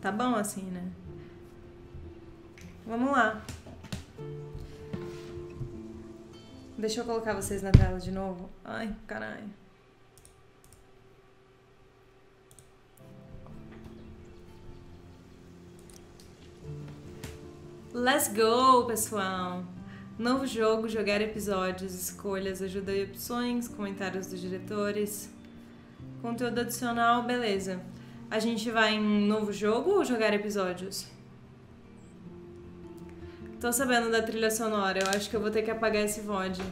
Tá bom assim, né? Vamos lá. Deixa eu colocar vocês na tela de novo. Ai, caralho. Let's go, pessoal! Novo jogo, jogar episódios, escolhas, ajuda e opções, comentários dos diretores, conteúdo adicional, beleza. A gente vai em novo jogo ou jogar episódios? Tô sabendo da trilha sonora, eu acho que eu vou ter que apagar esse VOD.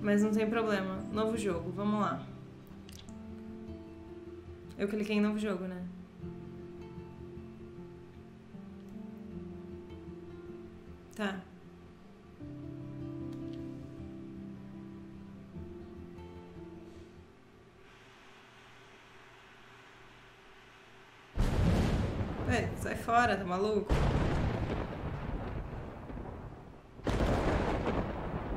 Mas não tem problema. Novo jogo, vamos lá. Eu cliquei em novo jogo, né? Tá. Sai fora, tá maluco?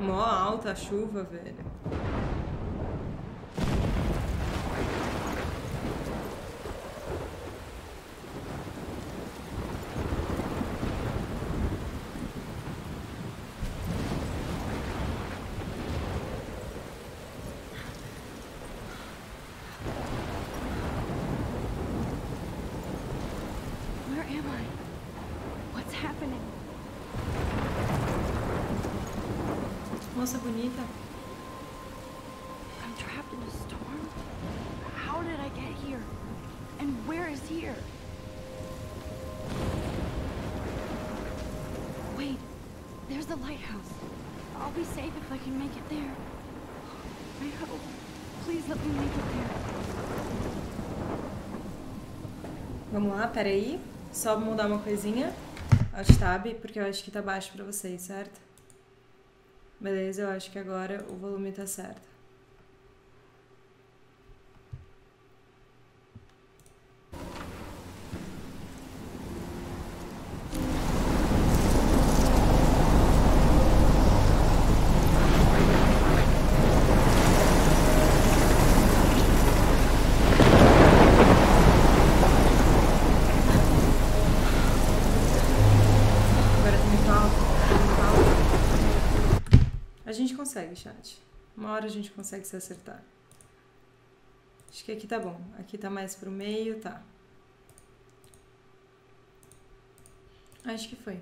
Mó alta a chuva, velho. Where am I? What's happening? Moça bonita. I'm trapped in a storm? How did I get here? And where is here? Wait, there's the lighthouse. I'll be safe if I can make it there. I hope. Please let me make it there. Vamos lá, peraí. Só mudar uma coisinha. Alt Tab, porque eu acho que tá baixo pra vocês, certo? Beleza, eu acho que agora o volume tá certo. Agora tá muito alto. Tá muito alto. A gente consegue, chat. Uma hora a gente consegue se acertar. Acho que aqui tá bom. Aqui tá mais pro meio, tá. Acho que foi.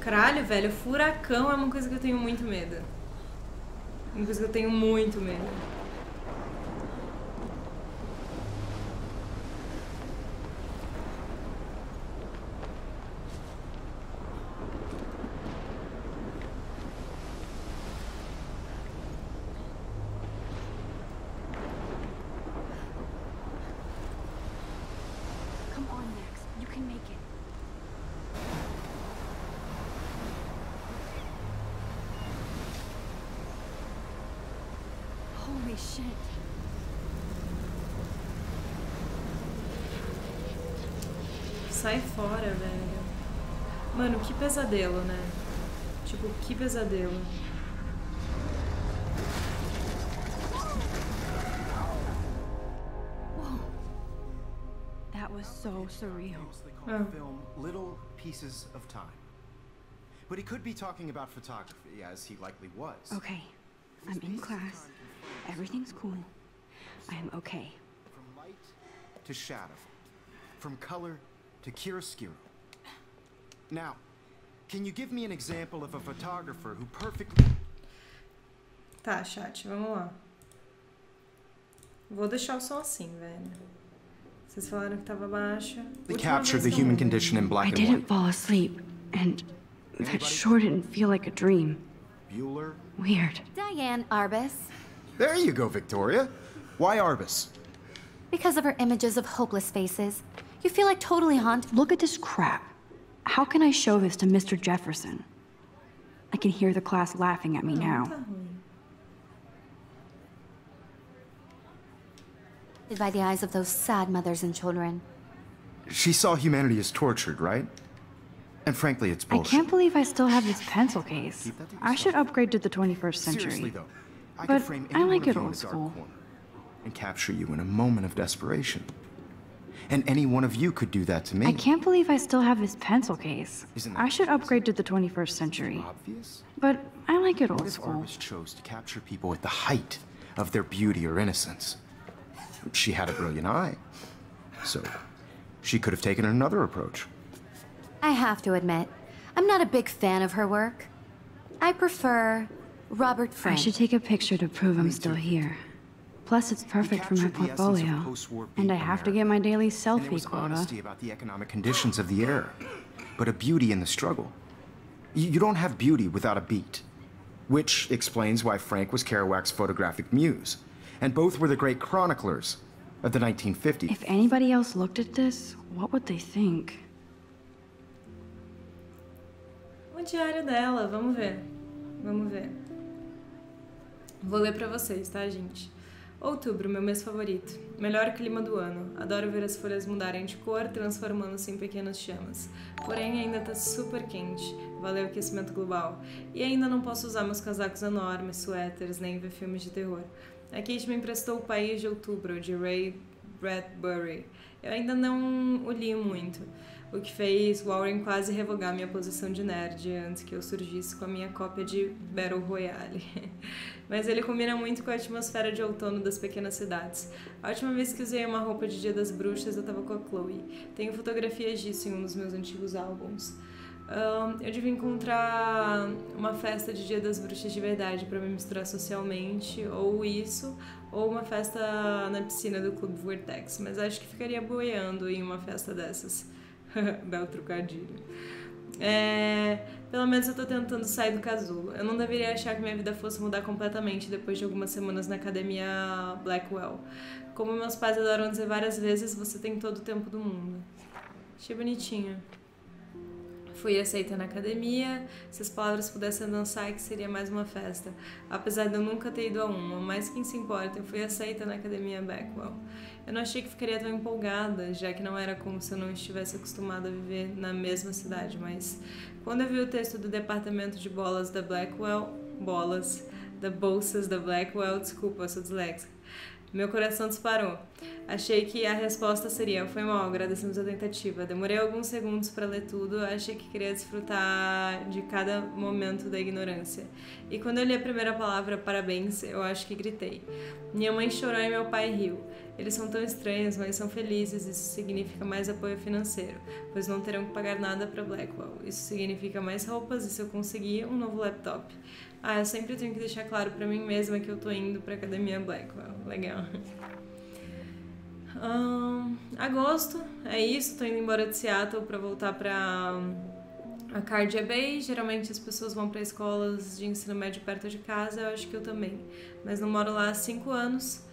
Caralho, velho, furacão é uma coisa que eu tenho muito medo. Uma coisa que eu tenho muito medo. Pesadelo, né? Tipo, que pesadelo. That was so surreal. Oh. film Little Pieces of Time. But he could be talking about photography, as he likely was. Okay, I'm in class. Everything's cool. I am okay. From light to shadow, from color to chiaroscuro. Now, can you give me an example of a photographer who perfectly Tá, chat, vamos lá. Vou deixar o som assim, velho. Vocês falaram que tava baixo. They Última captured the human condition in black I and didn't fall asleep, and that sure didn't feel like a dream. Bueller. Weird. Diane Arbus. There you go, Victoria. Why Arbus? Because of her images of hopeless faces. You feel like totally haunted. Look at this crap. How can I show this to Mr. Jefferson? I can hear the class laughing at me Tá now. ruim. by the eyes of those sad mothers and children. She saw humanity as tortured, right? And frankly, it's I can't believe I still have this pencil case. Keep that to I should upgrade to the 21st Seriously, century. though, I But could frame I like it in old a dark school. corner and capture you in a moment of desperation. And any one of you could do that to me. I can't believe I still have this pencil case. Isn't that I should just upgrade to the 21st century. Obvious? But I like it What old if school. Arbus chose to capture people at the height of their beauty or innocence? She had a brilliant eye. So, she could have taken another approach. I have to admit, I'm not a big fan of her work. I prefer Robert Frank. I should take a picture to prove I'm still here. Plus, it's perfect for my captured the essence of portfolio. And I beat have to get my daily And there selfie was quota. honesty about the economic conditions of the era, but a beauty in the struggle. You, you don't have beauty without a beat, which explains why Frank was Kerouac's photographic muse, and both were the great chroniclers of the 1950s. If anybody else looked at this, what would they think? O diário dela, vamos ver. Vamos ver. Vou ler pra vocês, tá, gente? Outubro, meu mês favorito. Melhor clima do ano. Adoro ver as folhas mudarem de cor, transformando-se em pequenas chamas. Porém, ainda tá super quente. Valeu o aquecimento global. E ainda não posso usar meus casacos enormes, suéteres, nem ver filmes de terror. A Kate me emprestou O País de Outubro, de Ray Bradbury. Eu ainda não o li muito, o que fez Warren quase revogar minha posição de nerd antes que eu surgisse com a minha cópia de Battle Royale. Mas ele combina muito com a atmosfera de outono das pequenas cidades. A última vez que usei uma roupa de Dia das Bruxas, eu tava com a Chloe. Tenho fotografias disso em um dos meus antigos álbuns. Ahn, eu devia encontrar uma festa de Dia das Bruxas de verdade para me misturar socialmente, ou isso, ou uma festa na piscina do Clube Vortex, mas acho que ficaria boiando em uma festa dessas. Belo trocadilho. É, pelo menos eu tô tentando sair do casulo. Eu não deveria achar que minha vida fosse mudar completamente depois de algumas semanas na academia Blackwell. Como meus pais adoram dizer várias vezes, você tem todo o tempo do mundo. Achei bonitinho. Fui aceita na academia. Se as palavras pudessem dançar, que seria mais uma festa. Apesar de eu nunca ter ido a uma, mas quem se importa, eu fui aceita na academia Blackwell. Eu não achei que ficaria tão empolgada, já que não era como se eu não estivesse acostumada a viver na mesma cidade, mas quando eu vi o texto do departamento de bolas da Blackwell, bolas, da bolsas da Blackwell, desculpa, eu sou disléxica. Meu coração disparou. Achei que a resposta seria: foi mal, agradecemos a tentativa. Demorei alguns segundos para ler tudo, achei que queria desfrutar de cada momento da ignorância. E quando eu li a primeira palavra, parabéns, eu acho que gritei. Minha mãe chorou e meu pai riu. Eles são tão estranhos, mas são felizes. Isso significa mais apoio financeiro, pois não terão que pagar nada para Blackwell. Isso significa mais roupas e, se eu conseguir, um novo laptop. Ah, eu sempre tenho que deixar claro para mim mesma que eu tô indo pra academia Blackwell. Legal. Ahn, agosto, é isso. Tô indo embora de Seattle para voltar pra Arcadia Bay. Geralmente as pessoas vão para escolas de ensino médio perto de casa. Eu acho que eu também. Mas não moro lá há cinco anos.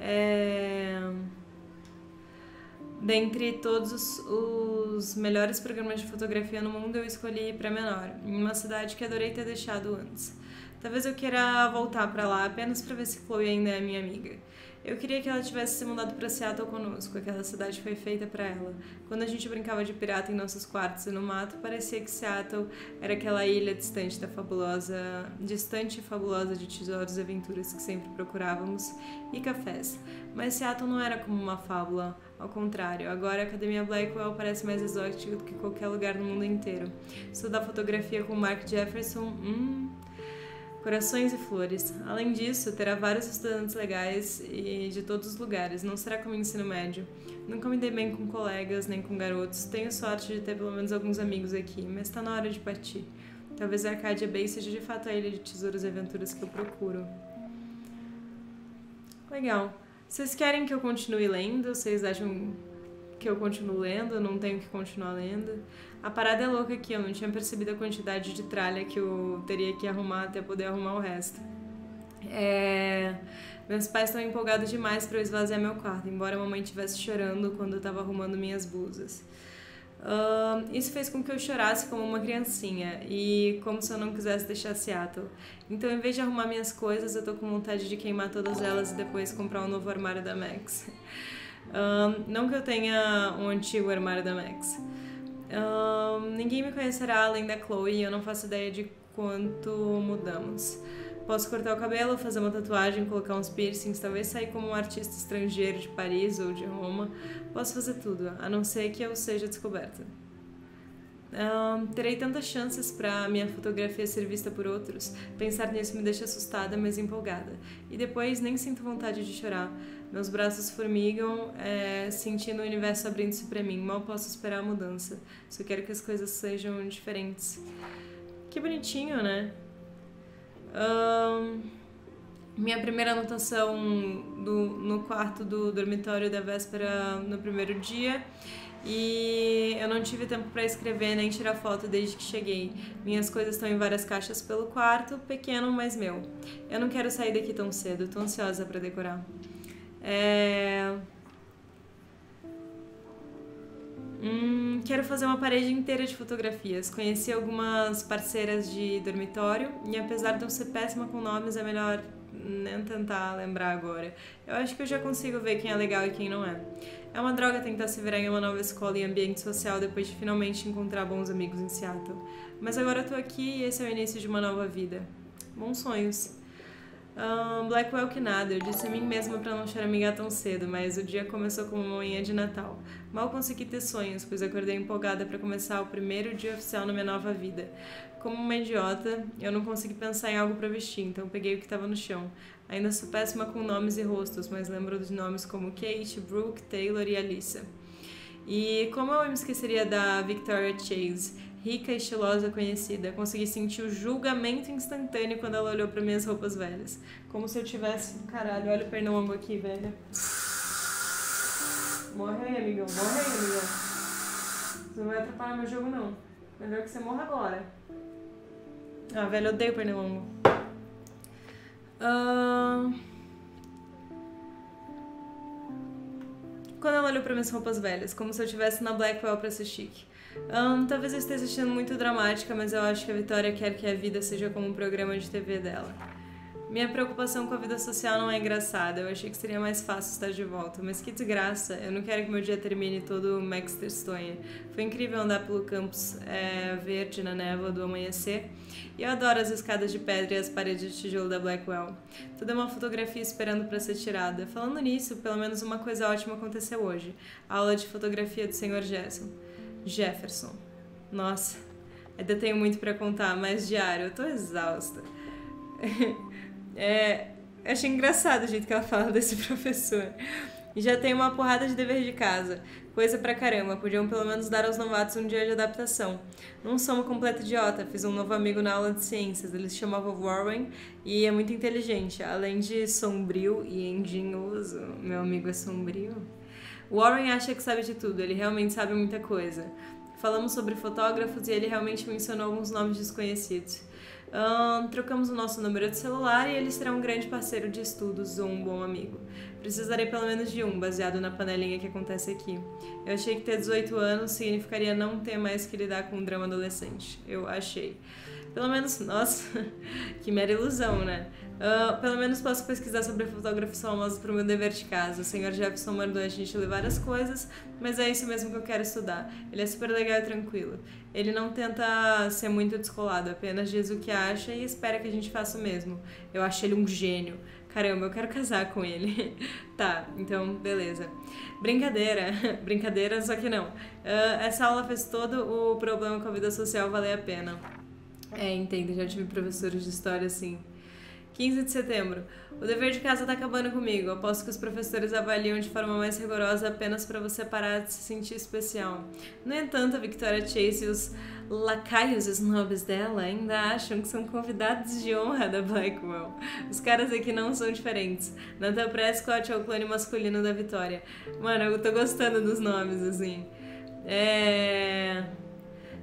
É... Dentre todos os, melhores programas de fotografia no mundo, eu escolhi para menor, em uma cidade que adorei ter deixado antes. Talvez eu queira voltar para lá apenas para ver se Chloe ainda é minha amiga. Eu queria que ela tivesse se mudado para Seattle conosco. Aquela cidade foi feita para ela. Quando a gente brincava de pirata em nossos quartos e no mato, parecia que Seattle era aquela ilha distante da fabulosa, distante e fabulosa de tesouros e aventuras que sempre procurávamos e cafés. Mas Seattle não era como uma fábula. Ao contrário, agora a Academia Blackwell parece mais exótica do que qualquer lugar no mundo inteiro. Estudar fotografia com Mark Jefferson, hum, corações e flores. Além disso, terá vários estudantes legais e de todos os lugares. Não será como ensino médio. Nunca me dei bem com colegas nem com garotos. Tenho sorte de ter pelo menos alguns amigos aqui, mas está na hora de partir. Talvez a Arcadia Bay seja de fato a ilha de tesouros e aventuras que eu procuro. Legal. Vocês querem que eu continue lendo? Vocês acham que eu continuo lendo? Eu não tenho que continuar lendo? A parada é louca aqui, eu não tinha percebido a quantidade de tralha que eu teria que arrumar até poder arrumar o resto. É... Meus pais estão empolgados demais para eu esvaziar meu quarto, embora a mamãe estivesse chorando quando eu estava arrumando minhas blusas. Ahn, isso fez com que eu chorasse como uma criancinha e como se eu não quisesse deixar Seattle. Então, em vez de arrumar minhas coisas, eu tô com vontade de queimar todas elas e depois comprar um novo armário da Max. Um, não que eu tenha um antigo armário da Max. Um, ninguém me conhecerá além da Chloe e eu não faço ideia de quanto mudamos. Posso cortar o cabelo, fazer uma tatuagem, colocar uns piercings, talvez sair como um artista estrangeiro de Paris ou de Roma. Posso fazer tudo, a não ser que eu seja descoberta. Um, terei tantas chances para minha fotografia ser vista por outros. Pensar nisso me deixa assustada, mas empolgada. E depois nem sinto vontade de chorar. Meus braços formigam, é, sentindo o universo abrindo-se para mim. Mal posso esperar a mudança. Só quero que as coisas sejam diferentes. Que bonitinho, né? Um, minha primeira anotação do, no quarto do dormitório da véspera no primeiro dia e eu não tive tempo para escrever nem tirar foto desde que cheguei. Minhas coisas estão em várias caixas pelo quarto, pequeno, mas meu. Eu não quero sair daqui tão cedo, tô ansiosa para decorar. É... Hum, quero fazer uma parede inteira de fotografias. Conheci algumas parceiras de dormitório e apesar de eu ser péssima com nomes, é melhor nem tentar lembrar agora. Eu acho que eu já consigo ver quem é legal e quem não é. É uma droga tentar se virar em uma nova escola e ambiente social depois de finalmente encontrar bons amigos em Seattle. Mas agora eu tô aqui e esse é o início de uma nova vida. Bons sonhos. Um, Blackwell que nada, eu disse a mim mesma para não choramingar tão cedo, mas o dia começou com uma manhã de Natal. Mal consegui ter sonhos, pois acordei empolgada para começar o primeiro dia oficial na minha nova vida. Como uma idiota, eu não consegui pensar em algo para vestir, então peguei o que estava no chão. Ainda sou péssima com nomes e rostos, mas lembro dos nomes como Kate, Brooke, Taylor e Alissa. E como eu me esqueceria da Victoria Chase, rica, estilosa, conhecida, consegui sentir o julgamento instantâneo quando ela olhou para minhas roupas velhas. Como se eu tivesse. Caralho, olha o pernilongo aqui, velho. Morre aí, amigão, morre aí, amigão. Você não vai atrapalhar meu jogo, não. Melhor que você morra agora. Ah, velho, eu odeio pernilongo. Uh... Quando ela olhou para minhas roupas velhas, como se eu estivesse na Blackwell para ser chique. Um, talvez eu esteja sendo muito dramática, mas eu acho que a Vitória quer que a vida seja como um programa de TV dela. Minha preocupação com a vida social não é engraçada. Eu achei que seria mais fácil estar de volta, mas que desgraça. Eu não quero que meu dia termine todo Max Terstonha. Foi incrível andar pelo campus é, verde na névoa do amanhecer. E eu adoro as escadas de pedra e as paredes de tijolo da Blackwell. Tudo é uma fotografia esperando para ser tirada. Falando nisso, pelo menos uma coisa ótima aconteceu hoje. A aula de fotografia do Sr. Jefferson. Jefferson. Nossa, ainda tenho muito para contar, mas diário, eu tô exausta. É, achei engraçado o jeito que ela fala desse professor. Já tem uma porrada de dever de casa. Coisa pra caramba, podiam pelo menos dar aos novatos um dia de adaptação. Não sou uma completa idiota, fiz um novo amigo na aula de ciências, ele se chamava Warren e é muito inteligente, além de sombrio e engenhoso. Meu amigo é sombrio. Warren acha que sabe de tudo, ele realmente sabe muita coisa. Falamos sobre fotógrafos e ele realmente mencionou alguns nomes desconhecidos. Um, trocamos o nosso número de celular e ele será um grande parceiro de estudos ou um bom amigo. Precisarei pelo menos de um, baseado na panelinha que acontece aqui. Eu achei que ter 18 anos significaria não ter mais que lidar com um drama adolescente. Eu achei. Pelo menos, nossa, que mera ilusão, né? Uh, pelo menos posso pesquisar sobre fotógrafos famosos para o meu dever de casa. O senhor Jefferson mandou a gente ler várias coisas, mas é isso mesmo que eu quero estudar. Ele é super legal e tranquilo. Ele não tenta ser muito descolado, apenas diz o que acha e espera que a gente faça o mesmo. Eu acho ele um gênio. Caramba, eu quero casar com ele. tá, então, beleza. Brincadeira, brincadeira, só que não. Uh, essa aula fez todo o problema com a vida social valer a pena. É, entendo, já tive professores de história assim. 15 de setembro. O dever de casa tá acabando comigo. Aposto que os professores avaliam de forma mais rigorosa apenas para você parar de se sentir especial. No entanto, a Victoria Chase e os lacaios snobs dela ainda acham que são convidados de honra da Blackwell. Os caras aqui não são diferentes. Nathan Prescott é o clone masculino da Vitória. Mano, eu tô gostando dos nomes, assim. É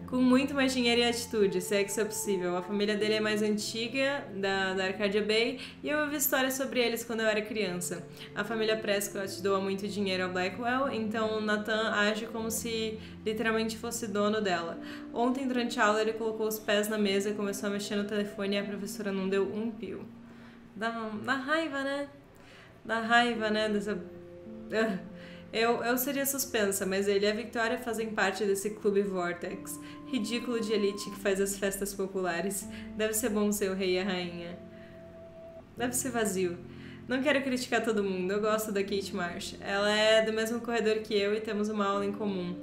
com muito mais dinheiro e atitude, se é que isso é possível. A família dele é mais antiga, da, da Arcadia Bay, e eu ouvi histórias sobre eles quando eu era criança. A família Prescott doa muito dinheiro ao Blackwell, então Nathan age como se literalmente fosse dono dela. Ontem, durante a aula, ele colocou os pés na mesa, começou a mexer no telefone e a professora não deu um pio. Dá, dá raiva, né? Dá raiva, né? Dessa. Eu, eu seria suspensa, mas ele e a Victoria fazem parte desse clube Vortex. Ridículo de elite que faz as festas populares. Deve ser bom ser o rei e a rainha. Deve ser vazio. Não quero criticar todo mundo, eu gosto da Kate Marsh. Ela é do mesmo corredor que eu e temos uma aula em comum.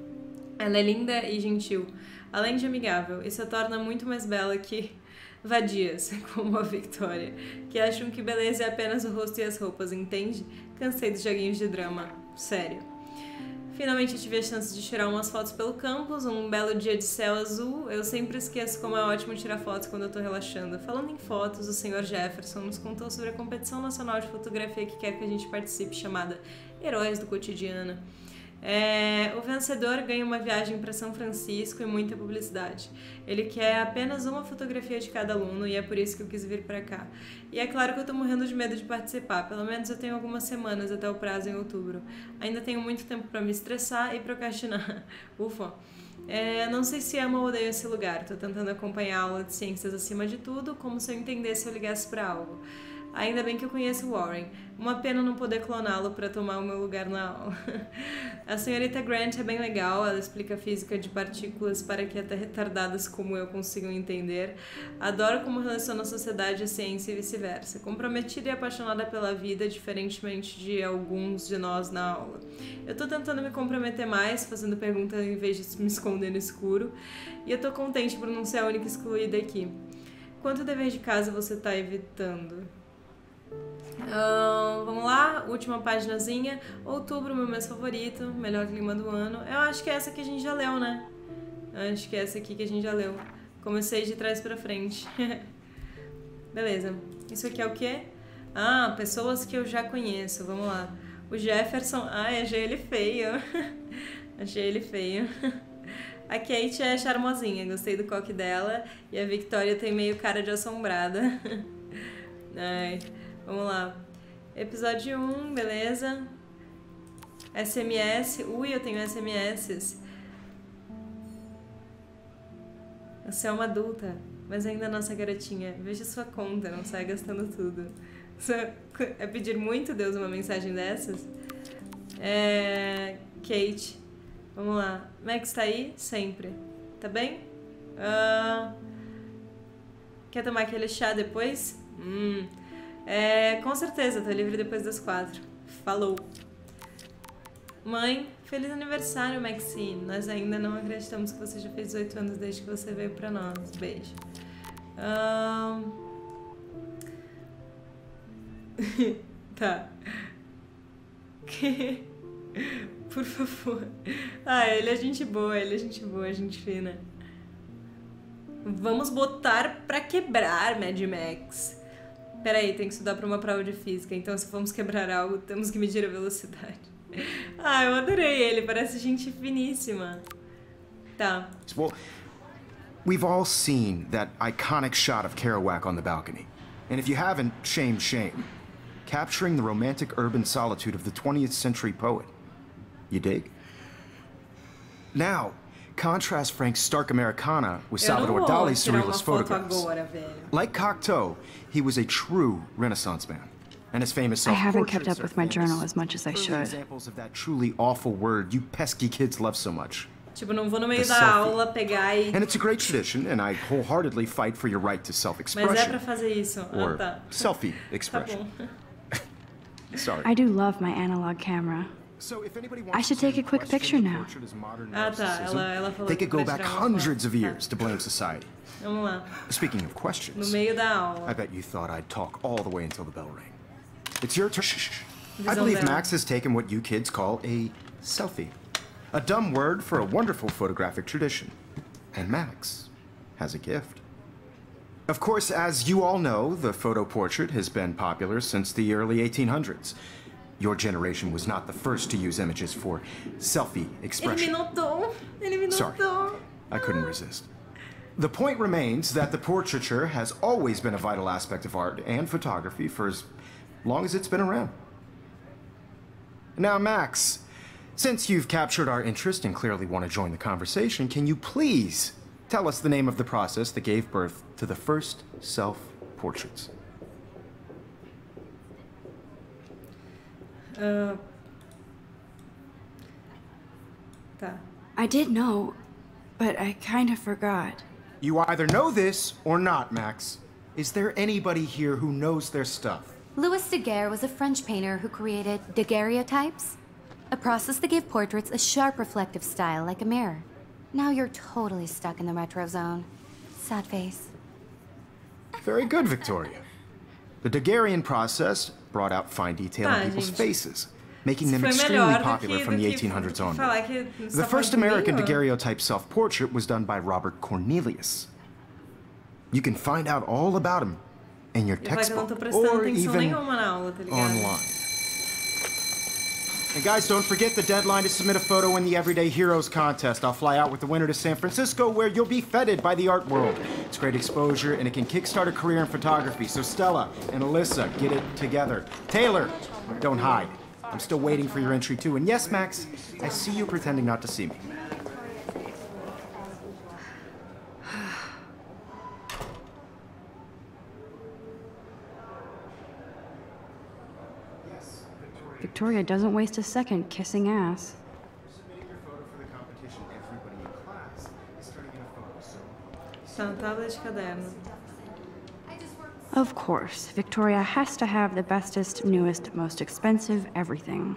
Ela é linda e gentil, além de amigável. Isso a torna muito mais bela que vadias, como a Victoria, que acham que beleza é apenas o rosto e as roupas, entende? Cansei dos joguinhos de drama. Sério. Finalmente tive a chance de tirar umas fotos pelo campus, um belo dia de céu azul. Eu sempre esqueço como é ótimo tirar fotos quando eu tô relaxando. Falando em fotos, o senhor Jefferson nos contou sobre a competição nacional de fotografia que quer que a gente participe, chamada Heróis do Cotidiano. É, o vencedor ganha uma viagem para São Francisco e muita publicidade. Ele quer apenas uma fotografia de cada aluno e é por isso que eu quis vir para cá. E é claro que eu tô morrendo de medo de participar, pelo menos eu tenho algumas semanas até o prazo em outubro. Ainda tenho muito tempo para me estressar e procrastinar. Ufa! É, não sei se amo ou odeio esse lugar, tô tentando acompanhar a aula de ciências acima de tudo, como se eu entendesse ou ligasse para algo. Ainda bem que eu conheço Warren. Uma pena não poder cloná-lo para tomar o meu lugar na aula. a senhorita Grant é bem legal, ela explica a física de partículas para que até retardadas como eu consigam entender. Adoro como relaciona a sociedade, a ciência e vice-versa. Comprometida e apaixonada pela vida, diferentemente de alguns de nós na aula. Eu tô tentando me comprometer mais, fazendo perguntas em vez de me esconder no escuro. E eu tô contente por não ser a única excluída aqui. Quanto dever de casa você tá evitando? Vamos lá, última paginazinha. Outubro, meu mês favorito, melhor clima do ano. Eu acho que é essa que a gente já leu, né? Eu acho que é essa aqui que a gente já leu. Comecei de trás pra frente. Beleza. Isso aqui é o quê? Ah, pessoas que eu já conheço. Vamos lá. O Jefferson. Ai, achei ele feio. achei ele feio. A Kate é charmosinha, gostei do coque dela. E a Victoria tem meio cara de assombrada. Ai. Vamos lá. Episódio 1, beleza? SMS. Ui, eu tenho SMS. Você é uma adulta, mas ainda nossa garotinha. Veja sua conta, não sai gastando tudo. É pedir muito, Deus, uma mensagem dessas? É... Kate. Vamos lá. Max tá aí? Sempre. Tá bem? Uh... Quer tomar aquele chá depois? Hum... É, com certeza, tô livre depois das quatro. Falou. Mãe, feliz aniversário, Maxine. Nós ainda não acreditamos que você já fez oito anos desde que você veio pra nós. Beijo. Um... tá. Por favor. Ah, ele é gente boa, ele é gente boa, gente fina. Vamos botar pra quebrar, Mad Max. Peraí, tem que estudar para uma prova de física, então se formos quebrar algo, temos que medir a velocidade. Ah, eu adorei ele, parece gente finíssima. Tá. Well, we've all seen that iconic shot of Kerouac on the balcony. And if you haven't, shame, shame. Capturing the romantic urban solitude of the 20th century poet. You dig? Now, Contrast Frank's stark Americana with Salvador Dali's surrealist photographs. Agora, like Cocteau, he was a true Renaissance man. And his famous I haven't kept up with my journal as much as I should. examples of that truly awful word you pesky kids love so much. Tipo, não vou no meio da aula pegar e... And it's a great tradition, and I wholeheartedly fight for your right to self-expression. Mas é pra fazer isso. Or ah, tá. selfie expression. Tá Sorry. I do love my analog camera. So I should take a quick picture now. Ah, tá. Ela, ela falou they could go back hundreds of years to blame society. Vamos lá. Speaking of No questions, meio da I bet you thought I'd talk all the way until the bell rang. It's your turn. I believe dela. Max has taken what you kids call a selfie. A dumb word for a wonderful photographic tradition. And Max has a gift. Of course, as you all know, the photo portrait has been popular since the early 1800s. Your generation was not the first to use images for selfie expression. notou. Ele me Sorry. I couldn't resist. The point remains that the portraiture has always been a vital aspect of art and photography for as long as it's been around. Now, Max, since you've captured our interest and clearly want to join the conversation, can you please tell us the name of the process that gave birth to the first self portraits? Ah, Tá. I did know, but I kind of forgot. You either know this or not, Max. Is there anybody here who knows their stuff? Louis Daguerre was a French painter who created daguerreotypes, a process that gave portraits a sharp reflective style like a mirror. Now you're totally stuck in the retro zone. Sad face. Very good, Victoria. The Daguerrean process brought out fine detail Tá, in people's gente. faces, making them extremely popular from the 1800s falar onward. The first American daguerreotype self-portrait was done by Robert Cornelius. You can find out all about him in your Eu falei que eu não textbook or even nenhuma na aula, tá online. And guys, don't forget the deadline to submit a photo in the Everyday Heroes contest. I'll fly out with the winner to San Francisco, where you'll be feted by the art world. It's great exposure, and it can kickstart a career in photography. So Stella and Alyssa, get it together. Taylor, don't hide. I'm still waiting for your entry too. And yes, Max, I see you pretending not to see me. Victoria doesn't waste a second kissing ass. Submitting your photo for the competition, everybody in class is turning in a photo, so Tá tablet de caderno. Of course, Victoria has to have the bestest, newest, most expensive everything.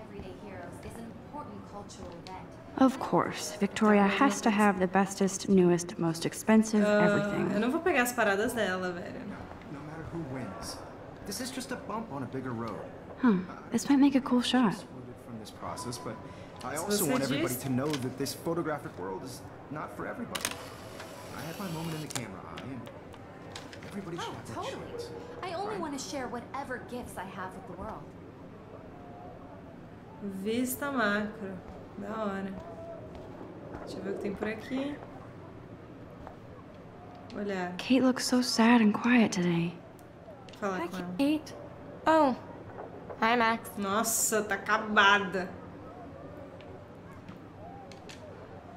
Everyday Heroes is an important cultural event. Of course, Victoria has to have the bestest, newest, most expensive Ah, eu everything. não vou pegar as paradas dela, velho. no matter who wins, this is just a bump on a bigger road. Huh, this might make a cool shot. from this process, but I So also want everybody to know that this photographic world is not for everybody. I had my moment in the camera eye, and everybody oh, should Oh, have their totally. chance. I only want to share whatever gifts I have with the world. Vista macro. Da hora. Deixa eu ver o que tem por aqui. Olhar. Kate looks so sad and quiet today. Falar com ela. Kate. Oh. Hi, Max. Nossa, tá acabada.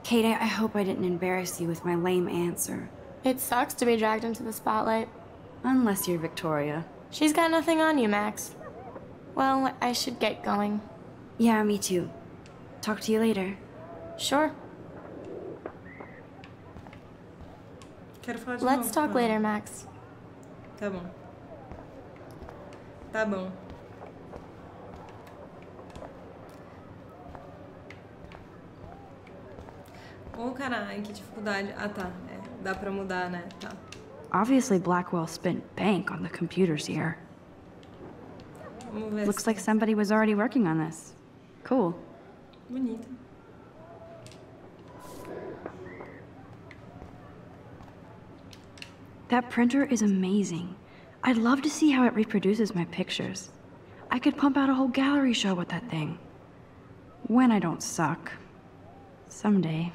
Kate, I I hope I didn't embarrass you with my lame answer. It sucks to be dragged into the spotlight. Unless you're Victoria. She's got nothing on you, Max. Well, I should get going. Yeah, me too. Talk to you later. Sure. Quero falar de Let's talk later, Max. Tá bom. Tá bom. Ô, caralho, que dificuldade. Ah, tá. Dá pra mudar, né? Tá. Obviously, Blackwell spent bank on the computers here. Looks like somebody was already working on this. Cool. Bonito. That printer is amazing. I'd love to see how it reproduces my pictures. I could pump out a whole gallery show with that thing. When I don't suck. Someday.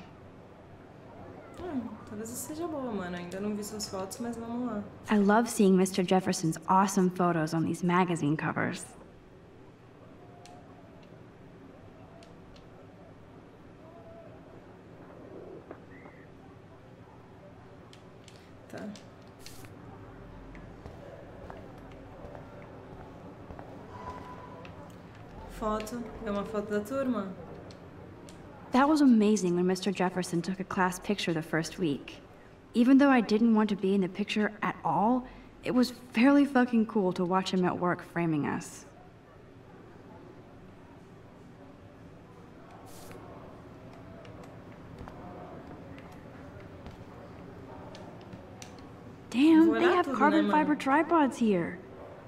Talvez isso seja boa, mano. Ainda não vi suas fotos, mas vamos lá. I love seeing Mr. Jefferson's awesome photos on these magazine covers. Tá. Foto. É uma foto da turma? That was amazing when Mr. Jefferson took a class picture the first week. Even though I didn't want to be in the picture at all, it was fairly fucking cool to watch him at work framing us. Damn, they have carbon fiber tripods here.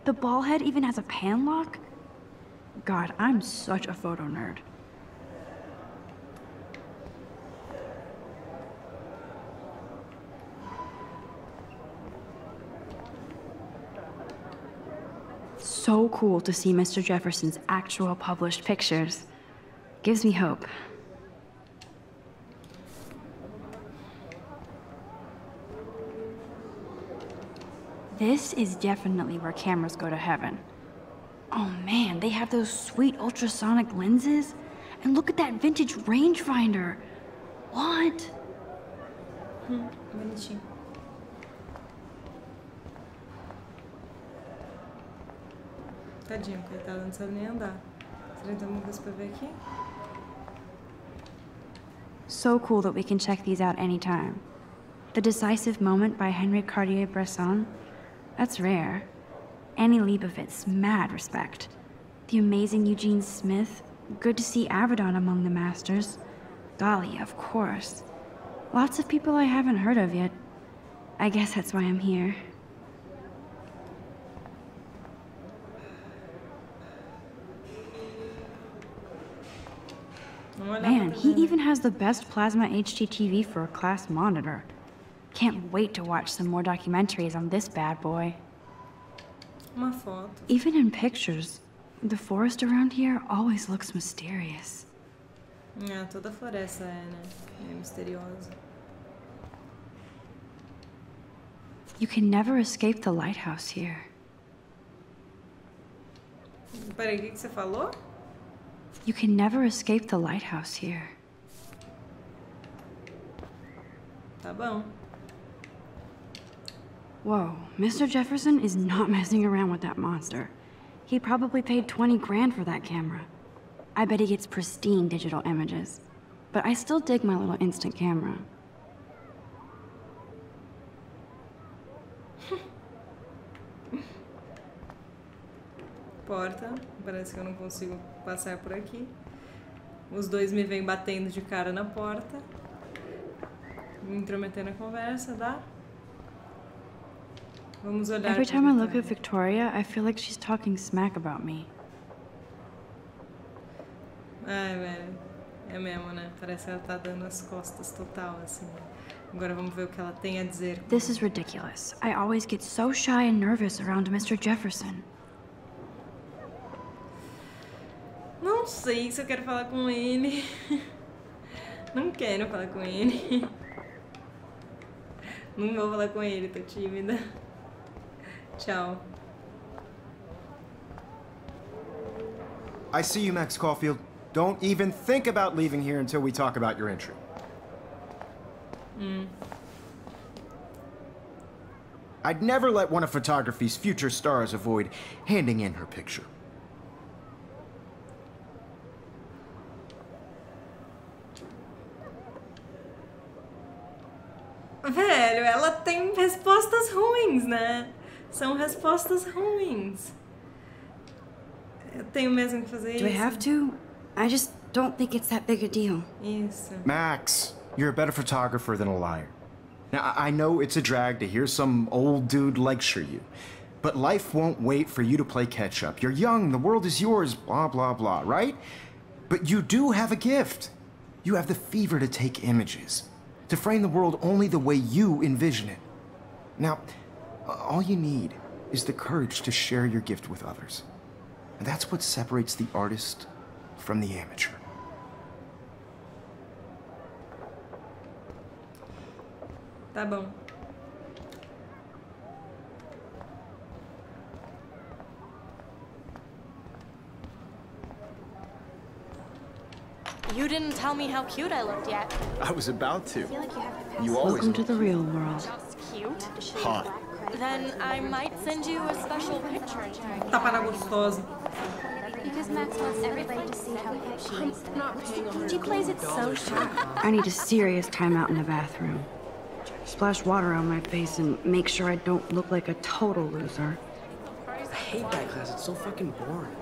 The ball head even has a pan lock. God, I'm such a photo nerd. So cool to see Mr. Jefferson's actual published pictures. Gives me hope. This is definitely where cameras go to heaven. Oh man, they have those sweet ultrasonic lenses. And look at that vintage rangefinder. What? Hmm, Bonitinho. Tadinho, coitado, não sabe nem andar. Será coisa pra ver aqui? So cool that we can check these out anytime. The Decisive Moment by Henri Cartier-Bresson. That's rare. Annie Leibovitz, mad respect. The amazing Eugene Smith. Good to see Avedon among the masters. Golly, of course. Lots of people I haven't heard of yet. I guess that's why I'm here. Man, he even has the best plasma HDTV for a class monitor. Can't wait to watch some more documentaries on this bad boy. Even in pictures, the forest around here always looks mysterious. Ah, toda floresta é, né? É misteriosa. You can never escape the lighthouse here. Peraí, o que, que você falou? You can never escape the lighthouse here. Tá bom. Whoa, Mr. Jefferson is not messing around with that monster. He probably paid 20 grand for that camera. I bet he gets pristine digital images. But I still dig my little instant camera. Porta. Parece que eu não consigo passar por aqui. Os dois me vêm batendo de cara na porta. Me intrometer na conversa, dá? Vamos olhar. Every time I look at Victoria, I feel like she's talking smack about me. Ai, velho. É mesmo, né? Parece que ela tá dando as costas total, assim. Agora vamos ver o que ela tem a dizer. This is ridiculous. I always get so shy and nervous around Mr. Jefferson. Não sei se eu quero falar com ele. Não quero falar com ele. Não vou falar com ele, tô tímida. Tchau. I see you, Max Caulfield. Don't even think about leaving here until we talk about your entry. Hmm. I'd never let one of photography's future stars avoid handing in her picture. Velho, ela tem respostas ruins, né? São respostas ruins. Eu tenho mesmo que fazer Do isso. I have to? I just don't think it's that big a deal. Isso. Max, you're a better photographer than a liar. Now, I I know it's a drag to hear some old dude lecture you, but life won't wait for you to play catch up. You're young, the world is yours, blah, blah, blah, right? But you do have a gift. You have the fever to take images, to frame the world only the way you envision it. Now, all you need is the courage to share your gift with others. And that's what separates the artist from the amateur. Tá bom. You didn't tell me how cute I looked yet. I was about to. I feel like You always Welcome to the real world. Just cute? hot. Then I might send you a special picture. Tapa na gostosa. Because Max wants everybody to see how hip she is. She plays it so sharp. I need a serious timeout in the bathroom. Splash water on my face and make sure I don't look like a total loser. I hate that class. It's so fucking boring.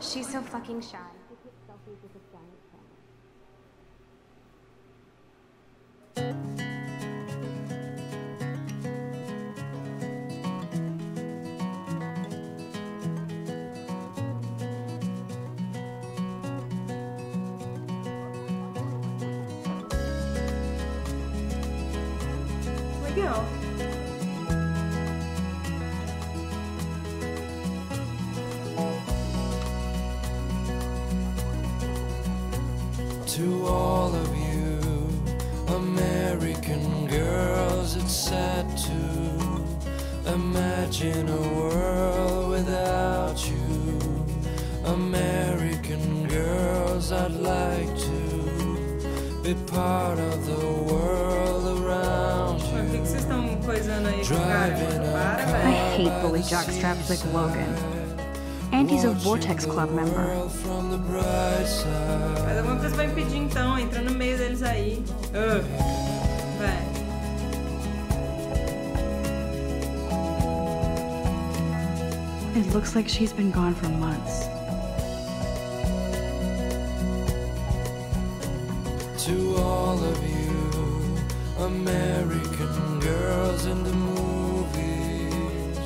She's so fucking shy. Be part of the world around Por que, que vocês estão coisando aí com o cara? Para, a I velho. hate bully jockstraps like Logan. And he's a Vortex Club member. From the bright side. Mas alguma coisa vai impedir então, entra no meio deles aí. Ah. Vai. It looks like she's been gone for months. American girls in the movies,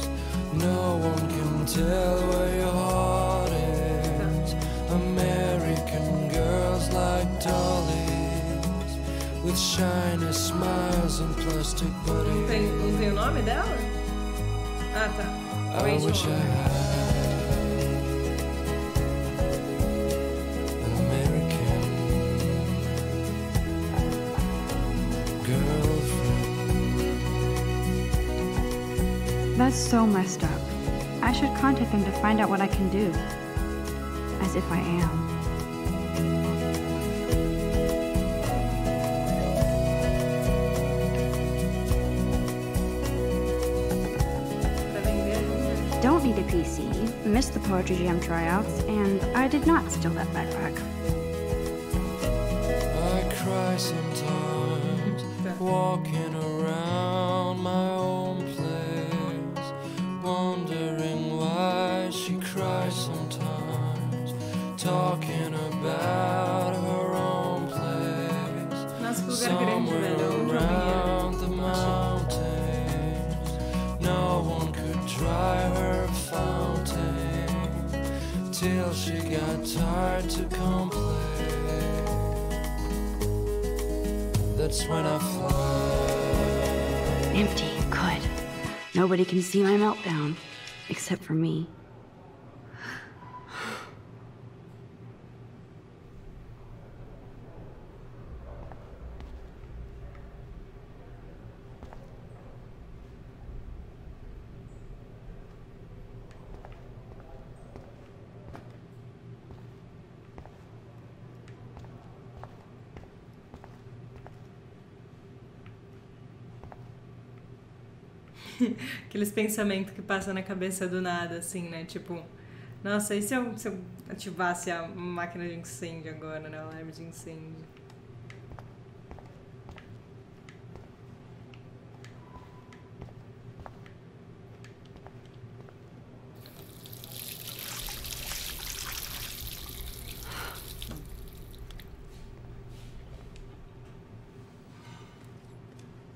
no one can tell where your heart is. American girls like dollies, with shiny smiles and plastic Não bodies. tem, não tem o nome dela? Ah, tá. I wish I had That's so messed up. I should contact them to find out what I can do. As if I am. Don't need a PC, missed the Poetry Jam tryouts, and I did not steal that backpack. I cry sometimes walking around got tired to complain. That's when I fly. Empty, good. Nobody can see my meltdown, except for me. Aqueles pensamentos que passam na cabeça do nada, assim, né? Tipo, nossa, e se eu, se eu ativasse a máquina de incêndio agora, né? O alarme de incêndio.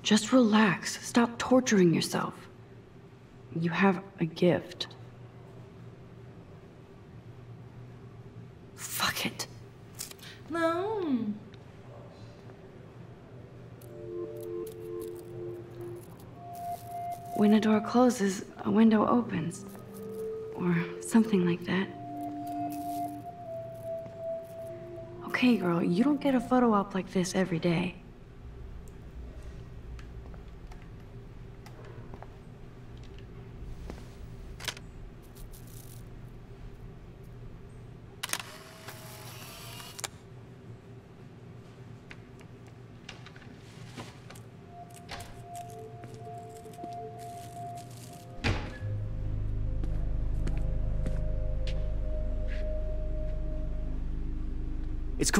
Just relax. Stop torturing yourself. You have a gift. Fuck it. Não! When a door closes, a window opens. Or something like that. Okay, girl, you don't get a photo op like this every day.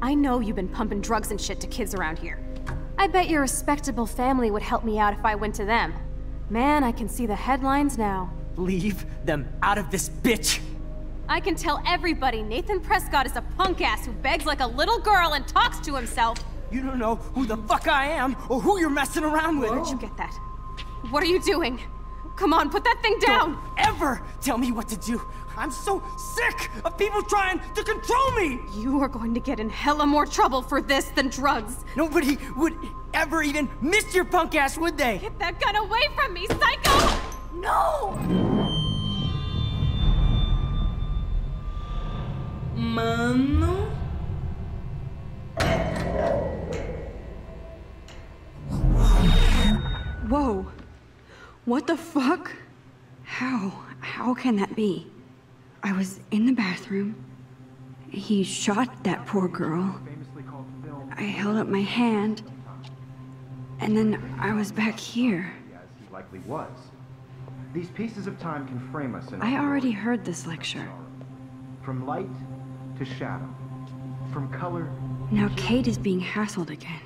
I know you've been pumping drugs and shit to kids around here. I bet your respectable family would help me out if I went to them. Man, I can see the headlines now. Leave them out of this bitch. I can tell everybody Nathan Prescott is a punk ass who begs like a little girl and talks to himself. You don't know who the fuck I am or who you're messing around with. Where'd you get that? What are you doing? Come on, put that thing down! Don't ever tell me what to do. I'm so sick of people trying to control me. You are going to get in hella more trouble for this than drugs. Nobody would ever even miss your punk ass, would they? Get that gun away from me, psycho! No! Mano. Whoa. What the fuck? How? How can that be? I was in the bathroom. He shot that poor girl. I held up my hand. And then I was back here. As he likely was. These pieces of time can frame us in I already heard this lecture. From light to shadow. From color Now Kate is being hassled again.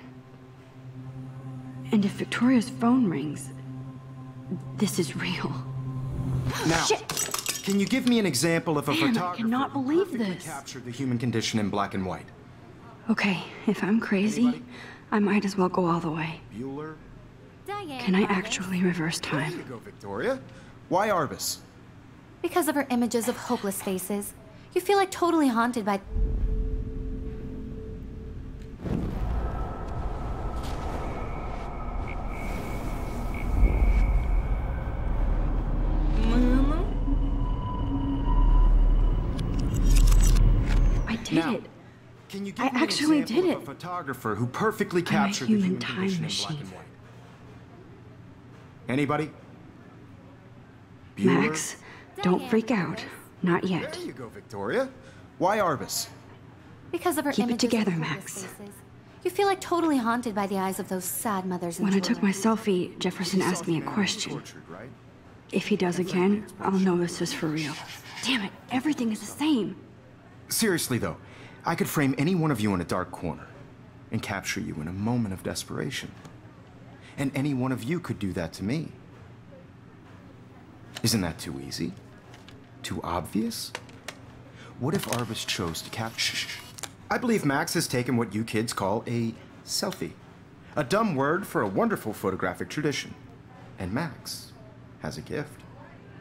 And if Victoria's phone rings, this is real. Now, can you give me an example of a Man, I photographer cannot who believe perfectly this. captured the human condition in black and white? Okay, if I'm crazy, I might as well go all the way. Bueller? Diane Can I Arbus. actually reverse time? There you time? go, Victoria. Why Arbus? Because of her images of hopeless faces. You feel like totally haunted by. Actually did it. a photographer who perfectly I'm a captured human the human time condition in machine. black and white? Anybody? Bueller? Max, don't freak out. Not yet. There you go, Victoria. Why Arbus? Because of her Keep it together, Max. faces. You feel like totally haunted by the eyes of those sad mothers and When I took my selfie, Jefferson asked me a question. Tortured, right? If he does again, I'll know this is for real. Damn it, everything is the same. Seriously, though, I could frame any one of you in a dark corner and capture you in a moment of desperation. And any one of you could do that to me. Isn't that too easy? Too obvious? What if Arbus chose to capture? I believe Max has taken what you kids call a selfie. A dumb word for a wonderful photographic tradition. And Max has a gift.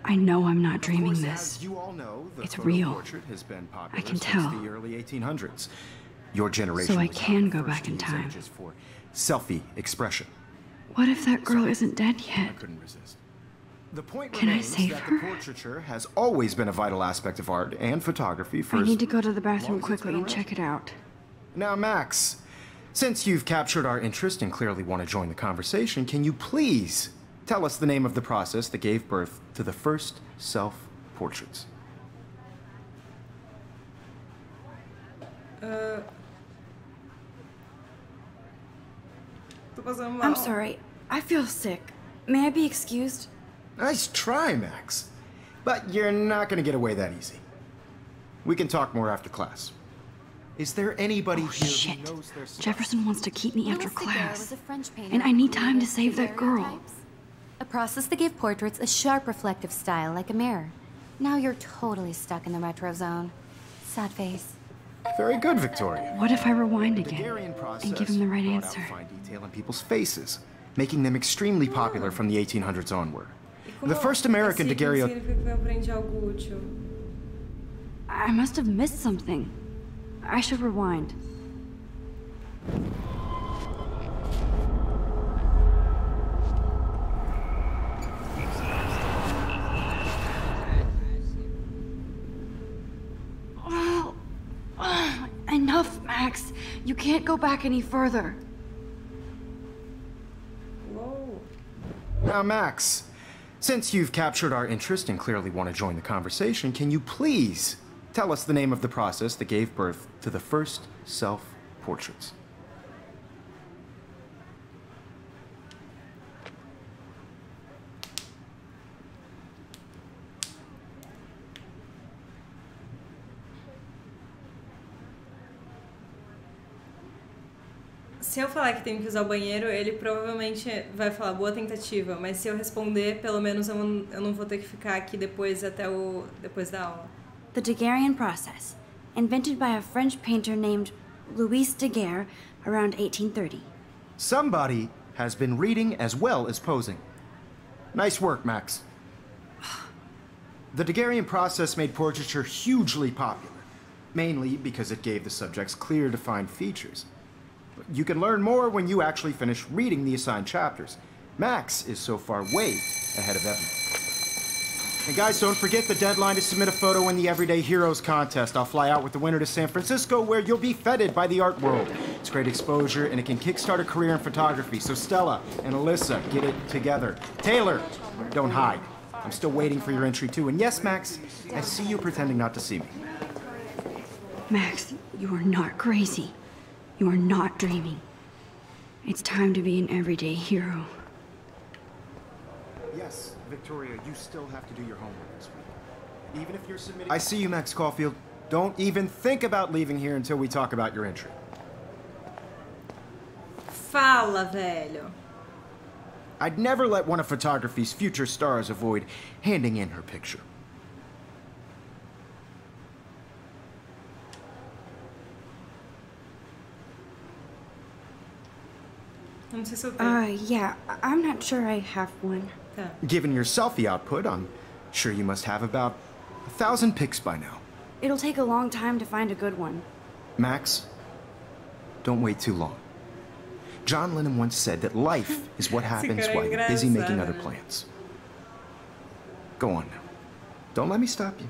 I know I'm not dreaming course, this. You all know, the It's real. has been I can tell. the early 1800s. Your generation So I can go back in time. for selfie expression. What if that girl isn't dead yet? I couldn't resist. The point Can I save that her? the portraiture has always been a vital aspect of art and photography for I need to go to the bathroom quickly and check it out. Now, Max, since you've captured our interest and clearly want to join the conversation, can you please tell us the name of the process that gave birth to the first self-portraits? Tô passando mal. I'm sorry. I feel sick. May I be excused? Nice try, Max. But you're not gonna get away that easy. We can talk more after class. Is there anybody Oh, here shit. who knows their? Jefferson wants to keep me after Louis Daguerre was class. a And I need time to save that girl. daguerreotypes, A process that gave portraits a sharp reflective style like a mirror. Now you're totally stuck in the retro zone. Sad face. Very good, Victoria. What if I rewind again and give him the right answer? Fine detail in people's faces, making them extremely popular from the 1800s onward. The first American daguerreotype. significa que eu aprendi algo útil. I must have missed something. I should rewind. You can't go back any further. Uou. Now, Max, since you've captured our interest and clearly want to join the conversation, can you please tell us the name of the process that gave birth to the first self-portraits? Se eu falar que tenho que usar o banheiro, ele provavelmente vai falar boa tentativa, mas se eu responder, pelo menos eu não, eu não vou ter que ficar aqui depois até o depois da aula. The Daguerrean process, invented by a French painter named Louis Daguerre around 1830. Somebody has been reading as well as posing. Nice work, Max. The Daguerrean process made portraiture hugely popular, mainly because it gave the subjects clear, defined features. You can learn more when you actually finish reading the assigned chapters. Max is so far way ahead of everyone. And guys, don't forget the deadline to submit a photo in the Everyday Heroes contest. I'll fly out with the winner to San Francisco where you'll be feted by the art world. It's great exposure and it can kickstart a career in photography. So Stella and Alyssa, get it together. Taylor, don't hide. I'm still waiting for your entry too. And yes, Max, I see you pretending not to see me. Max, you are not crazy. You are not dreaming. It's time to be an everyday hero. Yes, Victoria, you still have to do your homework this week. Even if you're submitting... I see you, Max Caulfield. Don't even think about leaving here until we talk about your entry. Fala, velho. I'd never let one of photography's future stars avoid handing in her picture. Não sei se eu tenho. Uh, yeah, I- I'm not sure I have one. Tá. Given your selfie output, I'm sure you must have about a thousand pics by now. It'll take a long time to find a good one. Max, don't wait too long. John Lennon once said that life is what happens while you're busy making other plans. Go on now. Don't let me stop you.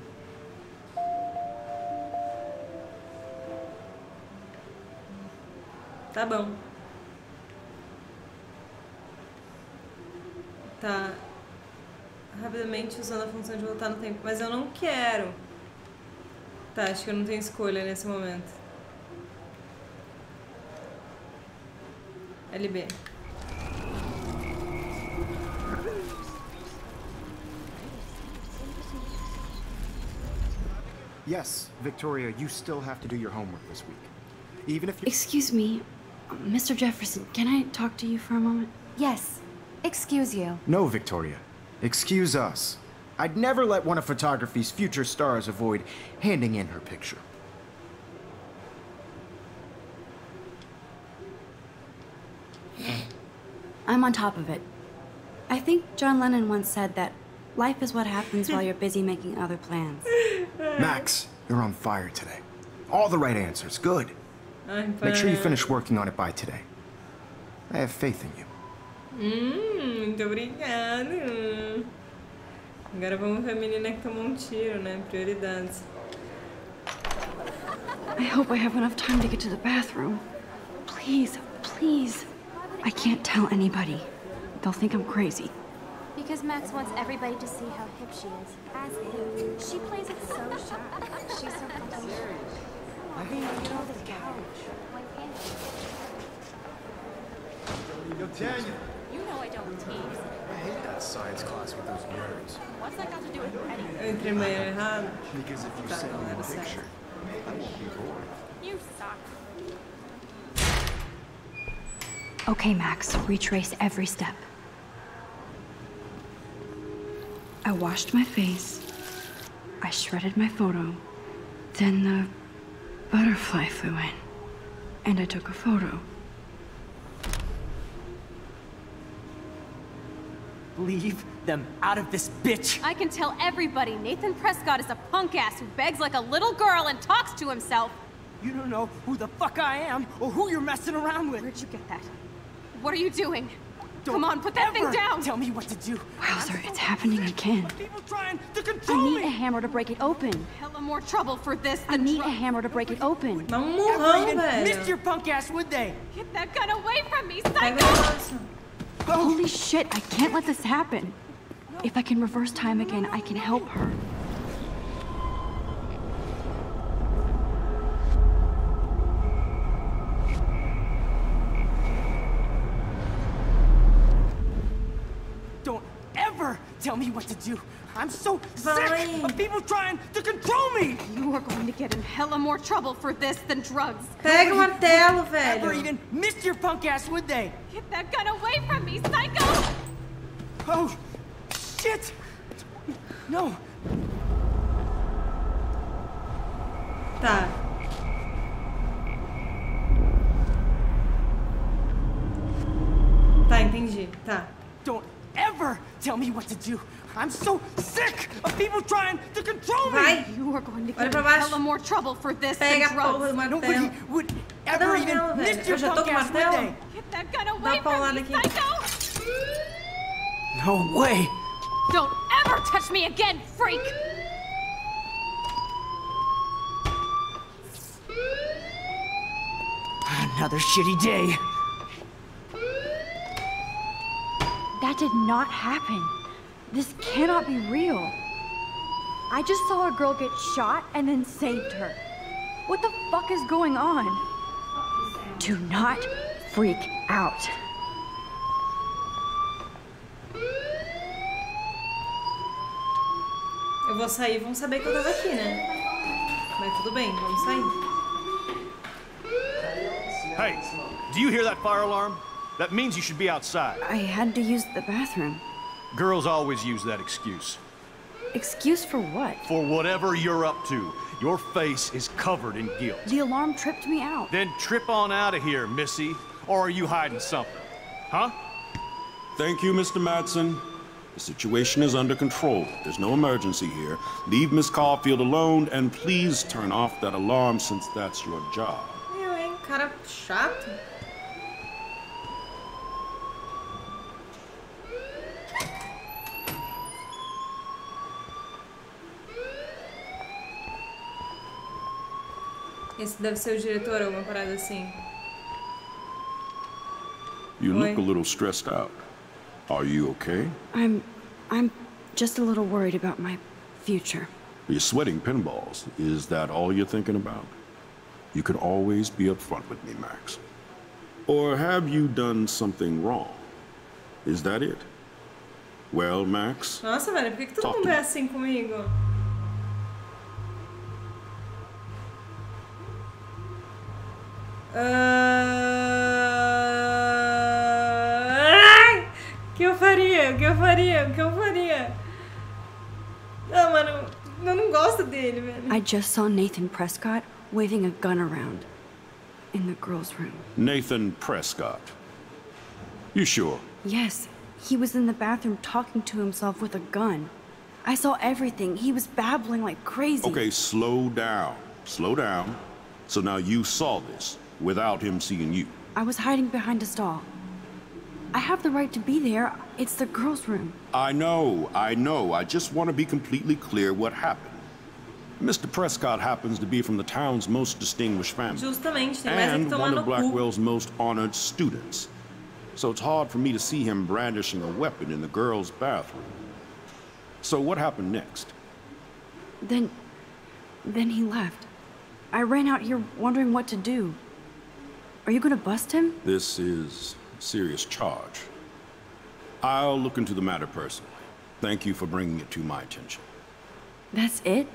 Tá bom. Tá. Rapidamente usando a função de voltar no tempo. Mas eu não quero. Tá, acho que eu não tenho escolha nesse momento. LB. Yes, Victoria, you still have to do your homework this week. Even if you Excuse me, Mr. Jefferson, can I talk to you for a moment? Yes. Excuse you. No, Victoria. Excuse us. I'd never let one of photography's future stars avoid handing in her picture. I'm on top of it. I think John Lennon once said that life is what happens while you're busy making other plans. Max, you're on fire today. All the right answers. Good. Ai, Make sure you finish working on it by today. I have faith in you. Hum, muito obrigado. Agora vamos ver a menina que tomou um tiro, né? Prioridades. I hope I have enough time to get to the bathroom. Please, please. I can't tell anybody. They'll think I'm crazy. Because Max wants everybody to see how hip she is. As hip. She plays it so sharp. She's so funny. I mean, get off the couch. Yo, Daniel. You I don't tease. I hate that science class with those nerds. What's that got to do with Eu anything? entrei no banheiro errado. Because if you send me a picture, I won't be bored. You suck. Okay, Max, retrace every step. I washed my face. I shredded my photo. Then the butterfly flew in. And I took a photo. Leave them out of this bitch. I can tell everybody Nathan Prescott is a punk ass who begs like a little girl and talks to himself. You don't know who the fuck I am or who you're messing around with. Where'd you get that? What are you doing? Don't Come on, put that thing down! Tell me what to do. Wowzer, it's happening again. People trying to I control need a hammer to break it open. Hella more trouble for this I need a hammer to break it open. Dá Never murrão, missed your punk ass, would they? Get that gun away from me, psycho! O negócio. Holy shit, I can't let this happen. If I can reverse time again, I can help her. Don't ever tell me what to do. I'm so Vai. sick of people trying to control me. You are going to get in hella more trouble for this than drugs. Pega o martelo, Ever Never even missed your punk ass, would they? Get that gun away from me, psycho! Oh, shit! No, Tá. Tá, entendi. Tá. don't ever tell me what to do. I'm so sick of people trying to control me. Vai. You are going to get pra in baixo. hella more trouble for this Pega than do drugs. Nobody would ever o even martelo, miss velho? your Eu punk ass, would they? Get that gun away from me, psycho! No way. Don't ever touch me again, freak! Another shitty day. That did not happen. This cannot be real. I just saw a girl get shot and then saved her. What the fuck is going on? Do not freak out. Eu vou sair, vão saber que eu tava aqui, né? Mas tudo bem, vamos sair. Hey, do you hear that fire alarm? That means you should be outside. I had to use the bathroom. Girls always use that excuse. Excuse for what? For whatever you're up to, your face is covered in guilt. The alarm tripped me out. Then trip on out of here, Missy. Or are you hiding something? Huh? Thank you, Mr. Madsen. The situation is under control. There's no emergency here. Leave Miss Caulfield alone, and please turn off that alarm since that's your job. Eu, hein? Cara chato. Esse deve ser o diretor, alguma parada assim. You Oi. look a little stressed out. Are you okay? I'm. I'm just a little worried about my future. You're sweating pinballs. Is that all you're thinking about? You can always be upfront with me, Max. Or have you done something wrong? Is that it? Well, Max, Nossa, velho, por que, que todo mundo é assim comigo? Uh, ai! O que eu faria? O que eu faria? O que eu faria? Não, mano, eu não gosto dele, velho. I just saw Nathan Prescott waving a gun around in the girls' room. Nathan Prescott. You sure? Yes, he was in the bathroom talking to himself with a gun. I saw everything. He was babbling like crazy. Okay, slow down. Slow down. So now you saw this without him seeing you. I was hiding behind a stall. I have the right to be there. It's the girls' room. I know, I know. I just want to be completely clear what happened. Mr. Prescott happens to be from the town's most distinguished family. Justamente, tem mais que and tomar one no of cu. Blackwell's most honored students. So it's hard for me to see him brandishing a weapon in the girls' bathroom. So what happened next? Then. Then he left. I ran out here wondering what to do. Are you gonna bust him? This is a serious charge. I'll look into the matter personally. Thank you for bringing it to my attention. That's it?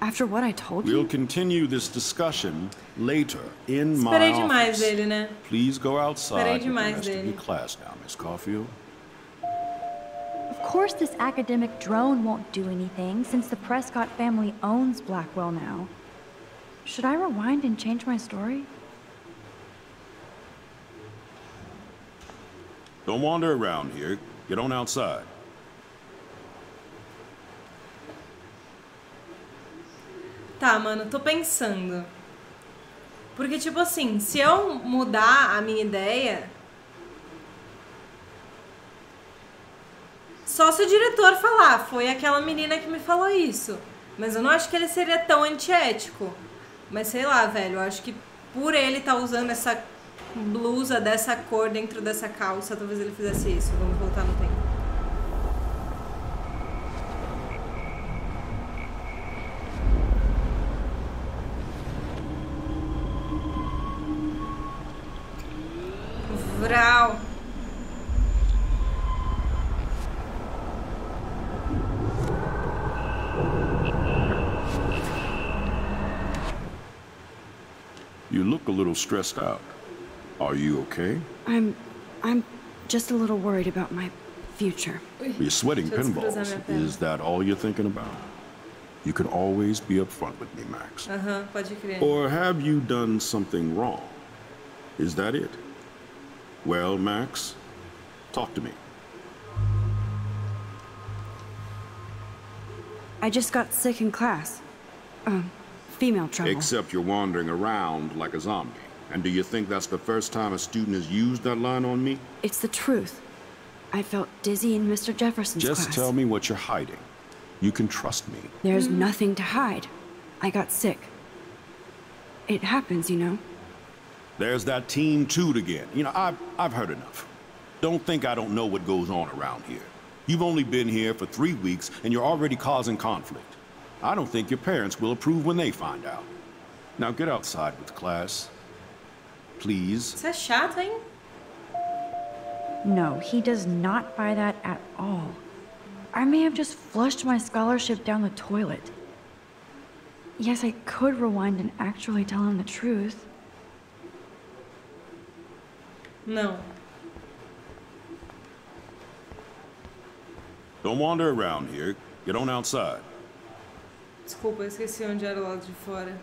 After what I told you? We'll continue this discussion later in my Esperei demais office. dele, né? Please go outside Esperei with the demais rest of dele. your class now, Miss Caulfield. Of course, this academic drone won't do anything since the Prescott family owns Blackwell now. Should I rewind and change my story? Don't wander around here. Get on outside. Tá, mano, tô pensando. Porque, tipo assim, se eu mudar a minha ideia. Só se o diretor falar, foi aquela menina que me falou isso. Mas eu não acho que ele seria tão antiético. Mas sei lá, velho, eu acho que por ele estar usando essa blusa dessa cor dentro dessa calça, talvez ele fizesse isso. Vamos voltar no tempo. Vral. You look a little stressed out. Are you okay? I'm. I'm just a little worried about my future. You're sweating Deixa eu descruzar pinballs. Is that all you're thinking about? You can always be upfront with me, Max. Aham, pode crer. Or have you done something wrong? Is that it? Well, Max, talk to me. I just got sick in class. Um, female trouble. Except you're wandering around like a zombie. And do you think that's the first time a student has used that line on me? It's the truth. I felt dizzy in Mr. Jefferson's class. Just class. tell me what you're hiding. You can trust me. There's hmm. nothing to hide. I got sick. It happens, you know. There's that Team Toot again. You know, I've, I've heard enough. Don't think I don't know what goes on around here. You've only been here for three weeks, and you're already causing conflict. I don't think your parents will approve when they find out. Now get outside with class. Please. Isso é chato, hein? No, he does not buy that at all. I may have just flushed my scholarship down the toilet. Yes, I could rewind and actually tell him the truth. No. Don't wander around here. Get on outside. Desculpa, esqueci onde era o lado de fora.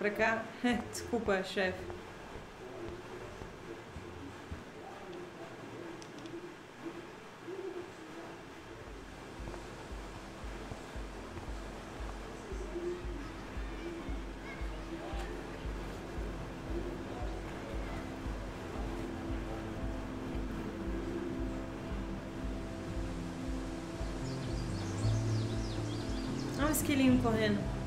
Pra cá? Desculpa, chefe. Olha um esquilinho correndo.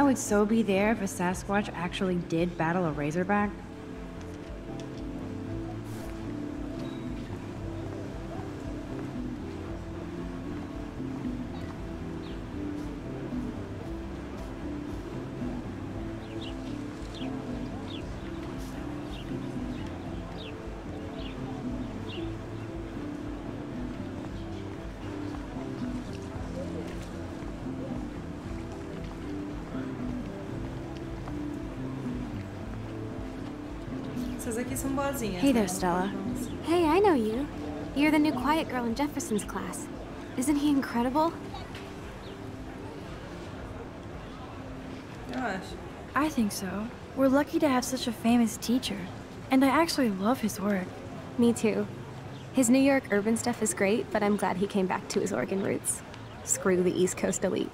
I would so be there if a Sasquatch actually did battle a Razorback. Hey there, Stella. Hey, I know you. You're the new quiet girl in Jefferson's class. Isn't he incredible? Eu acho. I think so. We're lucky to have such a famous teacher. And I actually love his work. Me too. His New York urban stuff is great, but I'm glad he came back to his Oregon roots. Screw the East Coast elite.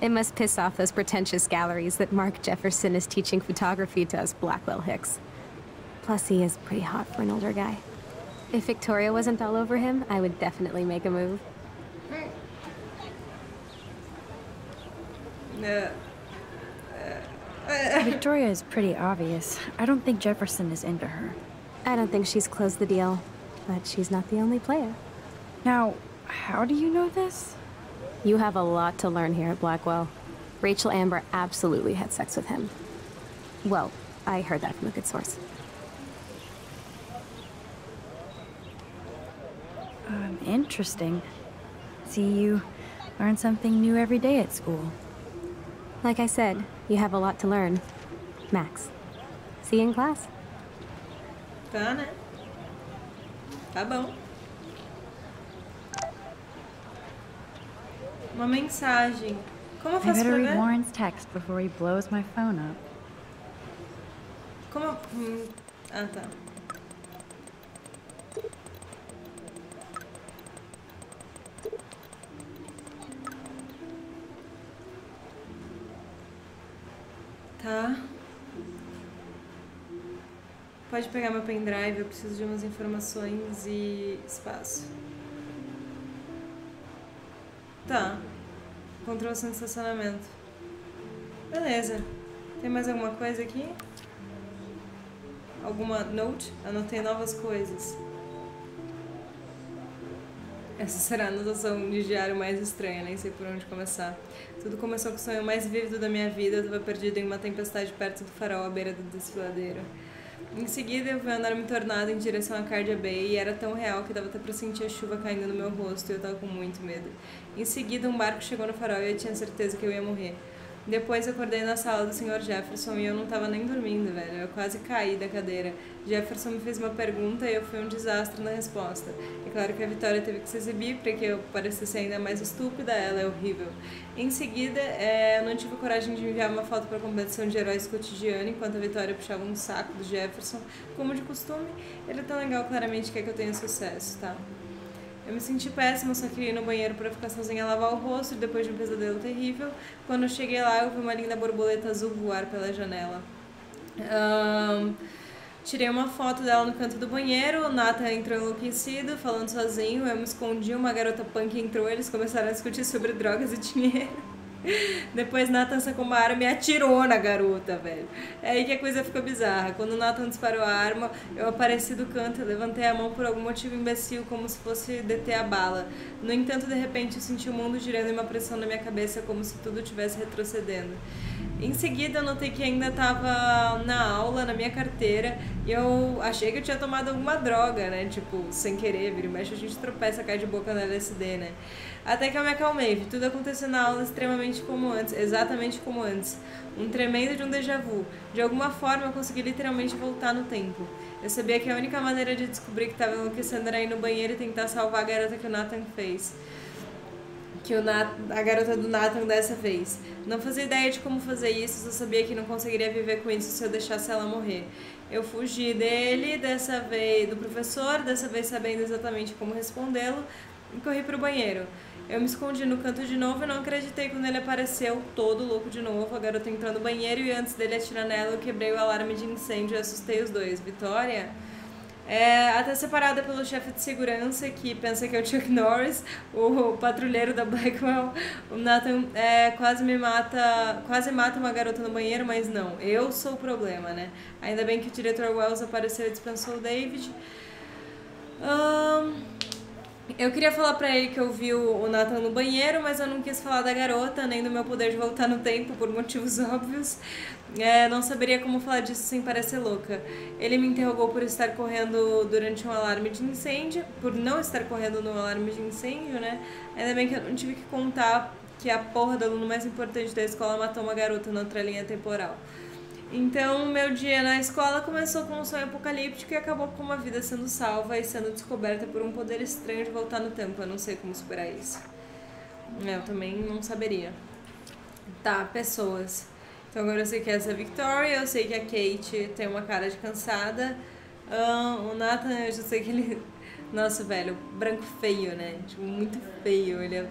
It must piss off those pretentious galleries that Mark Jefferson is teaching photography to us Blackwell Hicks. Plus, he is pretty hot for an older guy. If Victoria wasn't all over him, I would definitely make a move. Uh, uh, uh, Victoria is pretty obvious. I don't think Jefferson is into her. I don't think she's closed the deal, but she's not the only player. Now, how do you know this? You have a lot to learn here at Blackwell. Rachel Amber absolutely had sex with him. Well, I heard that from a good source. Um, interesting. See, you learn something new every day at school. Like I said, you have a lot to learn. Max. See you in class. Tá, né? Tá bom. Uma mensagem. Como eu I better read? Warren's text before he blows my phone up. Como. Hum, Ah, tá. Tá. Pode pegar meu pendrive, eu preciso de umas informações e espaço. Tá. Controlação de estacionamento. Beleza. Tem mais alguma coisa aqui? Alguma note? Anotei novas coisas. Essa será a anotação de diário mais estranha, nem sei por onde começar. Tudo começou com o sonho mais vívido da minha vida. Eu estava perdido em uma tempestade perto do farol à beira do desfiladeiro. Em seguida, eu vi andar me tornado em direção a Cardia Bay e era tão real que dava até pra sentir a chuva caindo no meu rosto e eu tava com muito medo. Em seguida, um barco chegou no farol e eu tinha certeza que eu ia morrer. Depois eu acordei na sala do Sr. Jefferson e eu não tava nem dormindo, velho. Eu quase caí da cadeira. Jefferson me fez uma pergunta e eu fui um desastre na resposta. É claro que a Vitória teve que se exibir para que eu parecesse ainda mais estúpida, ela é horrível. Em seguida, é, eu não tive coragem de enviar uma foto para a competição de heróis cotidiano enquanto a Vitória puxava um saco do Jefferson, como de costume. Ele é tão legal, claramente quer que eu tenha sucesso, tá? Eu me senti péssima, só queria ir no banheiro para ficar sozinha lavar o rosto depois de um pesadelo terrível. Quando eu cheguei lá, eu vi uma linda borboleta azul voar pela janela. Ahn, tirei uma foto dela no canto do banheiro, o Nathan entrou enlouquecido, falando sozinho, eu me escondi, uma garota punk entrou, eles começaram a discutir sobre drogas e dinheiro. Depois Nathan sacou uma arma e atirou na garota, velho. É aí que a coisa ficou bizarra. Quando Nathan disparou a arma, eu apareci do canto, levantei a mão por algum motivo imbecil, como se fosse deter a bala. No entanto, de repente, eu senti o mundo girando e uma pressão na minha cabeça, como se tudo estivesse retrocedendo. Em seguida, eu notei que ainda estava na aula, na minha carteira, e eu achei que eu tinha tomado alguma droga, né? Tipo, sem querer, vira e mexe, a gente tropeça, cai de boca na LSD, né? Até que eu me acalmei, vi tudo acontecendo na aula extremamente como antes, exatamente como antes. Um tremendo de um déjà vu. De alguma forma, eu consegui literalmente voltar no tempo. Eu sabia que a única maneira de descobrir que estava enlouquecendo era ir no banheiro e tentar salvar a garota que o Nathan fez que o Nat, a garota do Nathan dessa vez. Não fazia ideia de como fazer isso, só sabia que não conseguiria viver com isso se eu deixasse ela morrer. Eu fugi dele, dessa vez do professor, dessa vez sabendo exatamente como respondê-lo, e corri pro banheiro. Eu me escondi no canto de novo e não acreditei quando ele apareceu, todo louco de novo. A garota entrou no banheiro e antes dele atirar nela, eu quebrei o alarme de incêndio e assustei os dois. Vitória? É, até separada pelo chefe de segurança que pensa que é o Chuck Norris, o patrulheiro da Blackwell. O Nathan é, quase me mata, quase mata uma garota no banheiro, mas não, eu sou o problema, né? Ainda bem que o diretor Wells apareceu e dispensou o David. Ahn, eu queria falar pra ele que eu vi o Nathan no banheiro, mas eu não quis falar da garota, nem do meu poder de voltar no tempo, por motivos óbvios. É, não saberia como falar disso sem parecer louca. Ele me interrogou por estar correndo durante um alarme de incêndio, por não estar correndo no alarme de incêndio, né? Ainda bem que eu não tive que contar que a porra do aluno mais importante da escola matou uma garota na outra linha temporal. Então, meu dia na escola começou com um sonho apocalíptico e acabou com uma vida sendo salva e sendo descoberta por um poder estranho de voltar no tempo. Eu não sei como superar isso. É, Eu também não saberia. Tá, pessoas. Então agora eu sei que essa é a Victoria, eu sei que a Kate tem uma cara de cansada. Ahn, o Nathan, eu já sei que ele. Nossa, velho, branco feio, né? Tipo, muito feio. Ele é.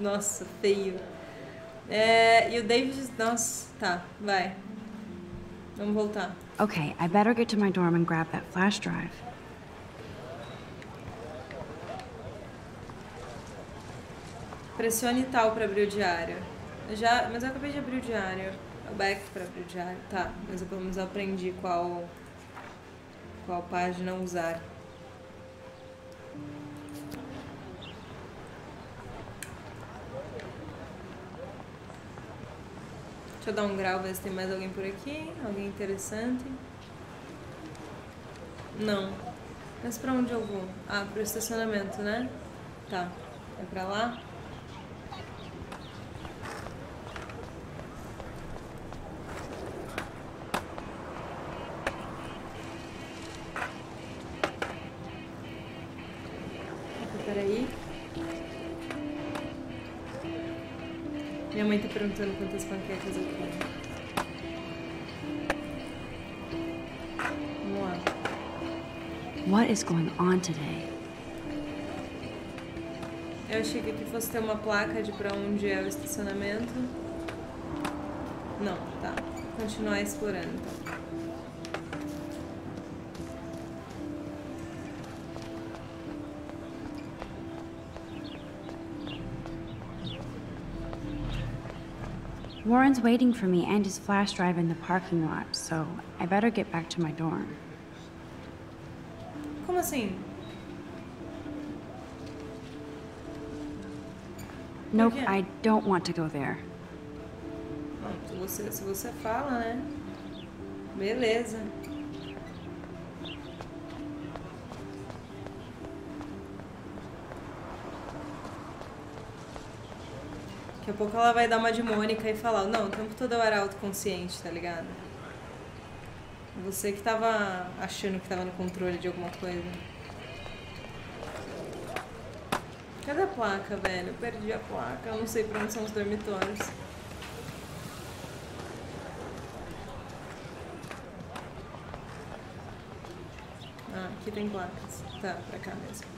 Nossa, feio. É, e o David. Nossa, tá, vai. Vamos voltar. Okay, I better get to my dorm and grab that flash drive. Pressione tal pra abrir o diário. Eu Já, mas eu acabei de abrir o diário. O back pra abrir o diário. Tá, mas eu pelo menos aprendi qual, qual página usar. Deixa eu dar um grau, ver se tem mais alguém por aqui. Alguém interessante. Não. Mas pra onde eu vou? Ah, pro estacionamento, né? Tá. É pra lá? Peraí. Minha mãe tá perguntando quantas panquecas eu como. Vamos lá. What is going on today? Eu achei que aqui fosse ter uma placa de pra onde é o estacionamento. Não, tá. Continuar explorando, então. Warren's waiting for me and his flash drive in the parking lot, so I better get back to my dorm. Como assim? Nope. I don't want to go there. Você, se você fala, né? Beleza. Daqui a pouco ela vai dar uma de Mônica e falar, não, o tempo todo eu era autoconsciente, tá ligado? Você que tava achando que tava no controle de alguma coisa. Cadê a placa, velho? Eu perdi a placa. Eu não sei pra onde são os dormitórios. Ah, aqui tem placas. Tá, pra cá mesmo.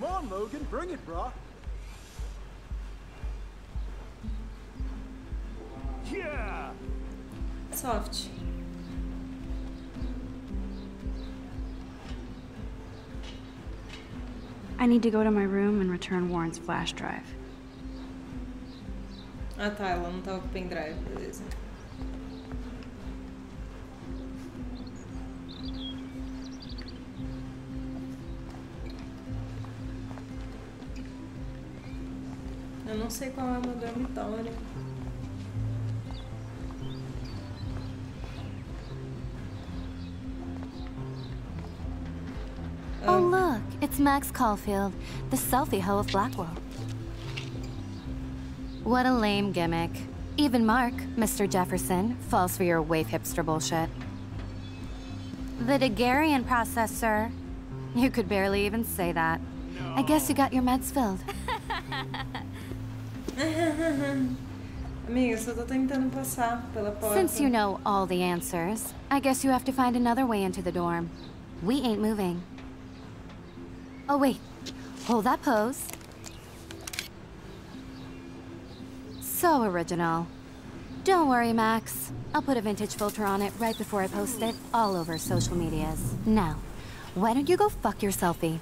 Come on, Logan, bring it, brah. Yeah! Soft. I need to go to my room and return Warren's flash drive. Ah tá, ela não tava com pendrive, beleza. Eu não sei qual é o. Oh, look, it's Max Caulfield, the selfie hoe of Blackwell. What a lame gimmick. Even Mark, Mr. Jefferson, falls for your wave hipster bullshit. The Daguerrean process, sir. You could barely even say that. I guess you got your meds filled. Amiga, só tô tentando passar pela porta. Since you know all the answers, I guess you have to find another way into the dorm. We ain't moving. Oh, wait. Hold that pose. So original. Don't worry, Max. I'll put a vintage filter on it right before I post it all over social medias. Now, why don't you go fuck your selfie?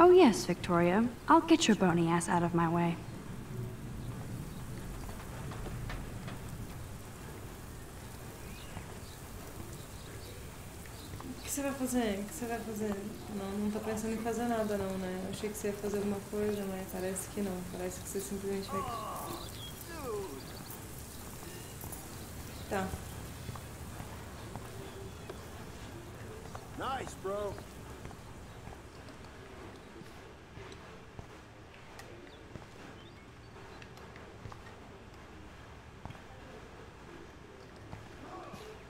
Oh, yes, Victoria. I'll get your bony ass out of my way. Você vai fazer? O que você vai fazer? Não, não tá pensando em fazer nada não, né? Eu achei que você ia fazer alguma coisa, mas parece que não. Parece que você simplesmente vai... Tá. Nice, bro.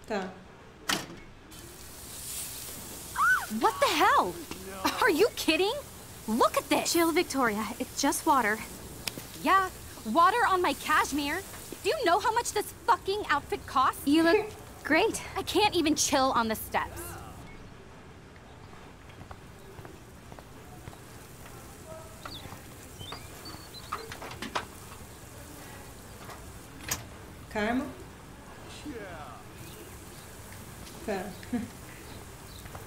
Tá. What the hell? Are you kidding? Look at this. Chill, Victoria. It's just water. Yeah, water on my cashmere. Do you know how much this fucking outfit costs? You look great. I can't even chill on the steps. Karma? Tá.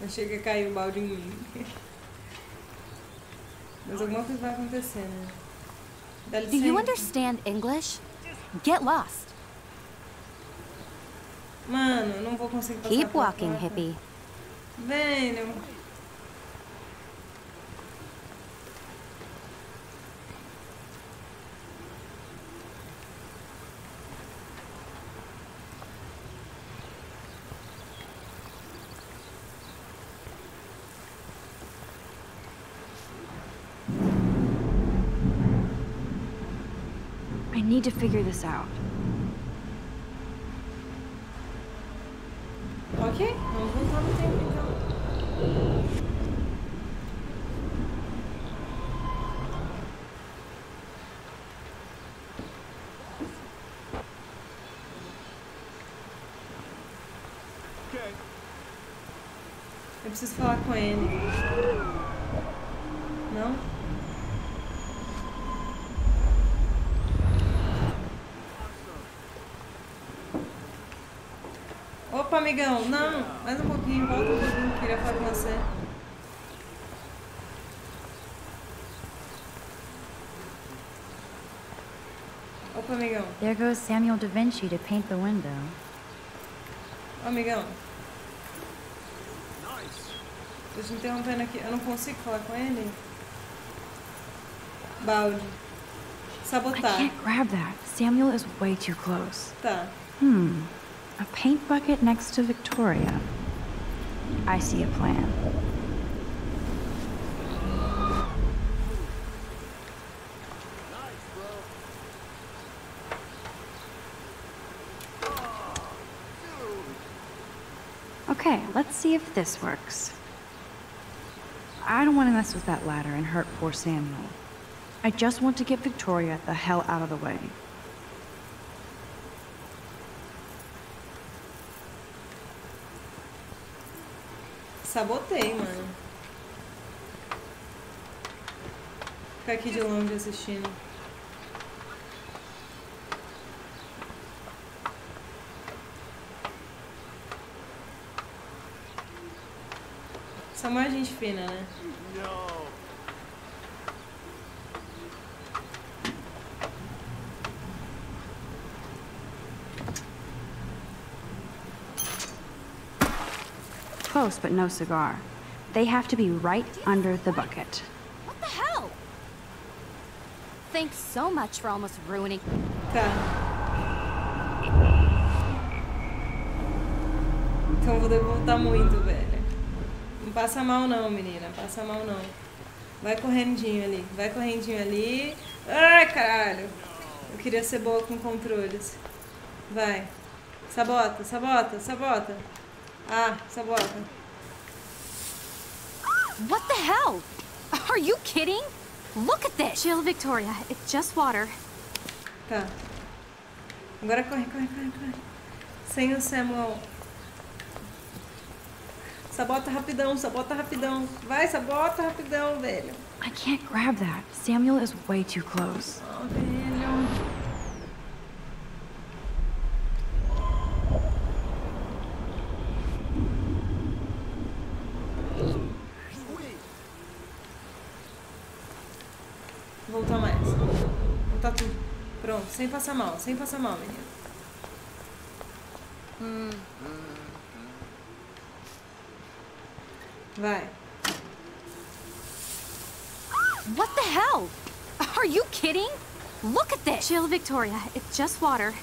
Achei que ia cair o balde em mim. Mas alguma coisa vai acontecer, né? Dá Do you licença. understand English? Get lost. Mano, eu não vou conseguir passar Keep walking, hippie. Velho. I need to figure this out. Ok, vamos voltar no tempo. Okay. Amigão, não, mais um pouquinho, volta um pouquinho, queria falar com você. Opa, amigão, There goes Samuel da Vinci to paint the window. Amigão. Deixa eu interrompendo aqui, eu não consigo falar com ele? Balde. Sabotar. I can't grab that. Samuel is way too close. Tá. Hmm. A paint bucket next to Victoria. I see a plan. Okay, let's see if this works. I don't want to mess with that ladder and hurt poor Samuel. I just want to get Victoria the hell out of the way. Sabotei, mano. Ficar aqui de longe assistindo. Samuel é gente fina, né? Close, but no cigar. They have to be right under the bucket. What the hell? Thanks so much for almost ruining. Tá. Então vou voltar muito, velho. Não passa mal não, menina. Passa mal não. Vai correndinho ali. Vai correndinho ali. Ai, caralho. Eu queria ser boa com controles. Vai. Sabota, sabota, sabota. Ah, sabota. What the hell? Are you kidding? Look at this. Chill, Victoria. It's just water. Tá. Agora corre, corre, corre, corre. Sem o Samuel. Sabota rapidão, sabota rapidão. Vai, sabota rapidão, velho. I can't grab that. Samuel is way too close. Oh, Voltar mais. Voltar tudo. Pronto, sem passar mal, sem passar mal, menino. Vai. What the hell? Are you kidding? Look at this. Chill, Victoria. It's just water.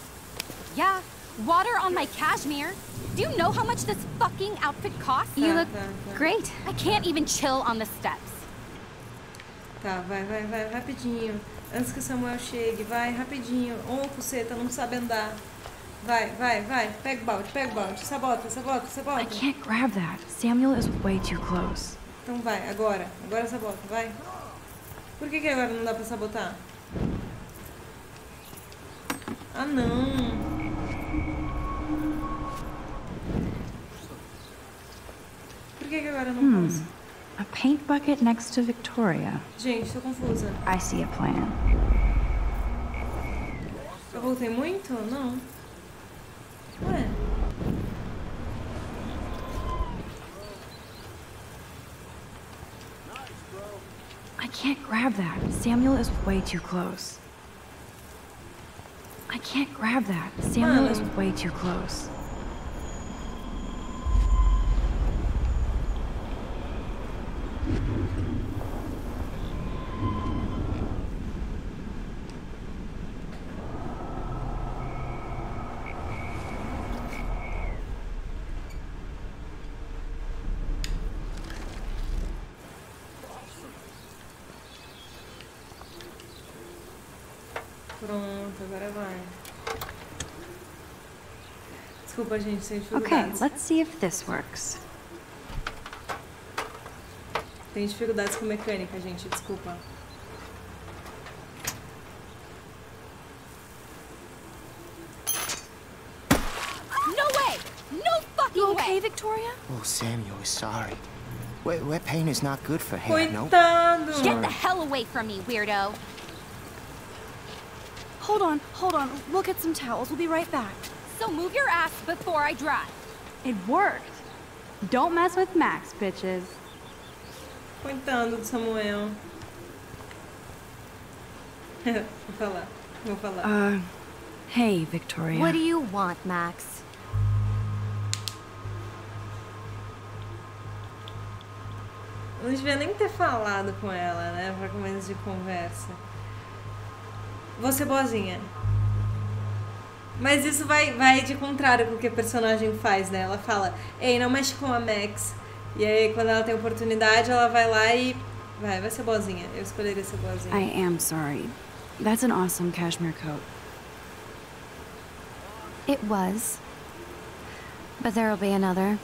Yeah, water on my cashmere. Do you know how much this fucking outfit costs? You look great. I can't even chill on the steps. Tá, vai, vai, vai, rapidinho. Antes que o Samuel chegue, vai, rapidinho. Ô, Cuceta, não sabe andar. Vai, vai, vai. Pega o balde, pega o balde. Sabota, sabota, I sabota. can't grab that. Samuel is way too close. Então vai, agora. Agora sabota, vai. Por que, que agora não dá pra sabotar? Ah, não. Por que, que agora não Hmm. posso? A paint bucket next to Victoria. Gente, tô confusa. I see a plan. Eu voltei muito? Não. Ué. I can't grab that. Samuel is way too close. I can't grab that. Samuel is way too close. Pronto, agora vai. Desculpa, gente, sem Okay, let's see if this works. Tem dificuldades com mecânica, gente, desculpa. No way! No fucking You okay, way! Victoria? Oh, Samuel is sorry. Wet, wet paint is not good for hair, no? Coitado! Get the hell away from me, weirdo! Hold on, hold on. We'll get some towels. We'll be right back. So move your ass before I drive. It worked. Don't mess with Max, bitches. Coitado do Samuel. vou falar, vou falar. Uh, hey, Victoria. What do you want, Max? Eu não devia nem ter falado com ela, né? Pra começo de conversa. Vou ser boazinha. Mas isso vai, vai de contrário com o que a personagem faz, né? Ela fala, ei, não mexe com a Max. E aí, quando ela tem oportunidade, ela vai lá e. Vai, vai ser boazinha. Eu escolheria ser boazinha. I am sorry. That's an awesome cashmere coat. It was. But there'll be another.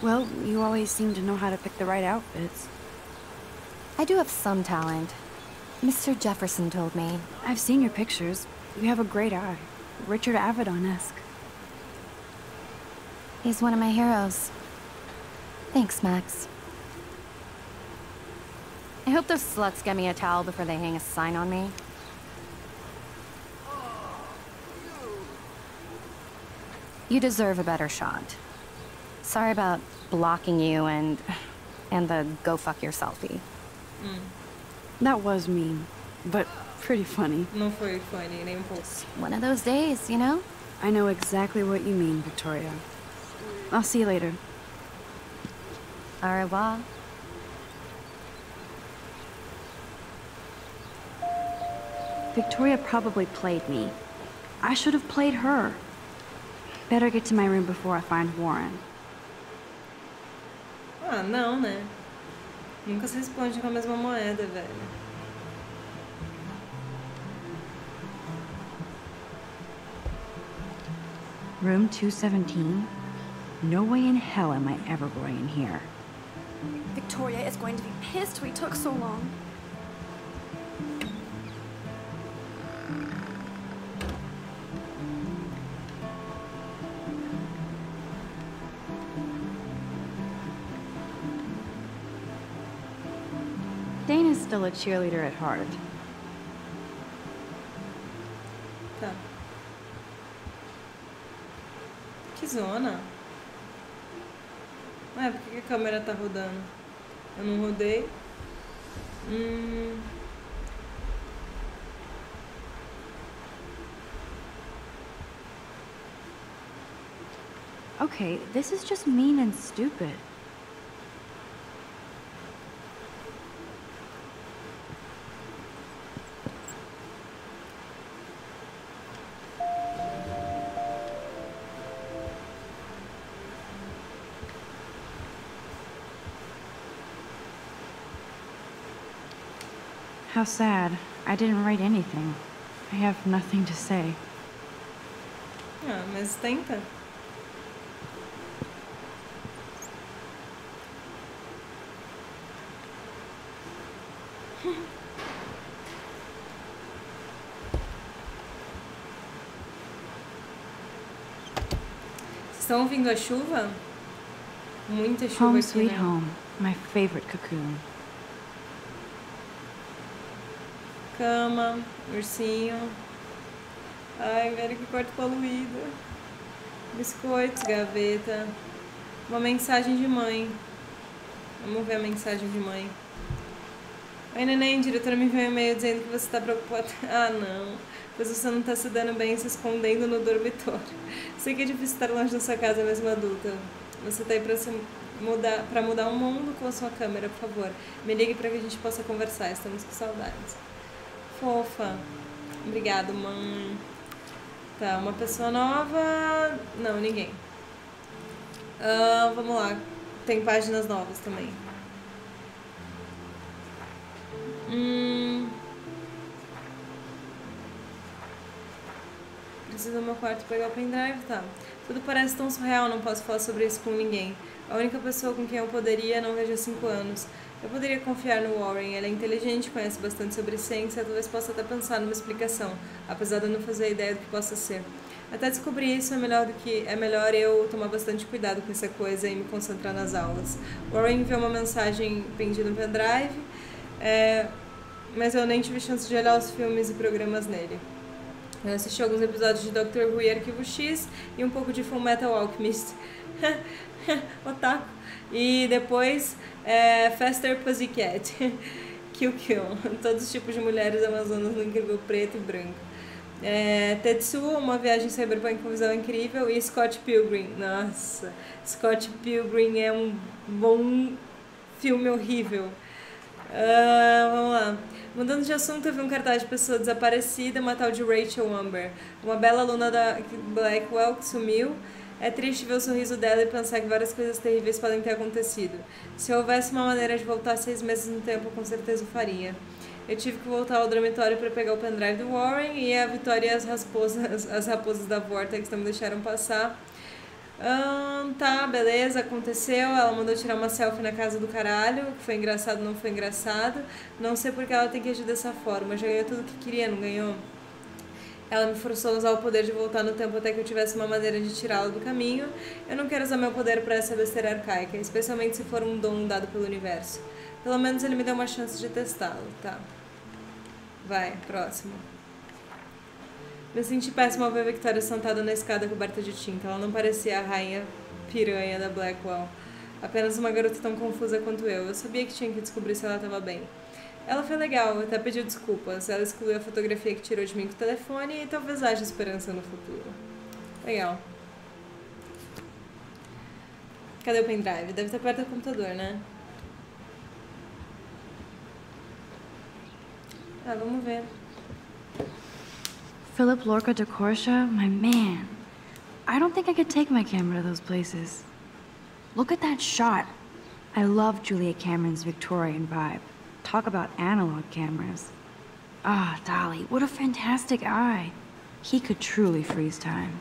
Well, you always seem to know how to pick the right outfits. I do have some talent. Mr. Jefferson told me. I've seen your pictures. You have a great eye. Richard Avedon-esque. He's one of my heroes. Thanks, Max. I hope those sluts get me a towel before they hang a sign on me. You deserve a better shot. Sorry about blocking you and... and the go fuck yourselfie. Mm. That was mean, but pretty funny. Não foi funny, nem um pouco. One of those days, you know? I know exactly what you mean, Victoria. I'll see you later. Au revoir. Victoria probably played me. I should have played her. Better get to my room before I find Warren. Ah, não, né? Nunca se responde com a mesma moeda, velho. Room 217? No way in hell am I ever going in here. Victoria is going to be pissed we took so long. Still a cheerleader at heart. Tá. Que zona. Ué, por que a câmera tá rodando? Eu não rodei. Hum. Okay, this is just mean and stupid. How sad. I didn't write anything. I have nothing to say. Ah, mas tenta. Estão ouvindo a chuva? Muita chuva Home aqui, sweet né? home. My favorite cocoon. Cama, ursinho. Ai, velho, que quarto poluído. Biscoitos, gaveta. Uma mensagem de mãe. Vamos ver a mensagem de mãe. Oi, neném, diretora me enviou um e-mail dizendo que você está preocupada. Ah, não. Pois você não está se dando bem se escondendo no dormitório. Sei que é difícil estar longe da sua casa mesmo adulta. Você está aí para se mudar, para mudar o mundo com a sua câmera, por favor. Me ligue para que a gente possa conversar. Estamos com saudades. Fofa. Obrigado, mãe. Tá, uma pessoa nova. Não, ninguém. Ah, vamos lá. Tem páginas novas também. Hum. Preciso do meu quarto pegar o pendrive, tá. Tudo parece tão surreal, não posso falar sobre isso com ninguém. A única pessoa com quem eu poderia não vejo há cinco anos. Eu poderia confiar no Warren, ele é inteligente, conhece bastante sobre ciência, talvez possa até pensar numa explicação, apesar de eu não fazer ideia do que possa ser. Até descobrir isso é melhor do que é melhor eu tomar bastante cuidado com essa coisa e me concentrar nas aulas. Warren enviou uma mensagem pendida no pendrive, é, mas eu nem tive chance de olhar os filmes e programas nele. Eu assisti alguns episódios de Doctor Who e Arquivo X e um pouco de Full Metal Alchemist. Otaku. E depois é, Faster Pussycat. Kill Kill. Todos os tipos de mulheres amazonas no incrível preto e branco. É, Tetsuo, uma viagem cyberpunk com visão incrível. E Scott Pilgrim. Nossa, Scott Pilgrim é um bom filme horrível. Ah, vamos lá. Mudando de assunto, eu vi um cartaz de pessoa desaparecida, uma tal de Rachel Amber. Uma bela aluna da Blackwell que sumiu. É triste ver o sorriso dela e pensar que várias coisas terríveis podem ter acontecido. Se houvesse uma maneira de voltar seis meses no tempo, com certeza o faria. Eu tive que voltar ao dormitório para pegar o pendrive do Warren e a Vitória e as raposas, as raposas da Vortex não me deixaram passar. Ahn, tá, beleza, aconteceu. Ela mandou tirar uma selfie na casa do caralho, que foi engraçado, não foi engraçado. Não sei porque ela tem que agir dessa forma. Já ganhou tudo que queria, não ganhou? Ela me forçou a usar o poder de voltar no tempo até que eu tivesse uma maneira de tirá-la do caminho. Eu não quero usar meu poder para essa besteira arcaica, especialmente se for um dom dado pelo universo. Pelo menos ele me deu uma chance de testá-lo, tá? Vai, próximo. Me senti péssima ao ver Victoria sentada na escada coberta de tinta. Ela não parecia a rainha piranha da Blackwell. Apenas uma garota tão confusa quanto eu. Eu sabia que tinha que descobrir se ela estava bem. Ela foi legal, até pediu desculpas. Ela excluiu a fotografia que tirou de mim com o telefone e talvez haja esperança no futuro. Legal. Cadê o pendrive? Deve estar perto do computador, né? Ah, vamos ver. Philip Lorca de Corsia, my man. I don't think I could take my camera to those places. Look at that shot. I love Julia Cameron's Victorian vibe. Talk about analog cameras. Ah, Dolly, what a fantastic eye. He could truly freeze time.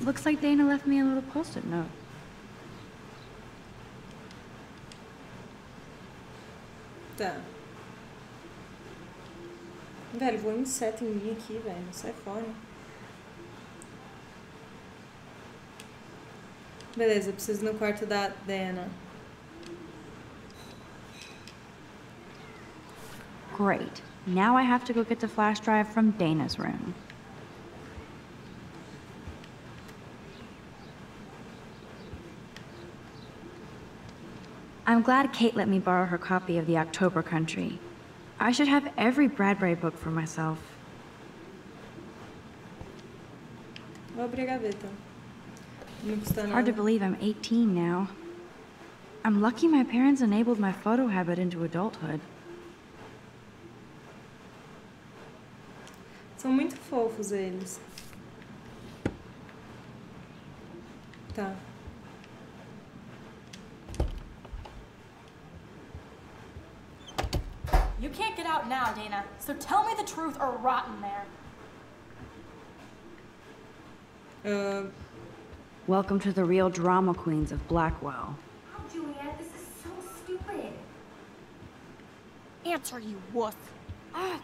Looks like Dana left me a little post-it note. Tá. Velho, vou inseto em mim aqui, velho. Sai fora. Beleza, preciso ir no quarto da Dana. Great. Now I have to go get the flash drive from Dana's room. I'm glad Kate let me borrow her copy of The October Country. I should have every Bradbury book for myself. Vou abrir a gaveta. Não custa nada. Hard to believe I'm 18 now. I'm lucky my parents enabled my photo habit into adulthood. São muito fofos eles. Tá. You can't get out now, Dana. So tell me the truth or rot in there. Uh, Welcome to the real drama queens of Blackwell. Oh, Juliet, this is so stupid. Answer, you wuss. Ah.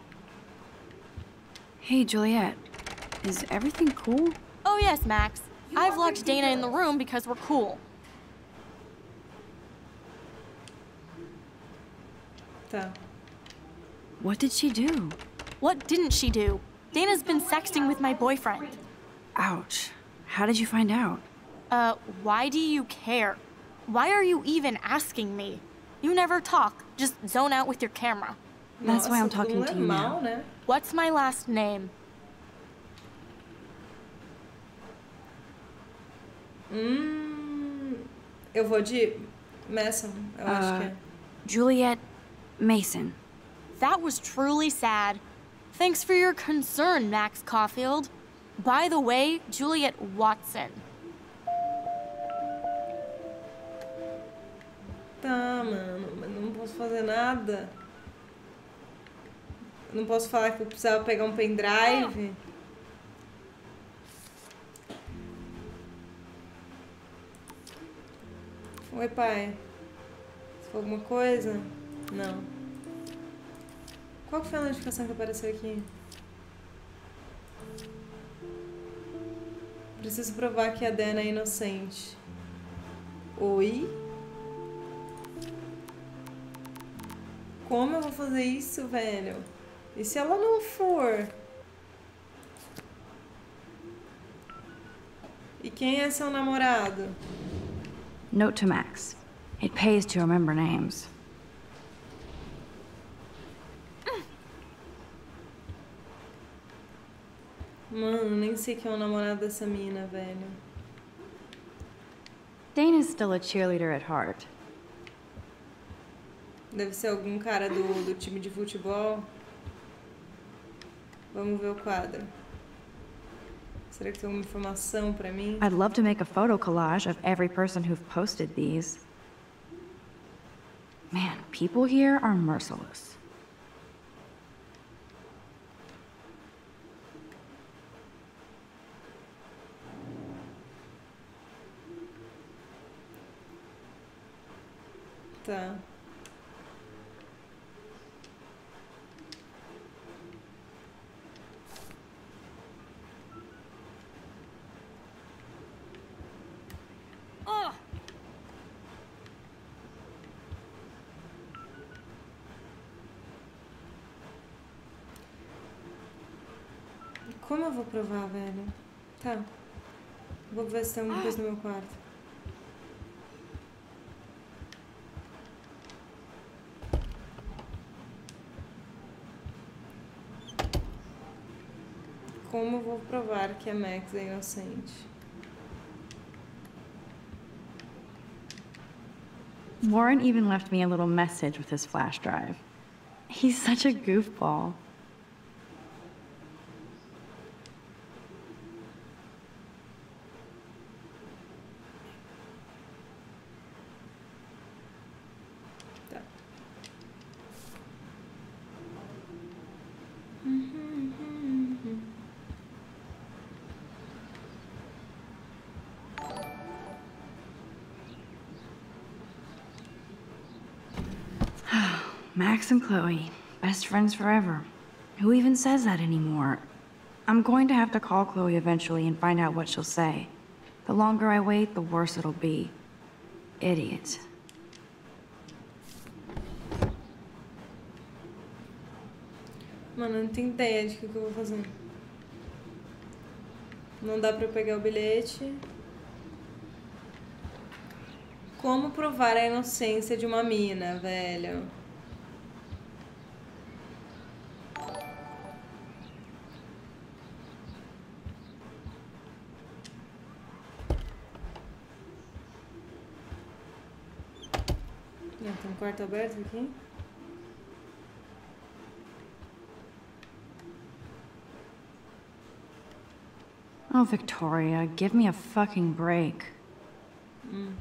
Hey, Juliet. Is everything cool? Oh, yes, Max. I've locked Dana in the room because we're cool. Tá. What did she do? What didn't she do? Dana's been sexting with my boyfriend. Ouch. How did you find out? Uh, why do you care? Why are you even asking me? You never talk, just zone out with your camera. That's why I'm talking to you now. What's my last name? Hum. Eu vou de Mason, eu acho que é. Juliet Mason. That was truly sad. Thanks for your concern, Max Caulfield. By the way, Juliet Watson. Tá, mano, mas não posso fazer nada. Não posso falar que eu precisava pegar um pendrive. Oi, pai. Se for alguma coisa? Não. Qual foi a notificação que apareceu aqui? Preciso provar que a Dana é inocente. Oi? Como eu vou fazer isso, velho? E se ela não for? E quem é seu namorado? Note to Max. It pays to remember names. Mano, nem sei quem é o namorado dessa mina, velho. Dana's still a cheerleader at heart. Deve ser algum cara do, do time de futebol. Vamos ver o quadro. Será que tem alguma informação pra mim? I'd love to make a photo collage of every person who've posted these. Man, people here are merciless. Tá. Como eu vou provar, velho? Tá. Vou ver se tem alguma coisa no meu quarto. Como vou provar que a Max é inocente? Warren even left me a little message with his flash drive. He's such a goofball. And Chloe, best friends forever. Who even says that anymore? I'm going to have to call Chloe eventually and find out what she'll say. The longer I wait, the worse it'll be. Idiot. Mano, eu não tenho ideia de o que que eu vou fazer. Não dá pra eu pegar o bilhete. Como provar a inocência de uma mina, velho? Tem um quarto aberto aqui? Oh, Victoria, give me a fucking break. Hum.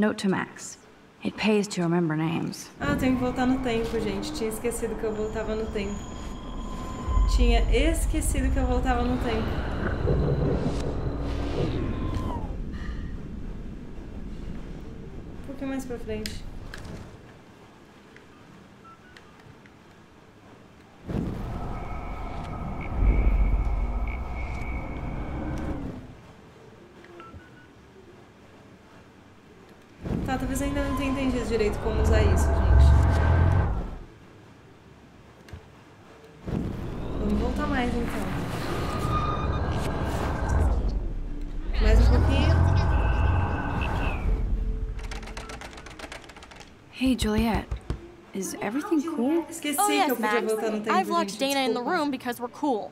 Note to Max. It pays to remember names. Ah, tenho que voltar no tempo, gente. Tinha esquecido que eu voltava no tempo. Tinha esquecido que eu voltava no tempo. Um pouquinho mais pra frente. Direito como usar isso, gente. Vamos voltar mais então. Mais um pouquinho. Hey, Juliet. Is everything cool? Esqueci Oh que yes, eu podia Max. voltar no tempo, I've locked gente. Dana in the room because we're cool.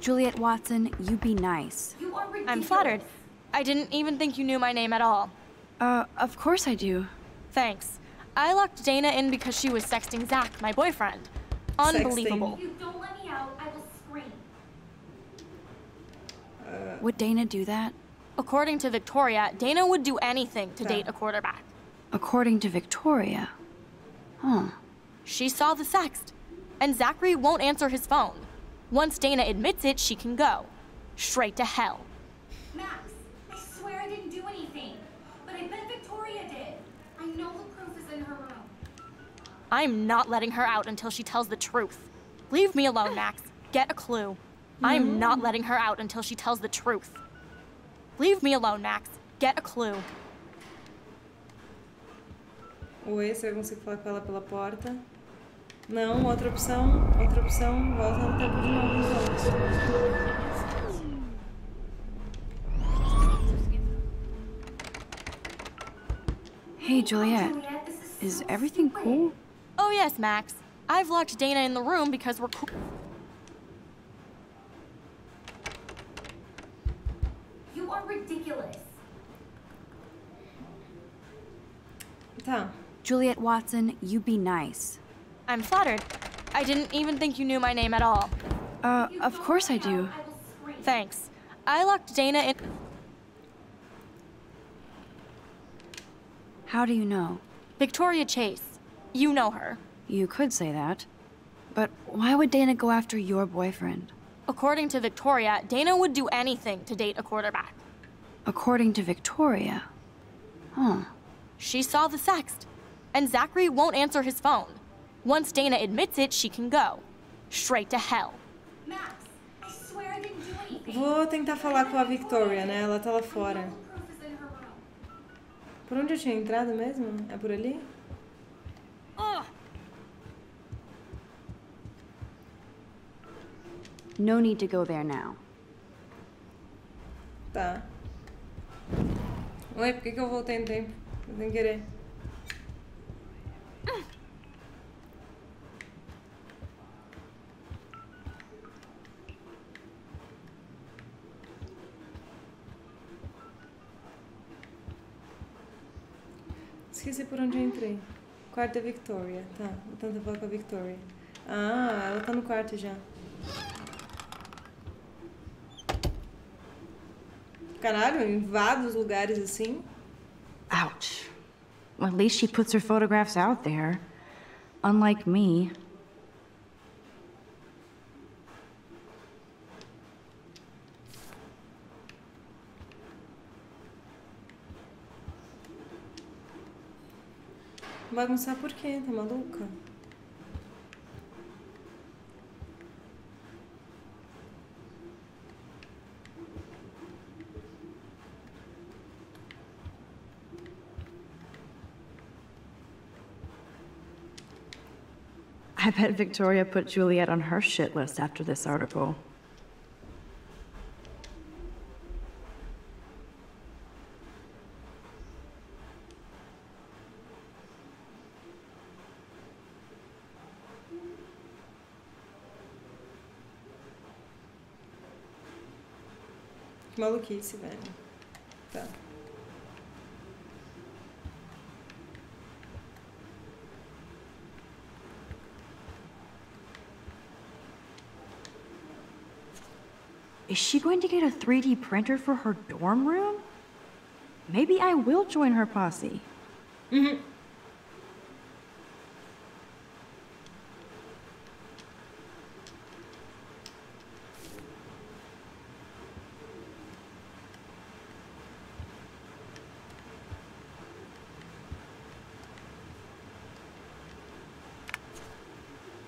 Juliet Watson, you be nice. I'm flattered. I didn't even think you knew my name at all. Uh, of course I do. Thanks. I locked Dana in because she was sexting Zach, my boyfriend. Unbelievable. you don't let me out, I will scream. Would Dana do that? According to Victoria, Dana would do anything to Yeah. date a quarterback. According to Victoria. Huh. She saw the sext, and Zachary won't answer his phone. Once Dana admits it, she can go. Straight to hell. Max, I swear I didn't do anything. But I bet Victoria did. I know the proof is in her room. I'm not letting her out until she tells the truth. Leave me alone, Max. Get a clue. I'm mm-hmm. not letting her out until she tells the truth. Leave me alone, Max. Get a clue. Oi, você vai conseguir falar com ela pela porta. Não, outra opção. Outra opção. Volta no tempo de novo nos outros. Hey, Juliet. Is everything cool? Oh, yes, Max. I've locked Dana in the room because we're cool. You are ridiculous. Tá. Juliet Watson, you be nice. I'm flattered. I didn't even think you knew my name at all. Uh, of course I do. Thanks. I locked Dana in. How do you know? Victoria Chase. You know her. You could say that. But why would Dana go after your boyfriend? According to Victoria, Dana would do anything to date a quarterback. According to Victoria. Huh. She saw the sext. And Zachary won't answer his phone. Once Dana admits it, she can go. Straight to hell. Max, I swear I didn't do anything. Vou tentar falar com a Victoria, né? Ela tá lá fora. Proof is in her room. Por onde eu tinha entrado mesmo? É por ali? No need to go there now. Tá. Ué, por que, que eu voltei no tempo? Sem querer. Esqueci por onde eu entrei. Quarto da Victoria. Tá, vou tentar falar com a Victoria. Ah, ela tá no quarto já. Caralho, em vários lugares assim. Ouch. Well, at least she puts her photographs out there. Unlike me. Bagunçar por quê? Tá maluca? I bet Victoria put Juliet on her shit list after this article. Maluquice, velho. Tá. Is she going to get a 3D printer for her dorm room? Maybe I will join her posse. Mhm.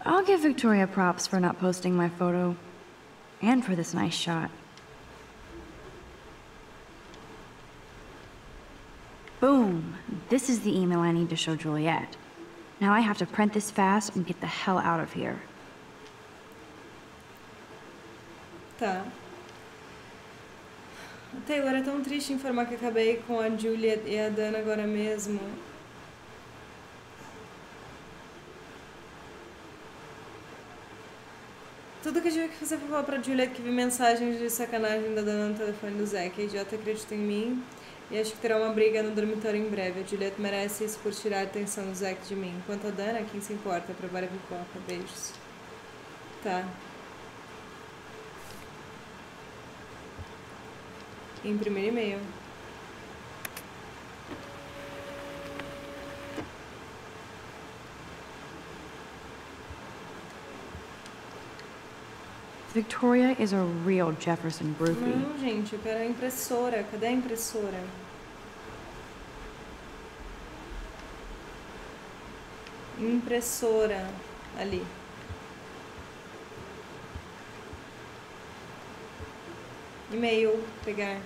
I'll give Victoria props for not posting my photo. And for this nice shot. Boom! This is the email I need to show Juliet. Now I have to print this fast and get the hell out of here. Tá. Taylor, é tão triste informar que acabei com a Julia e a Dana agora mesmo. Tudo que fazer foi falar pra Juliet que vi mensagens de sacanagem da Dana no telefone do Zack. A idiota acredita em mim e acho que terá uma briga no dormitório em breve. A Juliet merece isso por tirar a atenção do Zack de mim. Enquanto a Dana, quem se importa? Trabalha pipoca. Beijos. Tá. Imprimir e-mail. Victoria is a real Jefferson groupie. Não, gente, eu quero a impressora. Cadê a impressora? Impressora. Ali. E-mail. Pegar.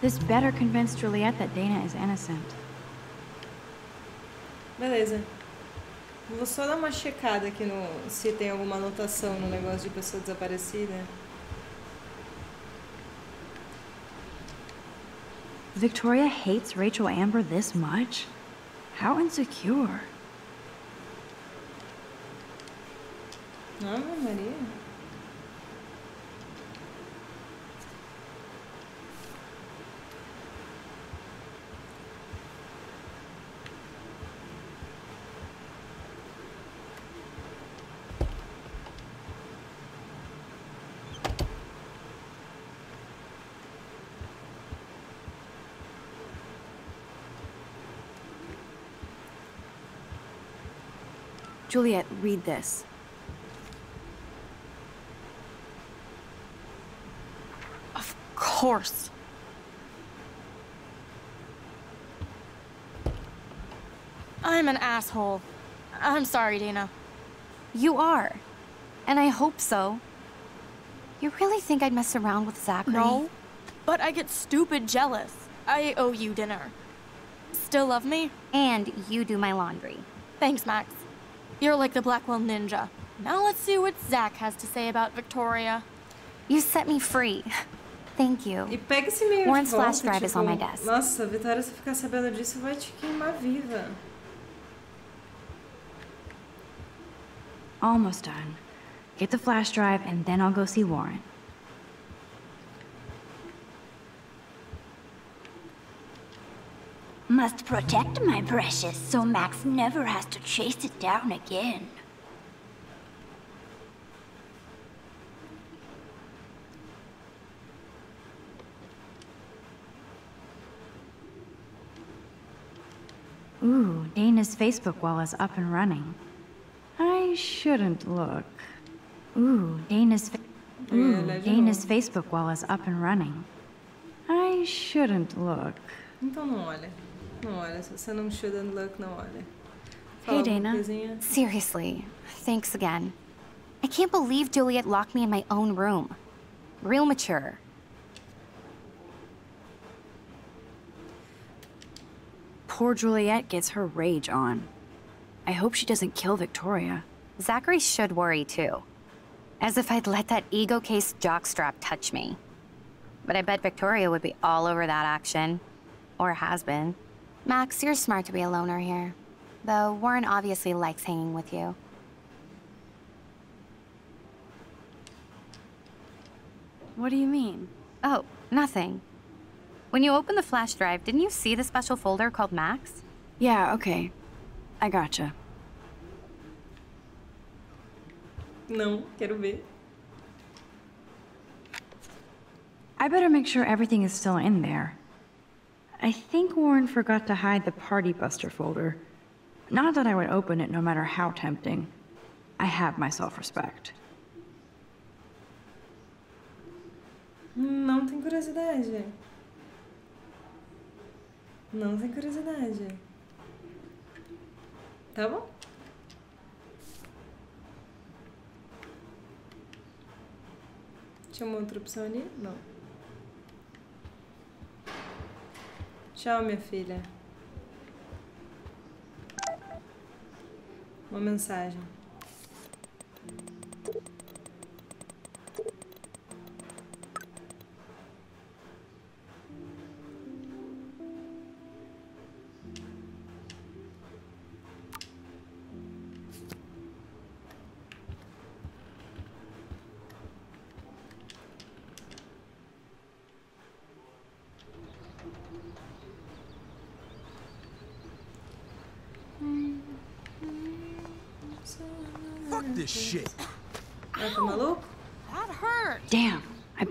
This better convince Juliet that Dana is innocent. Beleza. Vou só dar uma checada aqui no se tem alguma anotação no negócio de pessoa desaparecida. Victoria hates Rachel Amber this much? How insecure. Ave Maria. Juliet, read this. Of course. I'm an asshole. I'm sorry, Dana. You are. And I hope so. You really think I'd mess around with Zachary? No, but I get stupid jealous. I owe you dinner. Still love me? And you do my laundry. Thanks, Max. You're like the Blackwell Ninja. Now let's see what Zach has to say about Victoria. You set me free. Thank you. E pega esse e-mail Warren's de volta, flash drive tipo, is on my desk. Nossa, Vitória, se ficar sabendo disso, vai te queimar viva. Almost done. Get the flash drive and then I'll go see Warren. Must protect my precious so Max never has to chase it down again. Ooh, Dana's Facebook wall is up and running. I shouldn't look. Ooh, Dana's fa- Ooh, Dana's Facebook wall is up and running. I shouldn't look. Então não olha. Não olha. Se você não shouldn't look, não olha. Hey, Fala alguma Dana. Seriously, thanks again. I can't believe Juliet locked me in my own room. Real mature. Poor Juliet gets her rage on. I hope she doesn't kill Victoria. Zachary should worry too. As if I'd let that ego-cased jockstrap touch me. But I bet Victoria would be all over that action. Or has been. Max, you're smart to be a loner here. Though Warren obviously likes hanging with you. What do you mean? Oh, nothing. When you opened the flash drive, didn't you see the special folder called Max? Yeah, okay. I gotcha. Não, quero ver. I better make sure everything is still in there. I think Warren forgot to hide the Party Buster folder. Not that I would open it no matter how tempting. I have my self-respect. Não tem curiosidade. Não tem curiosidade. Tá bom? Tinha uma outra opção ali? Não. Tchau, minha filha. Uma mensagem.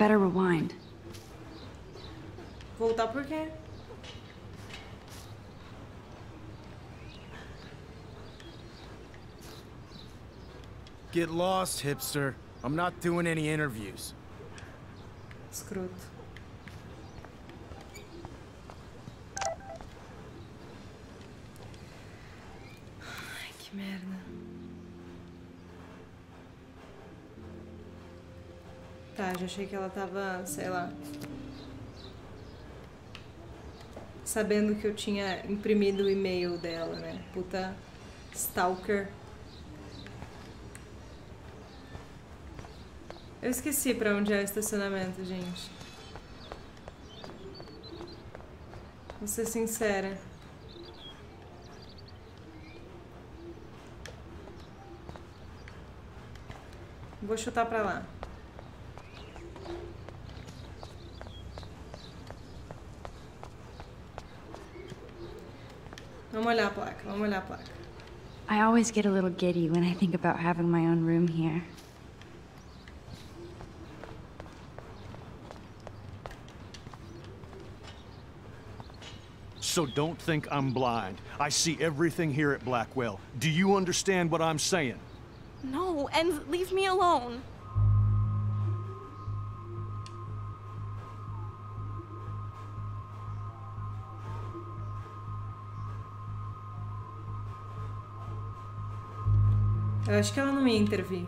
Better rewind. Voltar por quê? Get lost, hipster. I'm not doing any interviews. Escroto. Achei que ela tava, sei lá. sabendo que eu tinha imprimido o e-mail dela, né? Puta stalker. Eu esqueci pra onde é o estacionamento, gente. Vou ser sincera. Vou chutar pra lá. Vamos more a placa, vamos olhar a placa. I always get a little giddy when I think about having my own room here. So don't think I'm blind. I see everything here at Blackwell. Do you understand what I'm saying? No, and leave me alone. Eu acho que ela não ia intervir.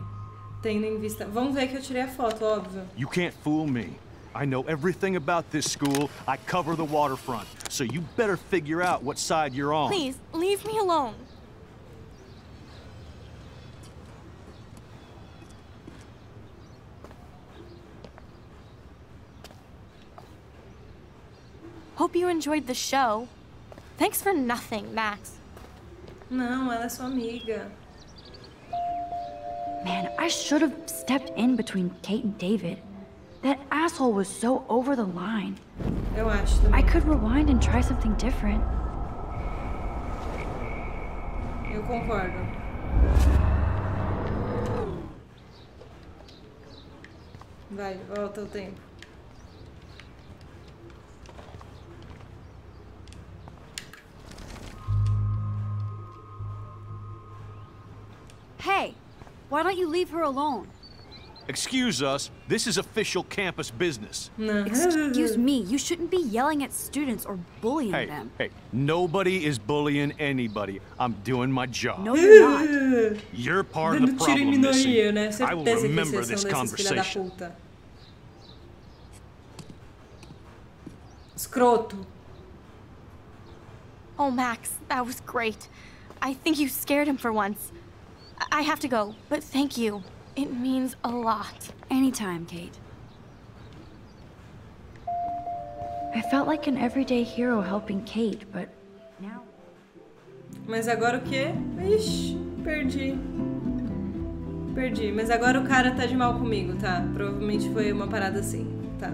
Tendo em vista. Vamos ver que eu tirei a foto, óbvio. You can't fool me. I know everything about this school. I cover the waterfront. So you better figure out what side you're on. Please, leave me alone. Hope you enjoyed the show. Thanks for nothing, Max. Não, ela é sua amiga. Man, I should have stepped in between Kate and David. That asshole was so over the line. Eu acho também. I could rewind and try something different. Eu concordo. Vai, volta o tempo. Why don't you leave her alone? Excuse us, this is official campus business. Excuse me, you shouldn't be yelling at students or bullying Hey, them. hey, nobody is bullying anybody. I'm doing my job. No, you're not. You're part of the Dando tiro em problem, Missy. minoria, né? I will remember this são desses filha da conversation. puta. Escroto. Oh, Max, that was great. I think you scared him for once. I have to go, but thank you. It means a lot. Anytime, Kate. I felt like an everyday hero helping Kate, but now. Mas agora o quê? Ixi, perdi. Perdi. Mas agora o cara tá de mal comigo, tá? Provavelmente foi uma parada assim, tá?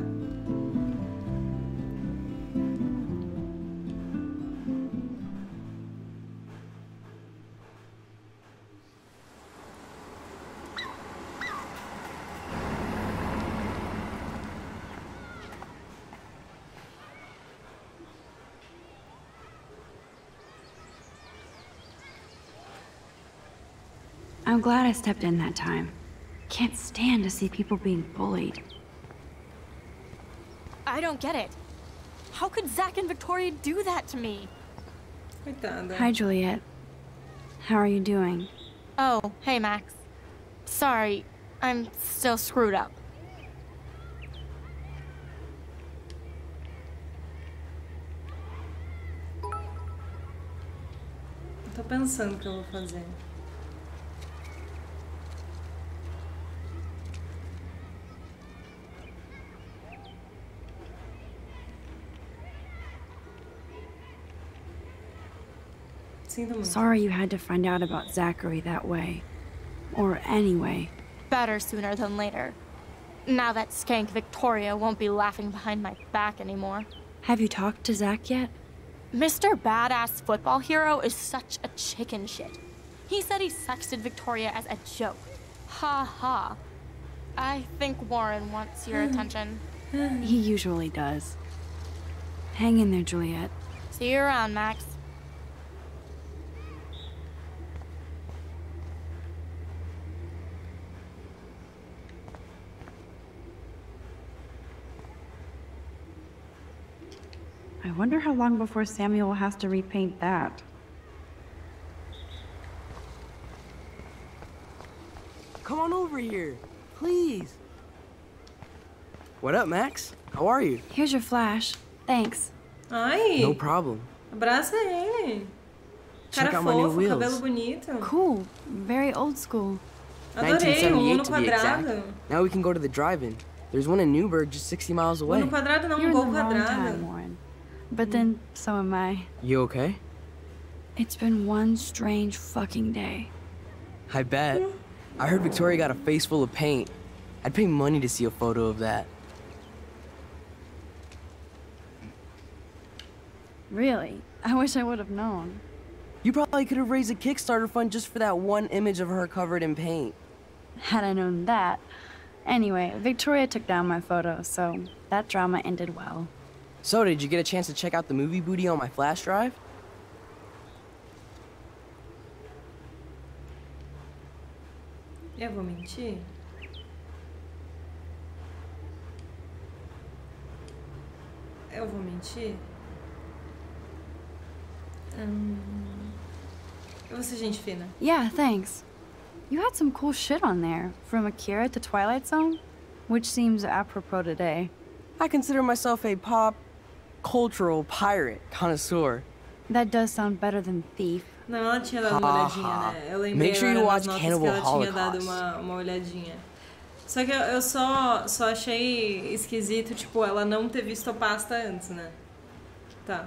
I'm glad I stepped in that time. Can't stand to see people being bullied. I don't get it. How could Zach and Victoria do that to me? Hi, Juliet. How are you doing? Oh, hey, Max. Sorry, I'm still screwed up. Tô pensando o que eu vou fazer. Sinto muito. Sorry you had to find out about Zachary that way. Or anyway. Better sooner than later. Now that skank Victoria won't be laughing behind my back anymore. Have you talked to Zach yet? Mr. Badass Football Hero is such a chicken shit. He said he sexted Victoria as a joke. Ha ha. I think Warren wants your attention. He usually does. Hang in there, Juliet. See you around, Max. Wonder how long before Samuel has to repaint that. Come on over here, please. What up, Max? How are you? Here's your flash. Thanks. Ai, No problem. abraça ele. Cara Check out my new fofo, wheels. cabelo bonito. Cool. Very old school. Adorei, um 1978 Uno to be exact. quadrado. Now we can go to the drive-in. There's one in Newburgh just 60 miles away. Uno quadrado não, You're um in gol time, quadrado. But then, so am I. You okay? It's been one strange fucking day. I bet. I heard Victoria got a face full of paint. I'd pay money to see a photo of that. Really? I wish I would have known. You probably could have raised a Kickstarter fund just for that one image of her covered in paint. Had I known that. Anyway, Victoria took down my photo, so that drama ended well. So, did you get a chance to check out the movie booty on my flash drive? Eu vou mentir? Eu vou mentir? Hum... Eu vou ser gente fina. Yeah, thanks. You had some cool shit on there, from Akira to Twilight Zone, which seems apropos today. I consider myself a pop cultural pirate connoisseur. That does sound better than thief. Não, ela tinha dado uma Ha, olhadinha, ha. né? Eu lembrei Make sure you agora watch nas notas Cannibal que ela tinha dado Holocaust. uma, uma olhadinha. Só que eu, eu só, só achei esquisito, tipo, ela não ter visto a pasta antes, né? Tá.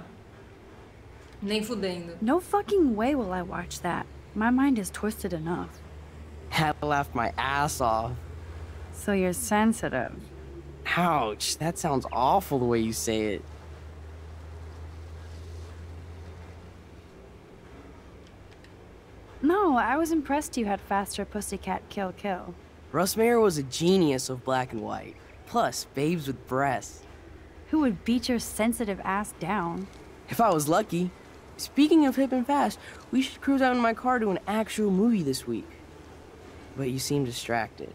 Nem fudendo. No fucking way will I watch that. My mind is twisted enough. Had laughed my ass off. So you're sensitive. Ouch, that sounds awful the way you say it. No, I was impressed you had faster pussycat kill kill. Russ Meyer was a genius of black and white. Plus, babes with breasts. Who would beat your sensitive ass down? If I was lucky. Speaking of hip and fast, we should cruise out in my car to an actual movie this week. But you seem distracted.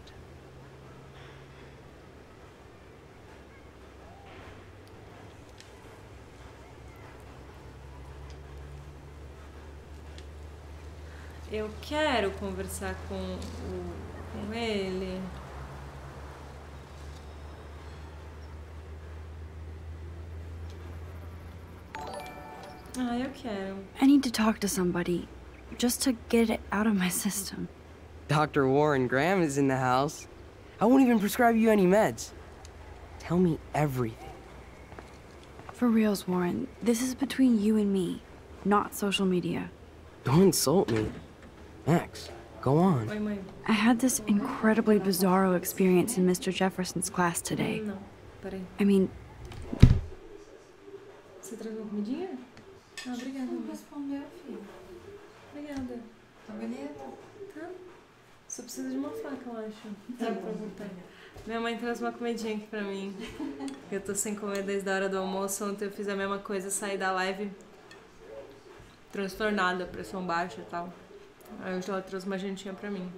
Eu quero conversar com, o, com ele. Ah, eu quero. I need to talk to somebody, just to get it out of my system. Dr. Warren Graham is in the house. I won't even prescribe you any meds. Tell me everything. For reals, Warren, this is between you and me, not social media. Don't insult me. Max, go on. I had this incredibly bizarro experience in Mr. Jefferson's class today. Não, peraí. I mean, Você traz uma comidinha? Ah, obrigada. Não respondeu, filho. Obrigada. Tá beleza? Tá. Só precisa de uma faca, eu acho. Tá Pra bom. voltar. Minha mãe traz uma comidinha aqui pra mim. Eu tô sem comer desde a hora do almoço. Ontem eu fiz a mesma coisa, saí da live transtornada, pressão baixa e tal. Aí hoje ela trouxe uma jantinha pra mim.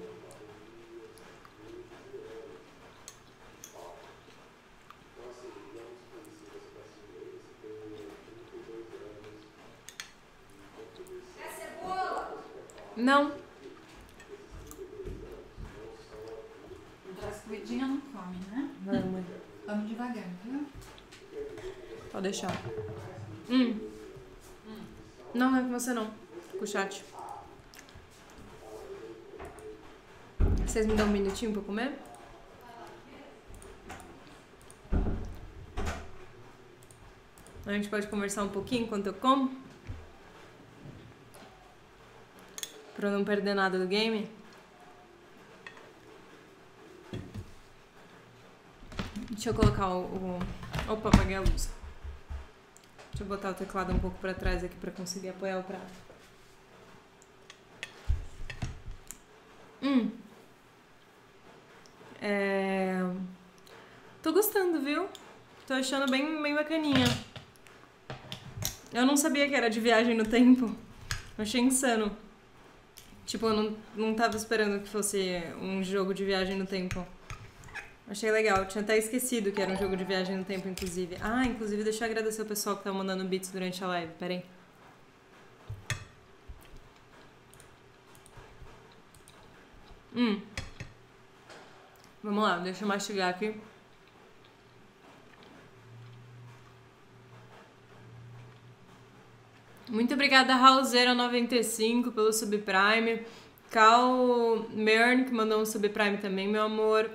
Não. Não traz comidinha, não come, né? Vai, mãe. Vamos devagar, viu? Pode deixar. Hum. Não, não é com você não. Com o chat. Vocês me dão um minutinho pra comer? A gente pode conversar um pouquinho enquanto eu como? Pra não perder nada do game? Deixa eu colocar o. o... Opa, apaguei a luz. Deixa eu botar o teclado um pouco pra trás aqui pra conseguir apoiar o prato. Hum. É... Tô gostando, viu? Tô achando bem, bem bacaninha. Eu não sabia que era de viagem no tempo. Achei insano. Tipo, eu não, não tava esperando que fosse um jogo de viagem no tempo. Achei legal. Tinha até esquecido que era um jogo de viagem no tempo, inclusive. Ah, inclusive, deixa eu agradecer o pessoal que tá mandando beats durante a live. Pera aí. Hum. Vamos lá, deixa eu mastigar aqui. Muito obrigada, Raulzeira95, pelo subprime. Cal Mern, que mandou um subprime também, meu amor.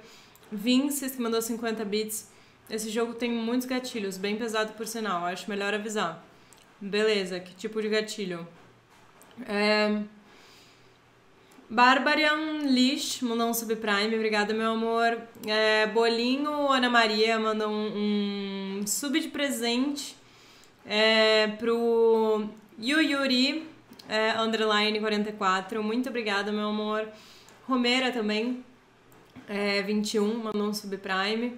Vinces, que mandou 50 bits. Esse jogo tem muitos gatilhos, bem pesado por sinal. Acho melhor avisar. Beleza, que tipo de gatilho? É... Barbarian Lish mandou um subprime, obrigada, meu amor. É, Bolinho Ana Maria mandou um, um sub de presente é, pro Yuyuri é, underline 44. Muito obrigada, meu amor. Romera também, é, 21, mandou um subprime.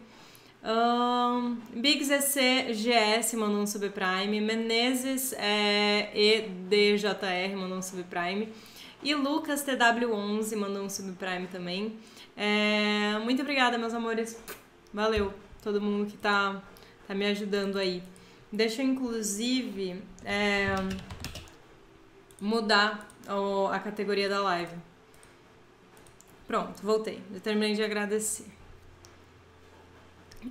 Um, Big GS mandou um subprime. Menezes é, EDJR mandou um subprime. E Lucas TW11 mandou um subprime também. É, muito obrigada, meus amores. Valeu, todo mundo que tá, tá me ajudando aí. Deixa eu, inclusive, é, mudar o, a categoria da live. Pronto, voltei. Eu terminei de agradecer.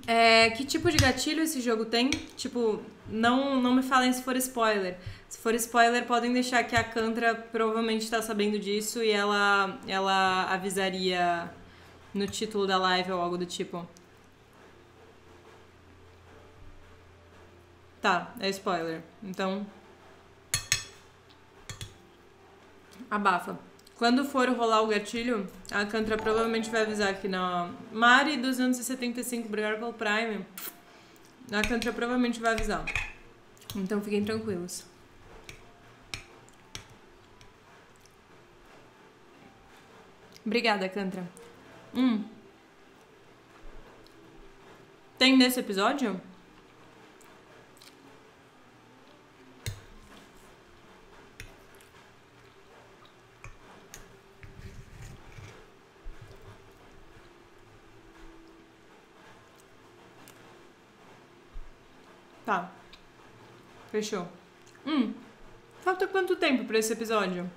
É, que tipo de gatilho esse jogo tem? Tipo, não, não me falem se for spoiler. Se for spoiler, podem deixar que a Cantra provavelmente está sabendo disso e ela, ela avisaria no título da live ou algo do tipo. Tá, é spoiler. Então. Abafa. Quando for rolar o gatilho, a Cantra provavelmente vai avisar aqui na Mari 275, obrigado pelo Prime. A Cantra provavelmente vai avisar. Então fiquem tranquilos. Obrigada, Cantra. Hum. Tem nesse episódio? Tá. Fechou. Hum. Falta quanto tempo pra esse episódio?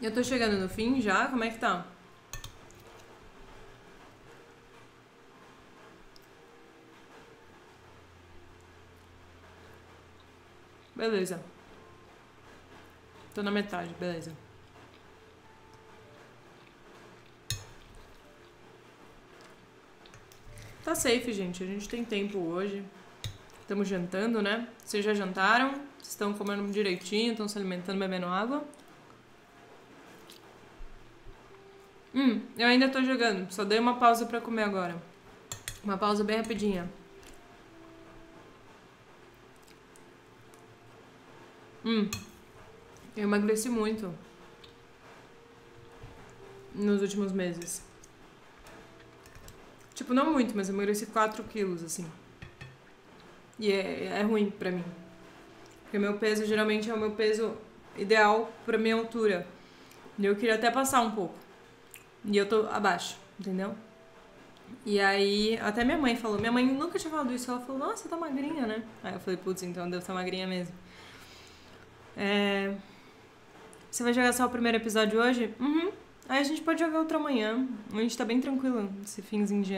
Eu tô chegando no fim já? Como é que tá? Beleza. Tô na metade, beleza. Tá safe, gente. A gente tem tempo hoje. Estamos jantando, né? Vocês já jantaram? Vocês estão comendo direitinho? Estão se alimentando, bebendo água? Hum, eu ainda tô jogando. Só dei uma pausa pra comer agora. Uma pausa bem rapidinha. Hum, eu emagreci muito nos últimos meses. Tipo, não muito, mas eu emagreci 4 quilos, assim. E é, é ruim pra mim. Porque meu peso geralmente é o meu peso ideal pra minha altura. E eu queria até passar um pouco. E eu tô abaixo, entendeu? E aí, até minha mãe falou. Minha mãe nunca tinha falado isso. Ela falou, nossa, tá magrinha, né? Aí eu falei, putz, então deve estar magrinha mesmo. É... Você vai jogar só o primeiro episódio hoje? Uhum. Aí a gente pode jogar outro amanhã. A gente tá bem tranquilo esse finzinho de.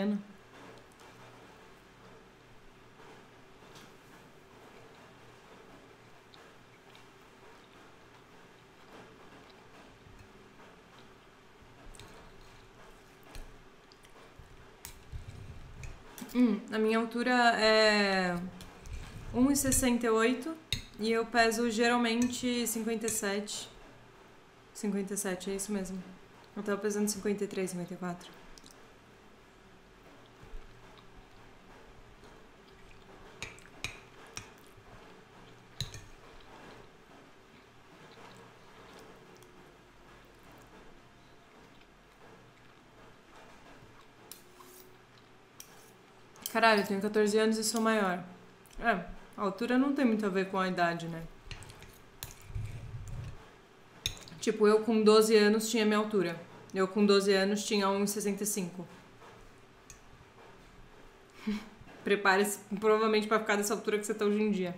Hum, a minha altura é 1,68 e eu peso geralmente 57. 57, é isso mesmo. Eu tava pesando 53, 54. Caralho, eu tenho 14 anos e sou maior. É, a altura não tem muito a ver com a idade, né? Tipo, eu com 12 anos tinha minha altura. Eu com 12 anos tinha 1,65. Prepare-se provavelmente pra ficar dessa altura que você tá hoje em dia.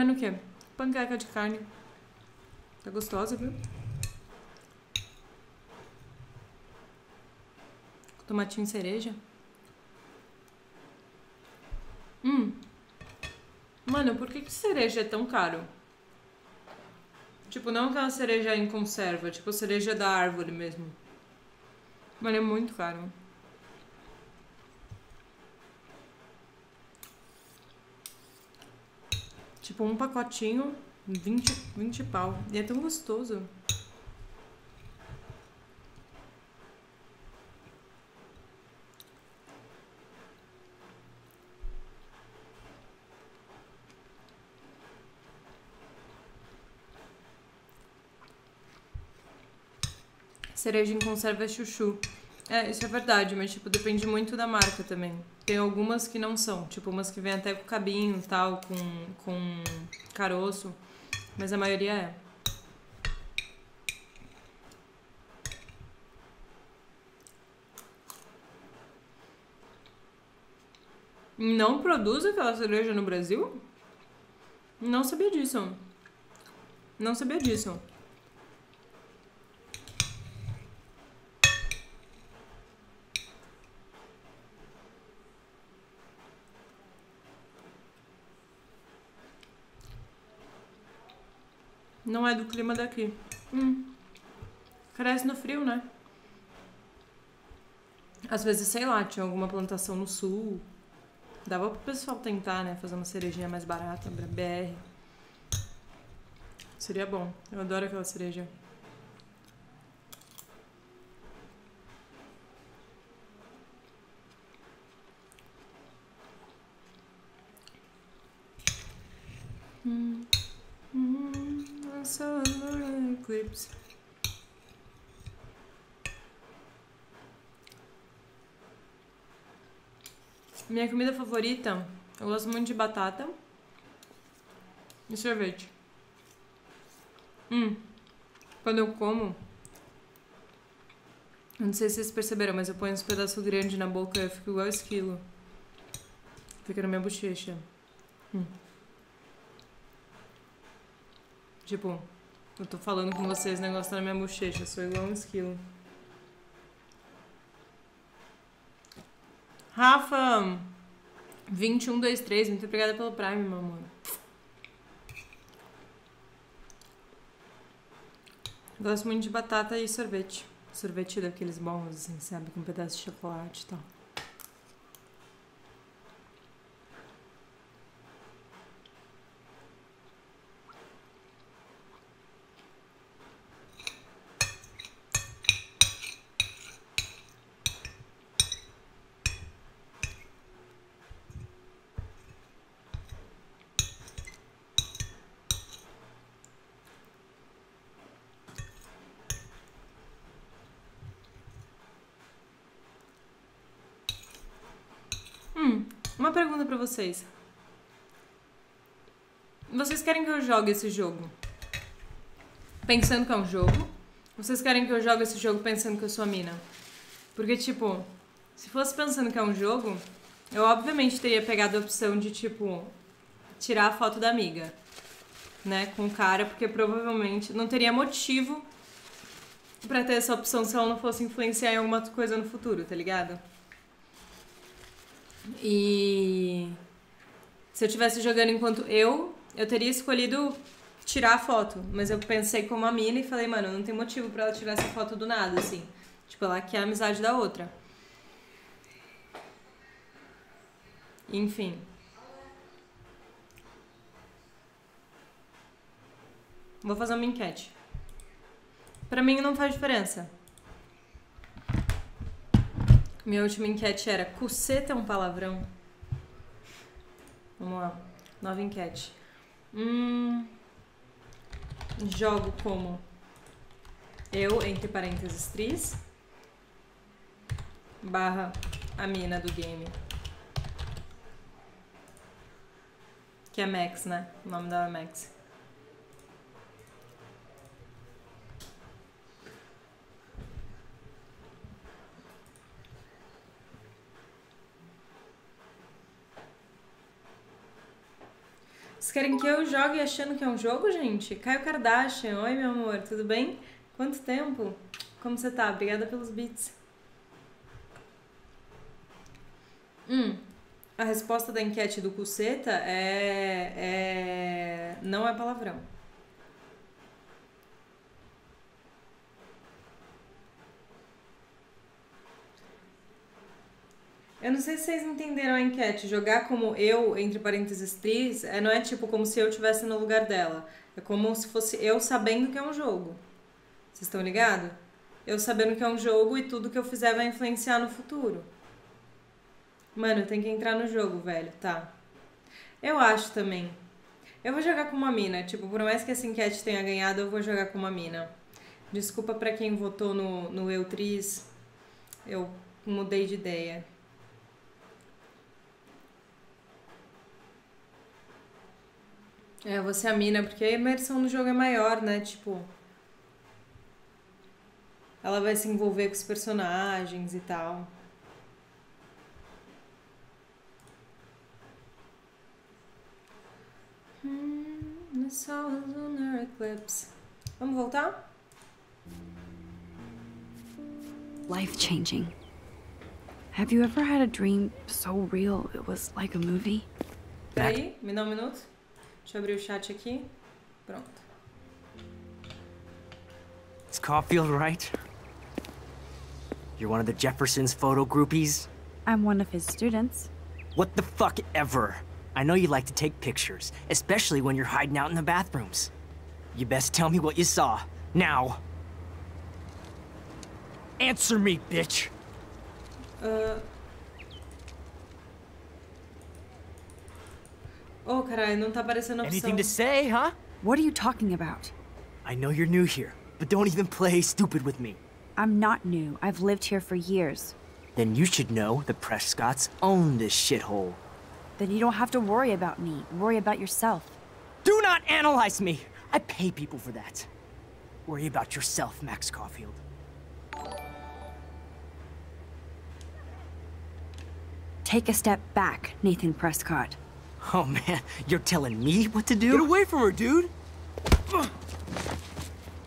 Comendo o quê? Panqueca de carne. Tá gostosa, viu? Tomatinho cereja. Hum. Mano, por que, que cereja é tão caro? Tipo, não aquela cereja em conserva, tipo cereja da árvore mesmo. Mano, é muito caro. Tipo, um pacotinho, 20, 20 pau. E é tão gostoso. Cereja em conserva chuchu. É, isso é verdade, mas tipo, depende muito da marca também. Tem algumas que não são, tipo, umas que vêm até com cabinho e tal, com, com caroço, mas a maioria é. Não produz aquela cereja no Brasil? Não sabia disso. Não sabia disso. Não é do clima daqui. Hum. Cresce no frio, né? Às vezes, sei lá, tinha alguma plantação no sul. Dava pro pessoal tentar, né? Fazer uma cerejinha mais barata, BR. Seria bom. Eu adoro aquela cereja. Hum. Hum. Lunar eclipse. Minha comida favorita, eu gosto muito de batata e sorvete. Hum, quando eu como, não sei se vocês perceberam, mas eu ponho uns pedaços grandes na boca e eu fico igual esquilo. Fica na minha bochecha. Hum. Tipo, eu tô falando com vocês, o negócio tá na minha bochecha, sou igual um esquilo. Rafa, 2123, muito obrigada pelo Prime, meu amor. Gosto muito de batata e sorvete. Sorvete daqueles bons, assim, sabe? Com um pedaço de chocolate e tal. Hum, uma pergunta pra vocês. Vocês querem que eu jogue esse jogo pensando que é um jogo? Vocês querem que eu jogue esse jogo pensando que eu sou a mina? Porque, tipo, se fosse pensando que é um jogo, eu obviamente teria pegado a opção de, tipo, tirar a foto da amiga, né, com o cara, porque provavelmente não teria motivo pra ter essa opção se ela não fosse influenciar em alguma coisa no futuro, tá ligado? E se eu tivesse jogando enquanto eu, eu teria escolhido tirar a foto, mas eu pensei como a mina e falei, mano, não tem motivo para ela tirar essa foto do nada, assim. Tipo, ela quer a amizade da outra. Enfim. Vou fazer uma enquete. Pra mim não faz diferença. Minha última enquete era: cuceta é um palavrão? Vamos lá. Nova enquete. Hum, jogo como eu, entre parênteses, Tris, barra a mina do game. Que é Max, né? O nome dela é Max. Vocês querem que eu jogue achando que é um jogo, gente? Caio Kardashian, oi meu amor, tudo bem? Quanto tempo? Como você tá? Obrigada pelos beats. Hum, a resposta da enquete do Cuceta é, é. Não é palavrão. Eu não sei se vocês entenderam a enquete. Jogar como eu, entre parênteses, Tris, é, não é tipo como se eu estivesse no lugar dela. É como se fosse eu sabendo que é um jogo. Vocês estão ligados? Eu sabendo que é um jogo e tudo que eu fizer vai influenciar no futuro. Mano, tem que entrar no jogo, velho, tá? Eu acho também. Eu vou jogar com uma mina. Tipo, por mais que essa enquete tenha ganhado, eu vou jogar com uma mina. Desculpa pra quem votou no, no Eutris. Eu mudei de ideia. É, você a mina, porque a imersão no jogo é maior, né? Tipo. Ela vai se envolver com os personagens e tal. Hmm, I saw a lunar eclipse. Vamos voltar? Life changing. Have you ever had a dream so real it was like a movie? Peraí, me dá um minuto. Deixa eu abrir o chat aqui. Pronto. It's Caulfield, right? You're one of the Jefferson's photo groupies? I'm one of his students. What the fuck ever? I know you like to take pictures, especially when you're hiding out in the bathrooms. You best tell me what you saw. Now. Answer me, bitch! Uh... Oh, caralho, não tá aparecendo opção. Anything to say, huh? What are you talking about? I know you're new here, but don't even play stupid with me. I'm not new. I've lived here for years. Then you should know the Prescotts own this shithole. Then you don't have to worry about me. Worry about yourself. Do not analyze me! I pay people for that. Worry about yourself, Max Caulfield. Take a step back, Nathan Prescott. Oh man, you're telling me what to do? Get away from her, dude!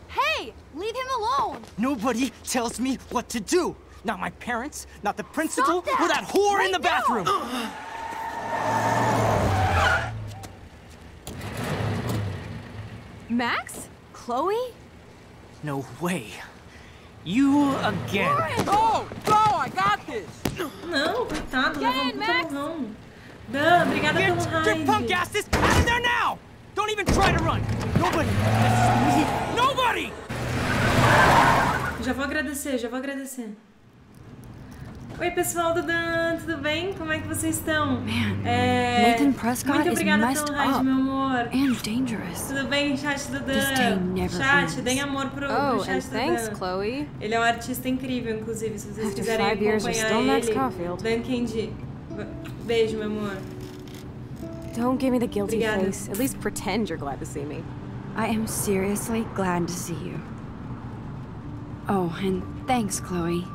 Hey! Leave him alone! Nobody tells me what to do! Not my parents, not the principal, that! or that whore Right in the now! bathroom! Max? Chloe? No way. You again. Go! Go! I got this! Não, coitado, Get leva um in, puta Max. burrão. Dan, obrigada pelo your raid. punk asses out of there now! Don't even try to run! Nobody! Nobody! Já vou agradecer, já vou agradecer. Oi, pessoal do Dan, tudo bem? Como é que vocês estão? Man, É, Nathan Prescott Muito obrigada pelo raid, meu amor. and dangerous. Tudo bem, chat do Dan? never Chat, deem amor pro, Oh, pro chat and do thanks, Dan. Chloe. Ele é um artista incrível, inclusive, se vocês After quiserem acompanhar ele. Dan Candy. Beijo, meu amor. Don't give me the guilty Obrigada. face. At least pretend you're glad to see me. I am seriously glad to see you. Oh, and thanks, Chloe.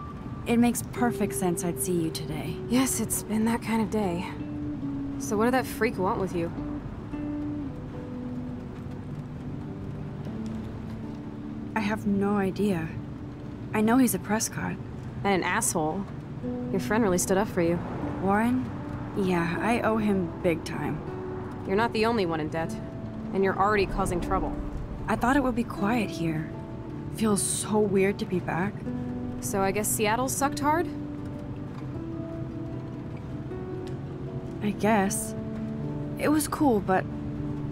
It makes perfect sense I'd see you today. Yes, it's been that kind of day. So what did that freak want with you? I have no idea. I know he's a Prescott. And an asshole. Your friend really stood up for you. Warren? Yeah, I owe him big time. You're not the only one in debt. And you're already causing trouble. I thought it would be quiet here. Feels so weird to be back. So I guess Seattle sucked hard? I guess. It was cool, but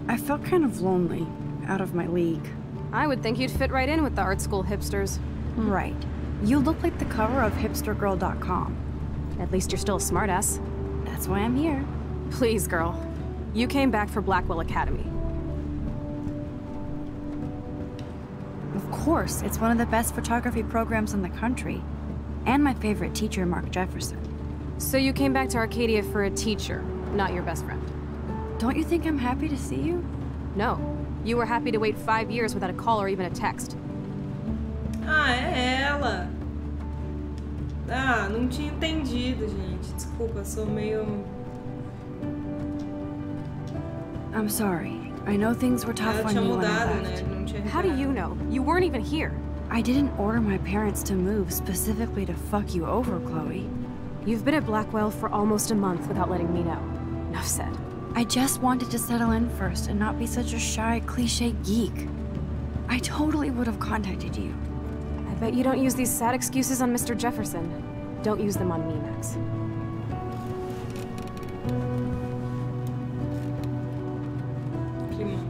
I felt kind of lonely, out of my league. I would think you'd fit right in with the art school hipsters. Right. You look like the cover of hipstergirl.com. At least you're still a smartass. That's why I'm here. Please, girl. You came back for Blackwell Academy. Of course, it's one of the best photography programs in the country. And my favorite teacher, Mark Jefferson. So you came back to Arcadia for a teacher, not your best friend. Don't you think I'm happy to see you? No. You were happy to wait five years without a call or even a text. Ah, é ela. Ah, não tinha entendido, gente. Desculpa, sou meio. I'm sorry. I know things were tough on you when I left. How do you know? You weren't even here. I didn't order my parents to move specifically to fuck you over, Chloe. You've been at Blackwell for almost a month without letting me know. Enough said. I just wanted to settle in first and not be such a shy, cliche geek. I totally would have contacted you. I bet you don't use these sad excuses on Mr. Jefferson. Don't use them on me, Max. Climão.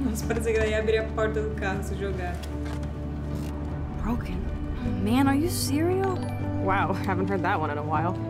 Nossa, parecia que ela ia abrir a porta do carro se jogar. Broken. Man, are you serial? Wow, haven't heard that one in a while.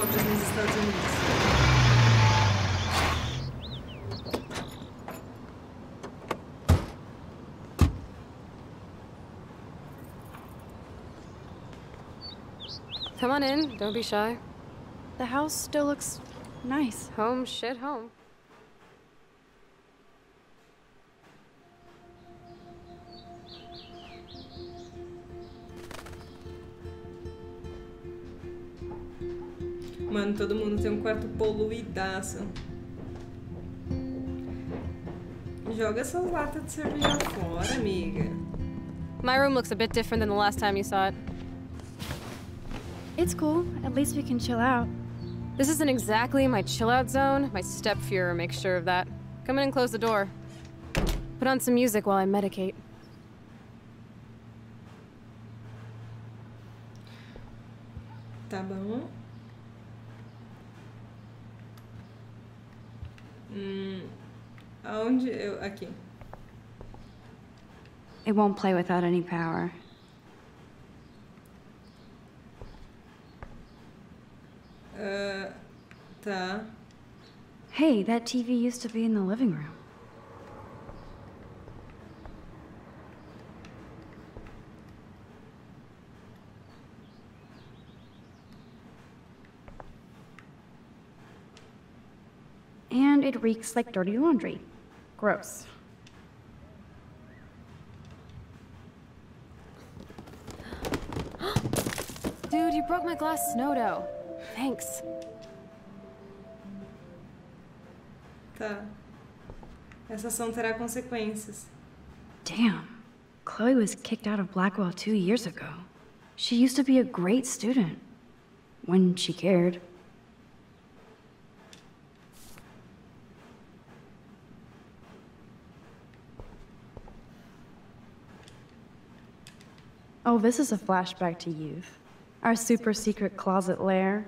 Pobres nos Estados Unidos. Come on in, don't be shy. The house still looks nice. Home, shit, home. Mano, todo mundo tem um quarto poluidaço. Joga essas latas de cerveja fora, amiga. My room looks a bit different than the last time you saw it. It's cool. At least we can chill out. This isn't exactly my chill out zone. My stepfuhrer makes sure of that. Come in and close the door. Put on some music while I medicate. Tá bom. Hum, aonde eu. Aqui. It won't play without any power. Ah, tá. Hey, that TV used to be in the living room. And it reeks like dirty laundry. Gross. Dude, you broke my glass snow dough. Thanks. Tá. Essa ação terá consequências. Damn. Chloe was kicked out of Blackwell two years ago. She used to be a great student. When she cared. Oh, this is a flashback to youth. Our super secret closet lair.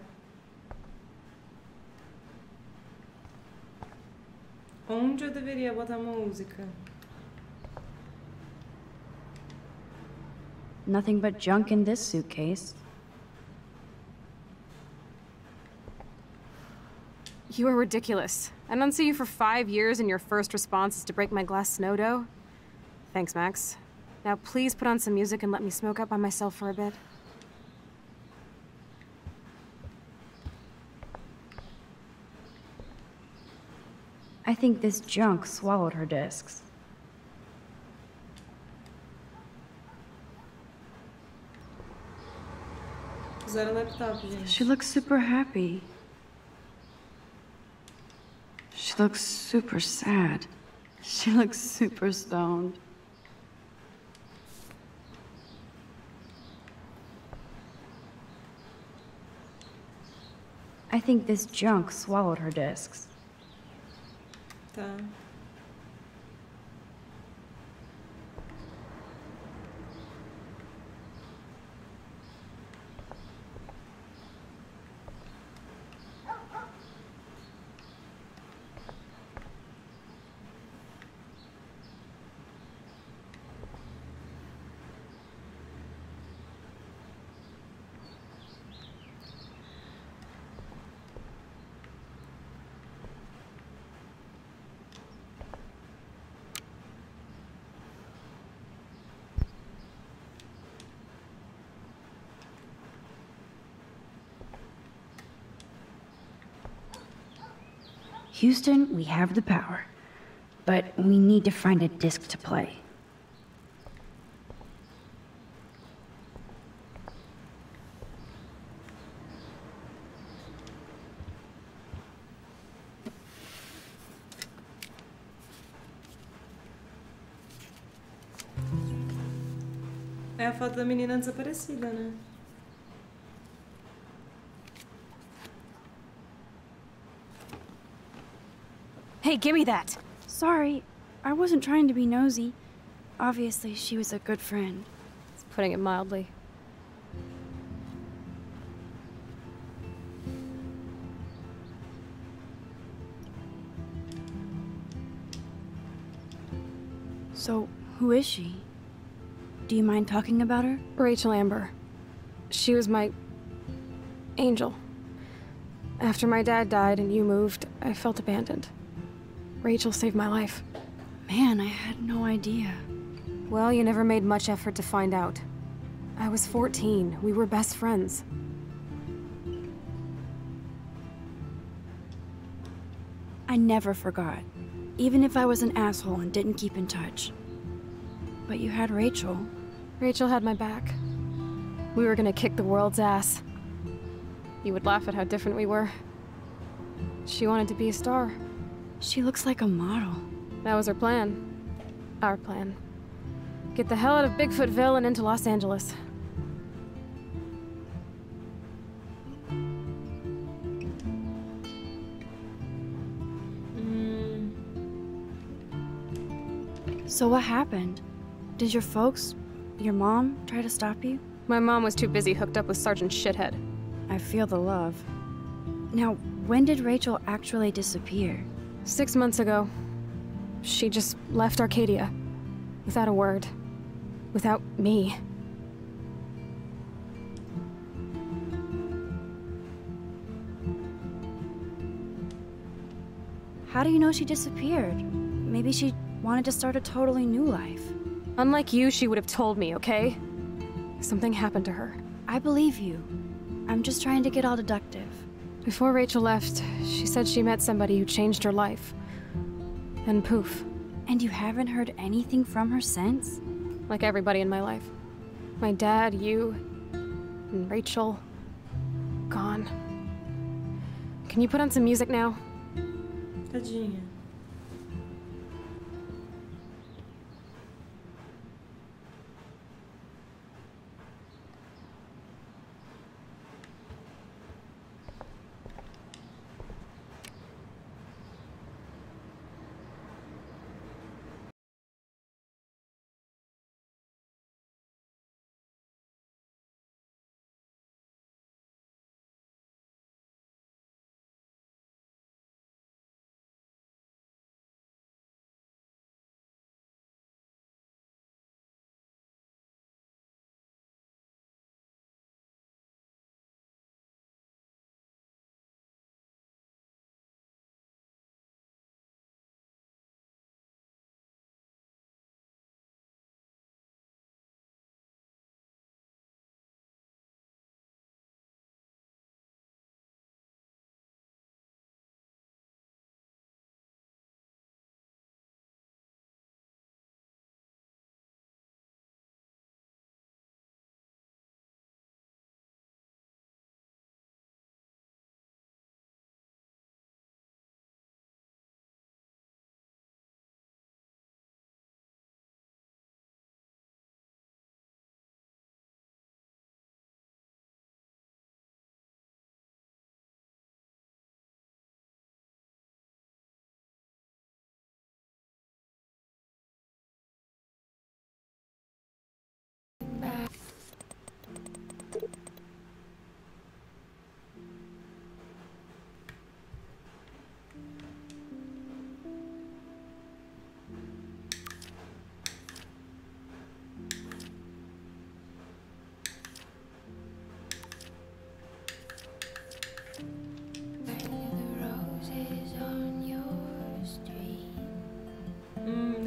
Onde eu deveria botar música? Nothing but junk in this suitcase. You are ridiculous. I don't see you for five years and your first response is to break my glass snow dough. Thanks, Max. Now please put on some music and let me smoke out by myself for a bit. I think this junk swallowed her discs. Zero laptop. She looks super happy. She looks super sad. She looks super stoned. I think this junk swallowed her discs. Houston, we have the power. But we need to find a disc to play. É a foto da menina desaparecida, né? Hey, give me that! Sorry, I wasn't trying to be nosy. Obviously, she was a good friend. It's putting it mildly. So, who is she? Do you mind talking about her? Rachel Amber. She was my angel. After my dad died and you moved, I felt abandoned. Rachel saved my life. Man, I had no idea. Well, you never made much effort to find out. I was 14. We were best friends. I never forgot. Even if I was an asshole and didn't keep in touch. But you had Rachel. Rachel had my back. We were gonna kick the world's ass. You would laugh at how different we were. She wanted to be a star. She looks like a model. That was her plan. Our plan. Get the hell out of Bigfootville and into Los Angeles. Hmm. So what happened? Did your folks, your mom, try to stop you? My mom was too busy hooked up with Sergeant Shithead. I feel the love. Now, when did Rachel actually disappear? Six months ago. She just left Arcadia. Without a word. Without me. How do you know she disappeared? Maybe she wanted to start a totally new life. Unlike you, she would have told me, okay? Something happened to her. I believe you. I'm just trying to get all deductive. Before Rachel left, she said she met somebody who changed her life. And poof. And you haven't heard anything from her since? Like everybody in my life. My dad, you, and Rachel. Gone. Can you put on some music now? Tadinha.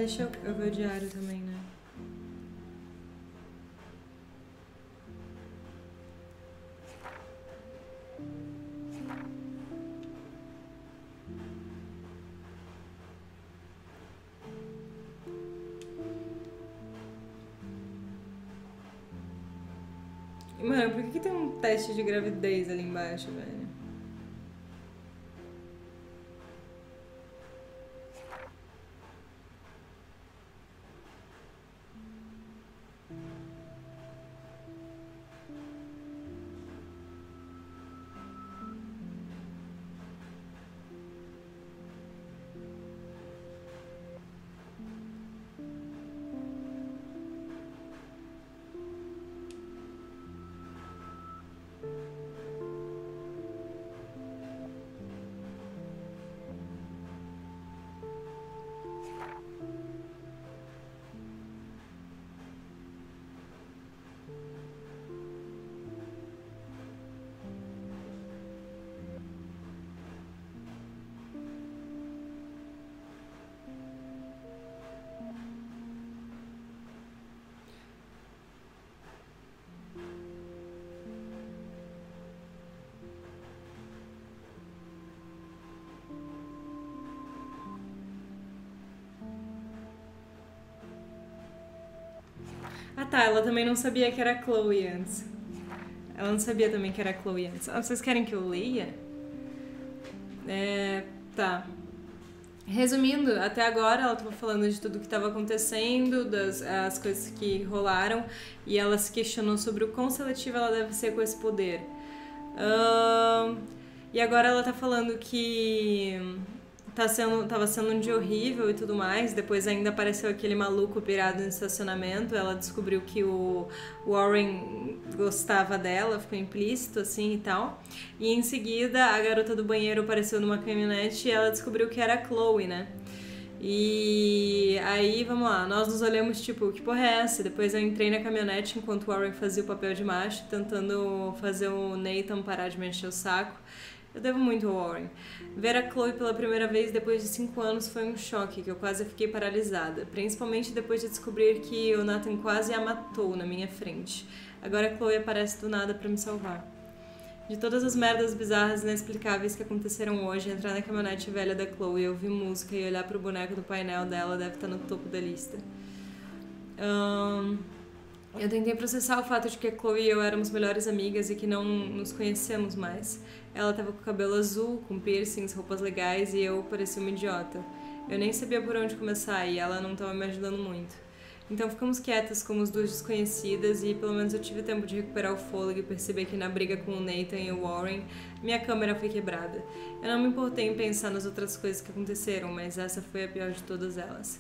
Deixa eu, ver o diário também, né? Mano, por que, que tem um teste de gravidez ali embaixo, velho? Ah tá, ela também não sabia que era Chloe antes. Ela não sabia também que era Chloe antes. Ah, vocês querem que eu leia? É. Tá. Resumindo, até agora ela estava falando de tudo que estava acontecendo, das as coisas que rolaram, e ela se questionou sobre o quão seletiva ela deve ser com esse poder. Ahn, e agora ela tá falando que tá sendo, tava sendo um dia horrível e tudo mais. Depois ainda apareceu aquele maluco pirado no estacionamento. Ela descobriu que o Warren gostava dela, ficou implícito assim e tal. E em seguida a garota do banheiro apareceu numa caminhonete e ela descobriu que era a Chloe, né? E aí, vamos lá, nós nos olhamos tipo, que porra é essa? Depois eu entrei na caminhonete enquanto o Warren fazia o papel de macho, tentando fazer o Nathan parar de mexer o saco. Eu devo muito ao Warren. Ver a Chloe pela primeira vez depois de cinco anos foi um choque, que eu quase fiquei paralisada. Principalmente depois de descobrir que o Nathan quase a matou na minha frente. Agora a Chloe aparece do nada para me salvar. De todas as merdas bizarras e inexplicáveis que aconteceram hoje, entrar na caminhonete velha da Chloe, ouvir música e olhar pro boneco do painel dela deve estar no topo da lista. Ahn, eu tentei processar o fato de que a Chloe e eu éramos melhores amigas e que não nos conhecemos mais. Ela tava com cabelo azul, com piercings, roupas legais e eu parecia uma idiota. Eu nem sabia por onde começar e ela não tava me ajudando muito. Então ficamos quietas como as duas desconhecidas e pelo menos eu tive tempo de recuperar o fôlego e perceber que na briga com o Nathan e o Warren, minha câmera foi quebrada. Eu não me importei em pensar nas outras coisas que aconteceram, mas essa foi a pior de todas elas.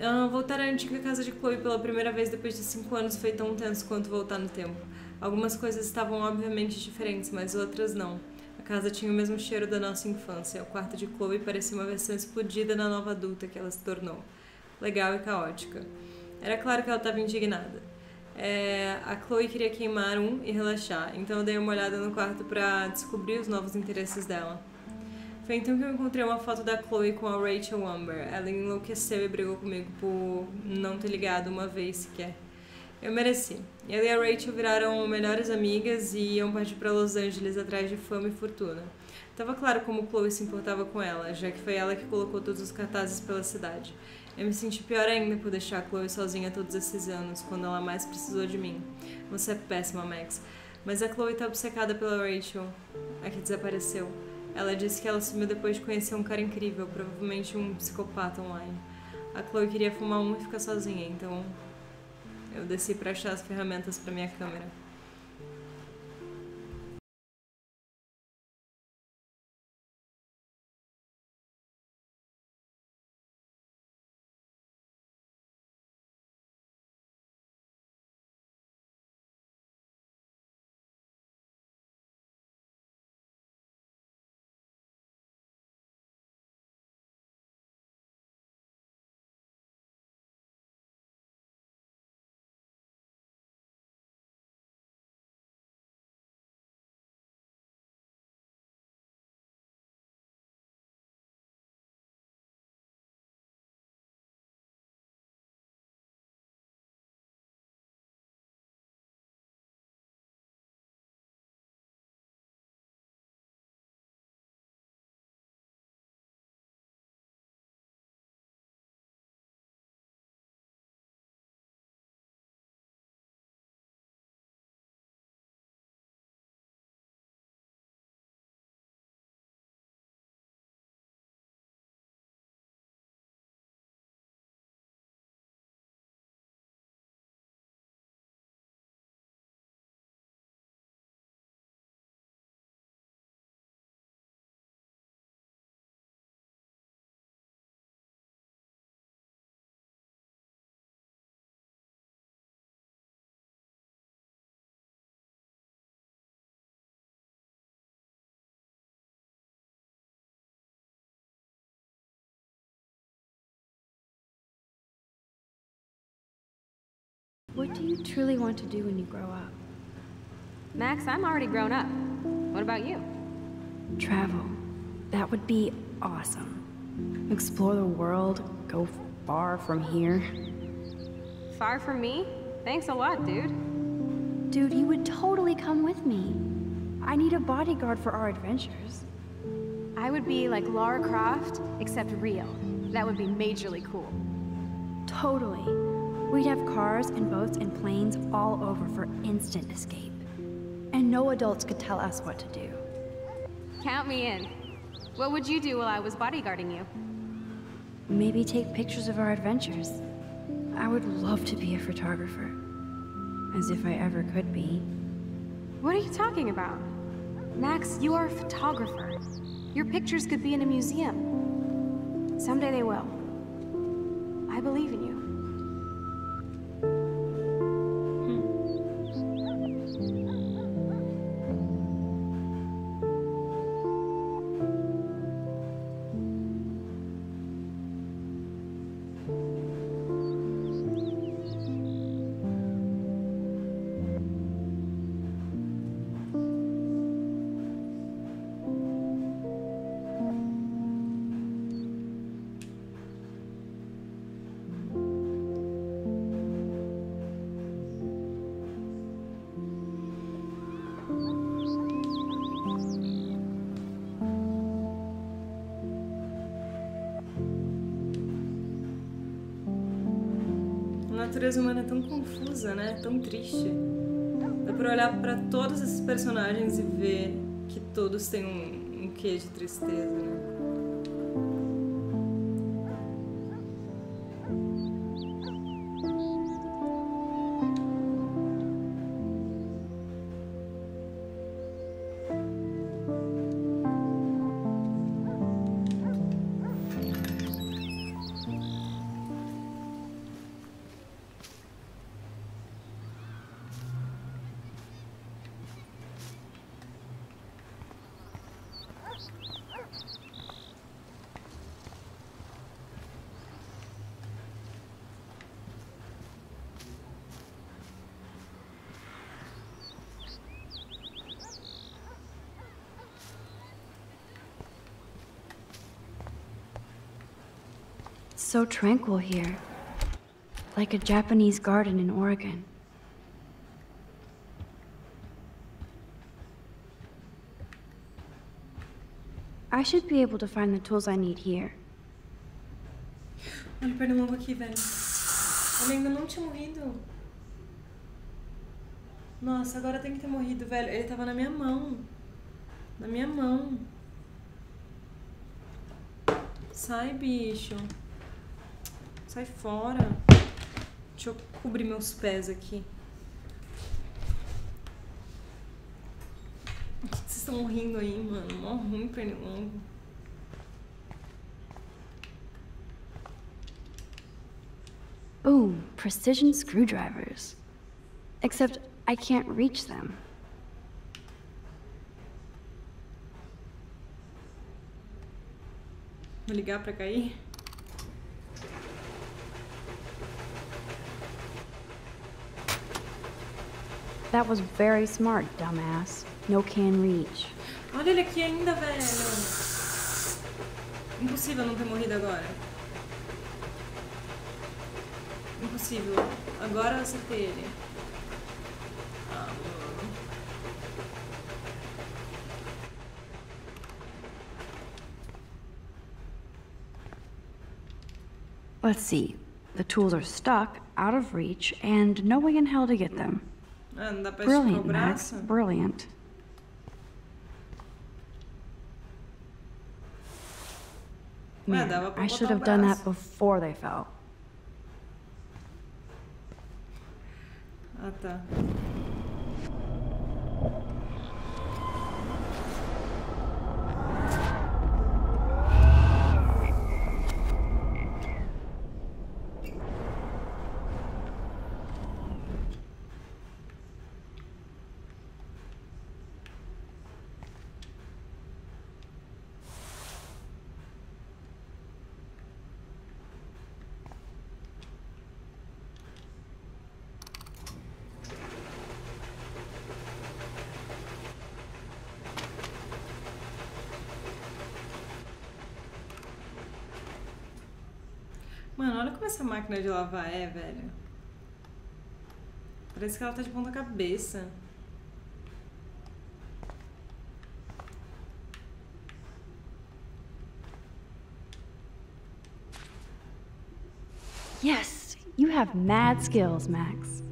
Ah, voltar à antiga casa de Chloe pela primeira vez depois de cinco anos foi tão tenso quanto voltar no tempo. Algumas coisas estavam obviamente diferentes, mas outras não. A casa tinha o mesmo cheiro da nossa infância. O quarto de Chloe parecia uma versão explodida da nova adulta que ela se tornou. Legal e caótica. Era claro que ela estava indignada. É, a Chloe queria queimar um e relaxar, então eu dei uma olhada no quarto para descobrir os novos interesses dela. Foi então que eu encontrei uma foto da Chloe com a Rachel Amber. Ela enlouqueceu e brigou comigo por não ter ligado uma vez sequer. Eu mereci. Ela e a Rachel viraram melhores amigas e iam partir para Los Angeles atrás de fama e fortuna. Tava claro como Chloe se importava com ela, já que foi ela que colocou todos os cartazes pela cidade. Eu me senti pior ainda por deixar a Chloe sozinha todos esses anos, quando ela mais precisou de mim. Você é péssima, Max. Mas a Chloe tá obcecada pela Rachel, a que desapareceu. Ela disse que ela sumiu depois de conhecer um cara incrível, provavelmente um psicopata online. A Chloe queria fumar um e ficar sozinha, então eu desci para achar as ferramentas para minha câmera. What do you truly want to do when you grow up? Max, I'm already grown up. What about you? Travel. That would be awesome. Explore the world, go far from here. Far from me? Thanks a lot, dude. Dude, you would totally come with me. I need a bodyguard for our adventures. I would be like Lara Croft, except real. That would be majorly cool. Totally. We'd have cars and boats and planes all over for instant escape. And no adults could tell us what to do. Count me in. What would you do while I was bodyguarding you? Maybe take pictures of our adventures. I would love to be a photographer. As if I ever could be. What are you talking about? Max, you are a photographer. Your pictures could be in a museum. Someday they will. I believe in you. Tão triste. Dá pra olhar pra todos esses personagens e ver que todos têm um, um quê de tristeza, né? So tranquil here. Like a Japanese garden in Oregon. I should be able to find the tools I need here. Olha o pernilongo aqui, velho. Ele ainda não tinha morrido. Nossa, agora tem que ter morrido, velho. Ele tava na minha mão. Na minha mão. Sai, bicho. Sai fora. Deixa eu cobrir meus pés aqui. O que vocês estão rindo aí, mano? Mó ruim pernilongo. Boom, precision screwdrivers. Except I can't reach them. Vou ligar pra cair? That was very smart, dumbass. No can reach. Olha ele aqui ainda, velho. Impossível não ter morrido agora. Impossível. Agora eu acertei ele. Let's see. The tools are stuck, out of reach, and no way in hell to get them. Não dá pra esticar o Brilliant, Max. Brilliant. Man, I should have done that before they fell. Máquina de lavar é, velho. Parece que ela tá de ponta cabeça. Yes, you have mad skills, Max.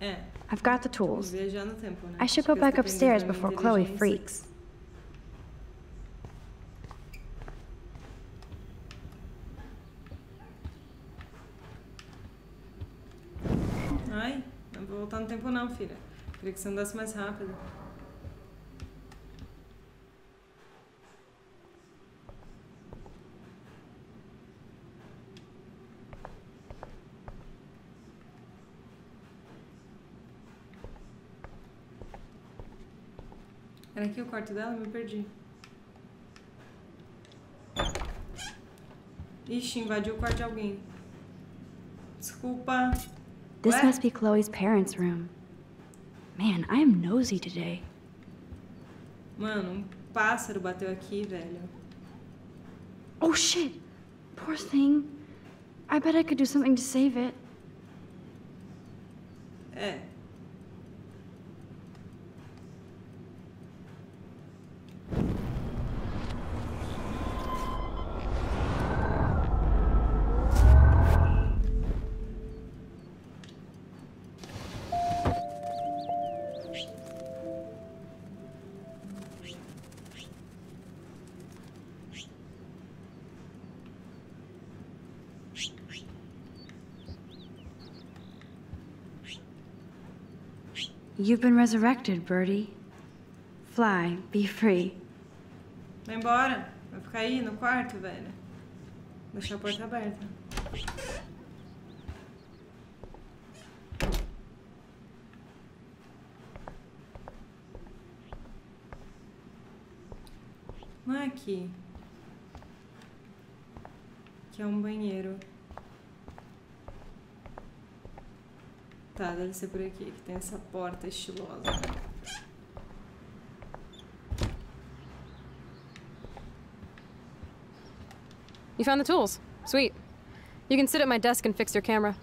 É. I've got the tools. Né? I should go back upstairs before Chloe freaks. Ai, não vou voltar no tempo não, filha. Queria que você andasse mais rápido. Era aqui o quarto dela? Me perdi. Ixi, invadiu o quarto de alguém. Desculpa. This Ué? must be Chloe's parents' room. Man, I am nosy today. Mano, um pássaro bateu aqui, velho. Oh shit! Poor thing. I bet I could do something to save it. É. You've been resurrected, Birdie. Fly, be free. Vai embora. Vai ficar aí no quarto, velho. Deixar a porta aberta. Não é aqui. Que é um banheiro. Tá, deve ser por aqui, que tem essa porta estilosa. You found the tools. Sweet. You can sit at my desk and fix your camera.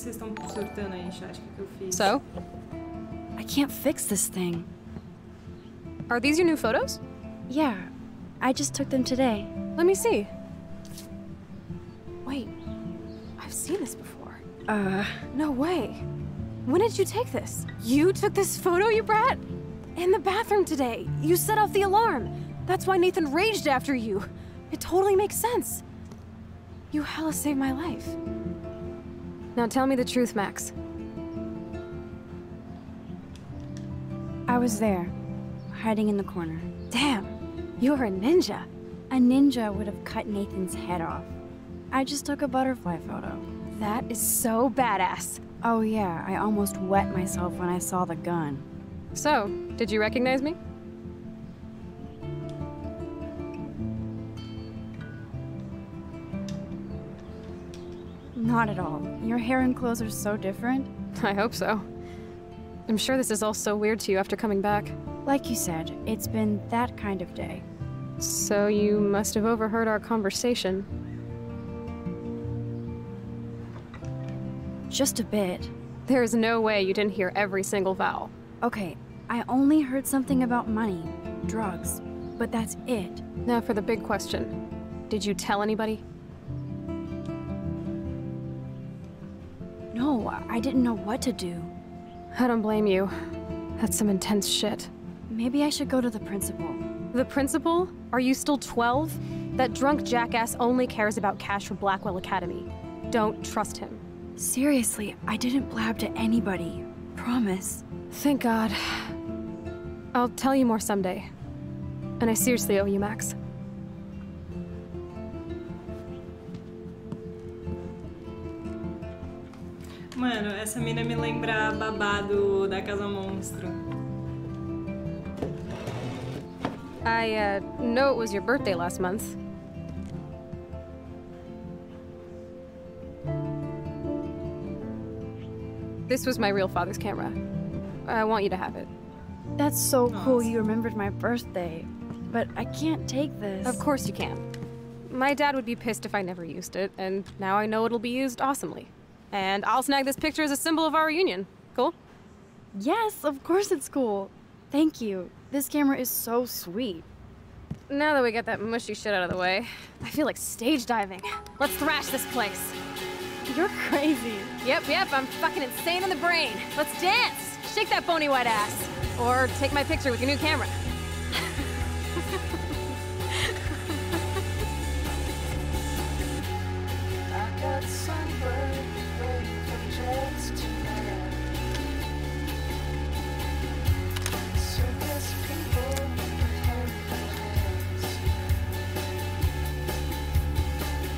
Que, que vocês estão surtando aí, chat? O que, que eu fiz? So? I can't fix this thing. Are these your new photos? Yeah, I just took them today. Let me see. Wait, I've seen this before. Uh, No way. When did you take this? You took this photo, you brat? In the bathroom today. You set off the alarm. That's why Nathan raged after you. It totally makes sense. You hella saved my life. Now tell me the truth, Max. I was there, hiding in the corner. Damn, you're a ninja. A ninja would have cut Nathan's head off. I just took a butterfly photo. That is so badass. Oh yeah, I almost wet myself when I saw the gun. So, did you recognize me? Not at all. Your hair and clothes are so different. I hope so. I'm sure this is all so weird to you after coming back. Like you said, it's been that kind of day. So you must have overheard our conversation. Just a bit. There is no way you didn't hear every single vowel. Okay, I only heard something about money, drugs, but that's it. Now for the big question. Did you tell anybody? I didn't know what to do. I don't blame you. That's some intense shit. Maybe I should go to the principal. The principal? Are you still 12? That drunk jackass only cares about cash for Blackwell Academy. Don't trust him. Seriously, I didn't blab to anybody. Promise. Thank God. I'll tell you more someday. And I seriously owe you, Max. Mano, essa mina me lembra a babá do, da Casa Monstro. I, uh, know it was your birthday last month. This was my real father's camera. I want you to have it. That's so cool you remembered my birthday. But I can't take this. Of course you can. My dad would be pissed if I never used it, and now I know it'll be used awesomely. And I'll snag this picture as a symbol of our reunion. Cool? Yes, of course it's cool. Thank you. This camera is so sweet. Now that we got that mushy shit out of the way, I feel like stage diving. Let's thrash this place. You're crazy. Yep, yep, I'm fucking insane in the brain. Let's dance! Shake that bony white ass. Or take my picture with your new camera.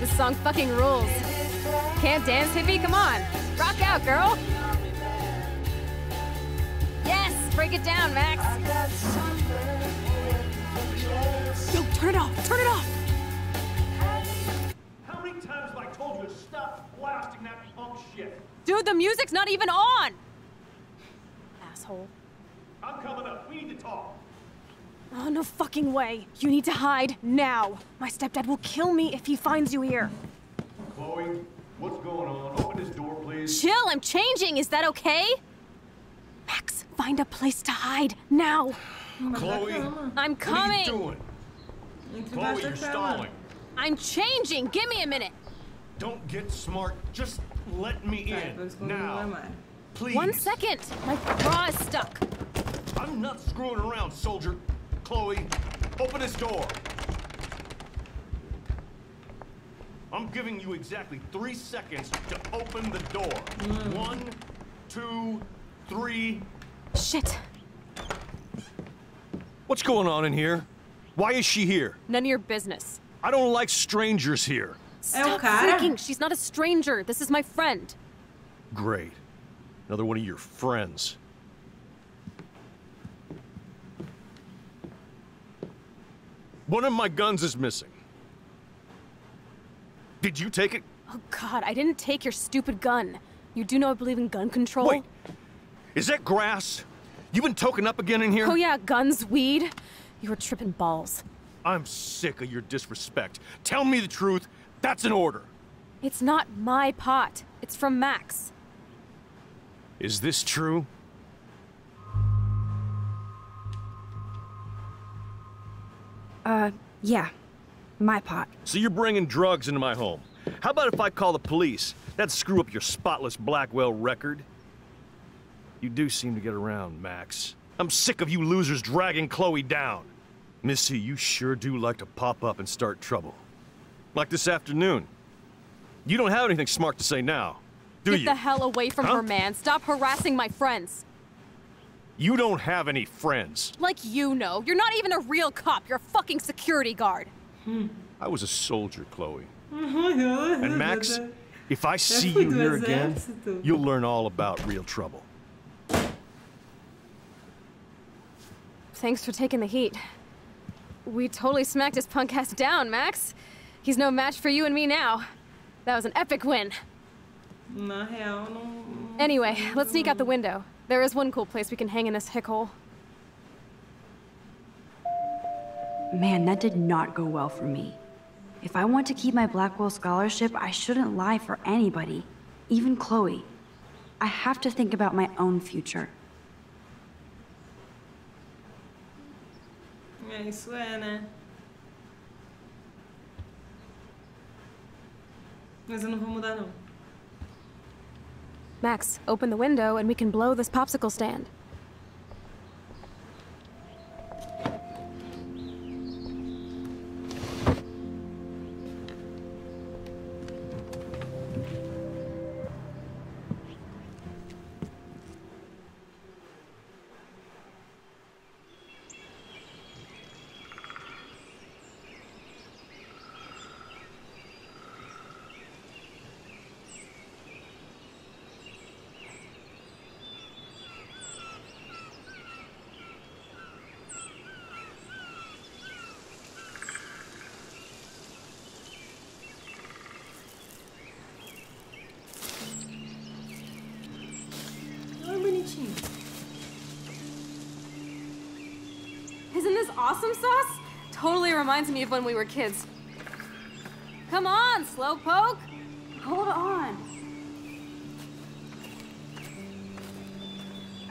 This song fucking rules. Can't dance, hippie? Come on. Rock out, girl. Yes, break it down, Max. Yo, turn it off. Turn it off. How many times have I told you to stop blasting that punk shit? Dude, the music's not even on. Asshole. I'm coming up. We need to talk. Oh, no fucking way. You need to hide now. My stepdad will kill me if he finds you here. Chloe, what's going on? Open this door, please. Chill, I'm changing. Is that okay? Max, find a place to hide now. Chloe, I'm coming. What are you doing? Chloe, you're stalling. I'm changing. Give me a minute. Don't get smart. Just let me in now. Please. One second. My bra is stuck. I'm not screwing around, soldier. Chloe, open this door. I'm giving you exactly three seconds to open the door. One, two, three. Shit. What's going on in here? Why is she here? None of your business. I don't like strangers here. Stop oh, freaking. She's not a stranger. This is my friend. Great. Another one of your friends. One of my guns is missing. Did you take it? Oh god, I didn't take your stupid gun. You do know I believe in gun control? Wait. Is that grass? You been token up again in here? Oh yeah, guns, weed. You were tripping balls. I'm sick of your disrespect. Tell me the truth. That's an order. It's not my pot. It's from Max. Is this true? Uh, yeah. My pot. So you're bringing drugs into my home. How about if I call the police? That'd screw up your spotless Blackwell record. You do seem to get around, Max. I'm sick of you losers dragging Chloe down. Missy, you sure do like to pop up and start trouble. Like this afternoon. You don't have anything smart to say now, do Get you? Get the hell away from Huh? her, man. Stop harassing my friends. You don't have any friends. Like you know. You're not even a real cop. You're a fucking security guard. I was a soldier, Chloe. and And Max, if I see you here again, you'll learn all about real trouble. Thanks for taking the heat. We totally smacked his punk ass down, Max. He's no match for you and me now. That was an epic win. Na real, não. Anyway, let's sneak out the window. There is one cool place we can hang in this hickhole. Man, that did not go well for me. If I want to keep my Blackwell scholarship, I shouldn't lie for anybody, even Chloe. I have to think about my own future. É, isso é, né? Mas eu não vou mudar, não. Max, open the window and we can blow this popsicle stand. Reminds me of when we were kids. Come on, Slowpoke! Hold on.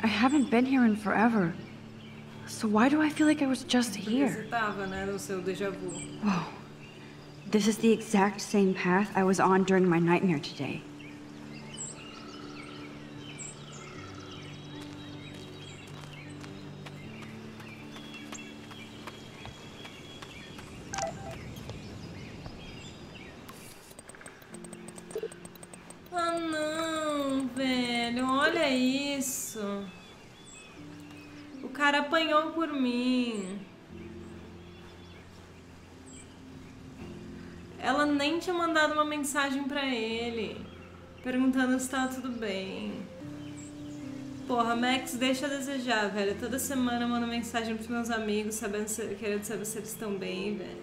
I haven't been here in forever. So why do I feel like I was just here? você tava, né, no seu déjà vu. Whoa. This is the exact same path I was on during my nightmare today. Mensagem pra ele, perguntando se tava tudo bem. Porra, Max deixa a desejar, velho. Toda semana eu mando mensagem pros meus amigos, sabendo se, querendo saber se eles estão bem, velho.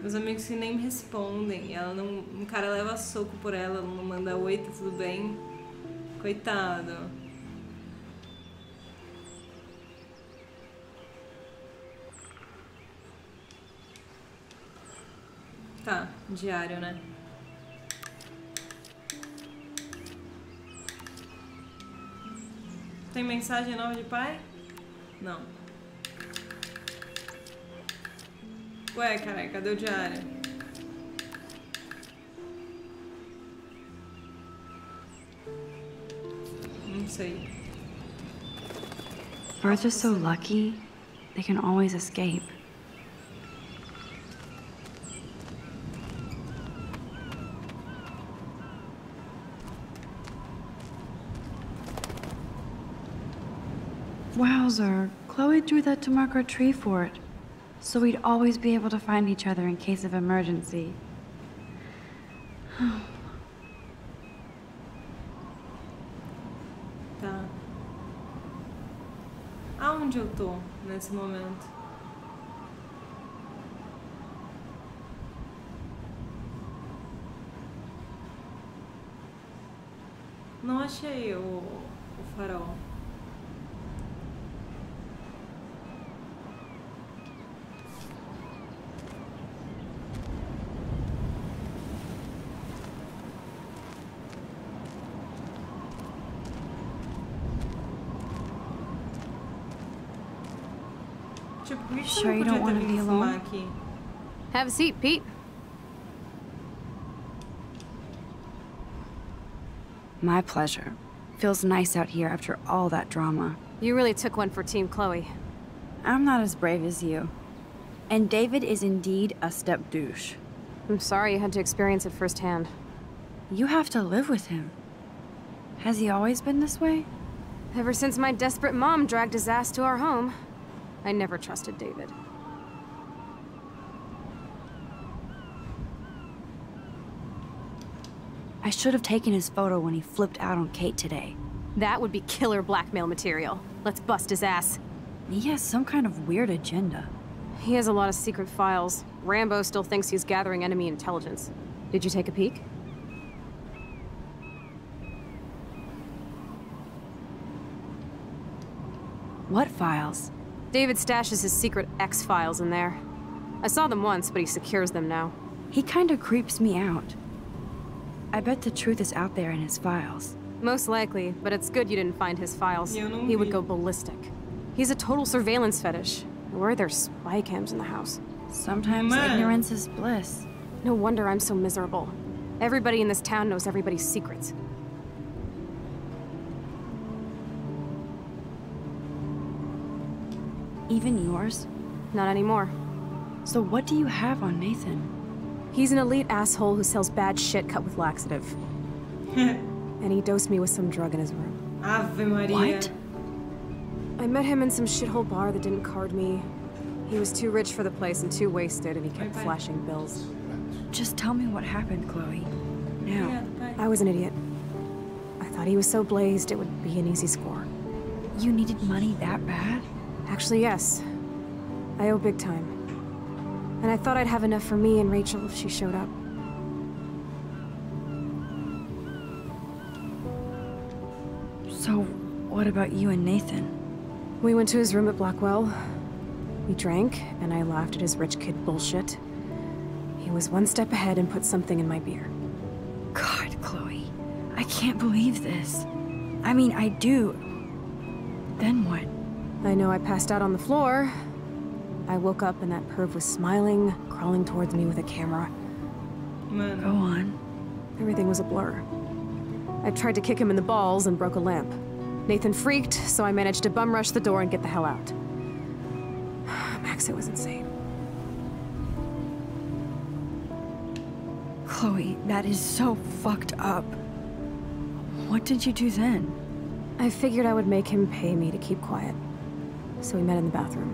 Meus amigos que nem me respondem. Ela não. Um cara leva soco por ela não manda oi, tá tudo bem. Coitado. Tá, diário, né? Tem mensagem nova de pai? Não. Ué, caralho, cadê o diário? Não sei. Birds are so lucky, they can always escape. Wowzer, Chloe drew that to mark our tree fort, so we'd always be able to find each other in case of emergency. Tá. Aonde eu tô nesse momento? Não achei o, o farol. Sure you don't wanna be vindo alone? Have a seat, Pete. My pleasure. Feels nice out here after all that drama. You really took one for Team Chloe. I'm not as brave as you. And David is indeed a step douche. I'm sorry you had to experience it firsthand. You have to live with him. Has he always been this way? Ever since my desperate mom dragged his ass to our home, I never trusted David. I should have taken his photo when he flipped out on Kate today. That would be killer blackmail material. Let's bust his ass. He has some kind of weird agenda. He has a lot of secret files. Rambo still thinks he's gathering enemy intelligence. Did you take a peek? What files? David stashes his secret X files in there. I saw them once, but he secures them now. He kinda creeps me out. I bet the truth is out there in his files. Most likely, but it's good you didn't find his files. Eu não He would go ballistic. He's a total surveillance fetish. Where are there spy cams in the house? Sometimes Man. ignorance is bliss. No wonder I'm so miserable. Everybody in this town knows everybody's secrets. Even yours? Not anymore. So what do you have on Nathan? He's an elite asshole who sells bad shit cut with laxative. and he dosed me with some drug in his room. Ave Maria. What? I met him in some shithole bar that didn't card me. He was too rich for the place and too wasted, and he kept Bye-bye. flashing bills. Just tell me what happened, Chloe. Now. Yeah. I was an idiot. I thought he was so blazed it would be an easy score. You needed money that bad? Actually, yes. I owe big time. And I thought I'd have enough for me and Rachel if she showed up. So, what about you and Nathan? We went to his room at Blackwell. We drank, and I laughed at his rich kid bullshit. He was one step ahead and put something in my beer. God, Chloe. I can't believe this. I mean, I do. Then what? I know I passed out on the floor. I woke up and that perv was smiling, crawling towards me with a camera. Go on. Everything was a blur. I tried to kick him in the balls and broke a lamp. Nathan freaked, so I managed to bum rush the door and get the hell out. Max, it was insane. Chloe, that is so fucked up. What did you do then? I figured I would make him pay me to keep quiet. So we met in the bathroom.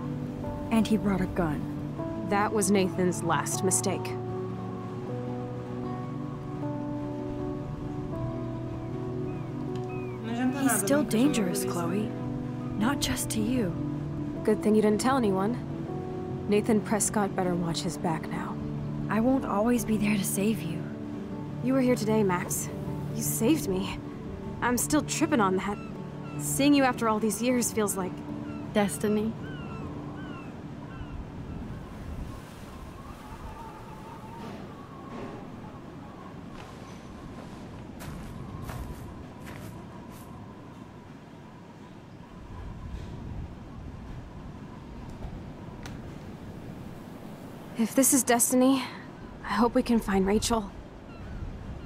And he brought a gun. That was Nathan's last mistake. He's still dangerous, Chloe. Not just to you. Good thing you didn't tell anyone. Nathan Prescott better watch his back now. I won't always be there to save you. You were here today, Max. You saved me. I'm still tripping on that. Seeing you after all these years feels like... Destiny. If this is destiny, I hope we can find Rachel.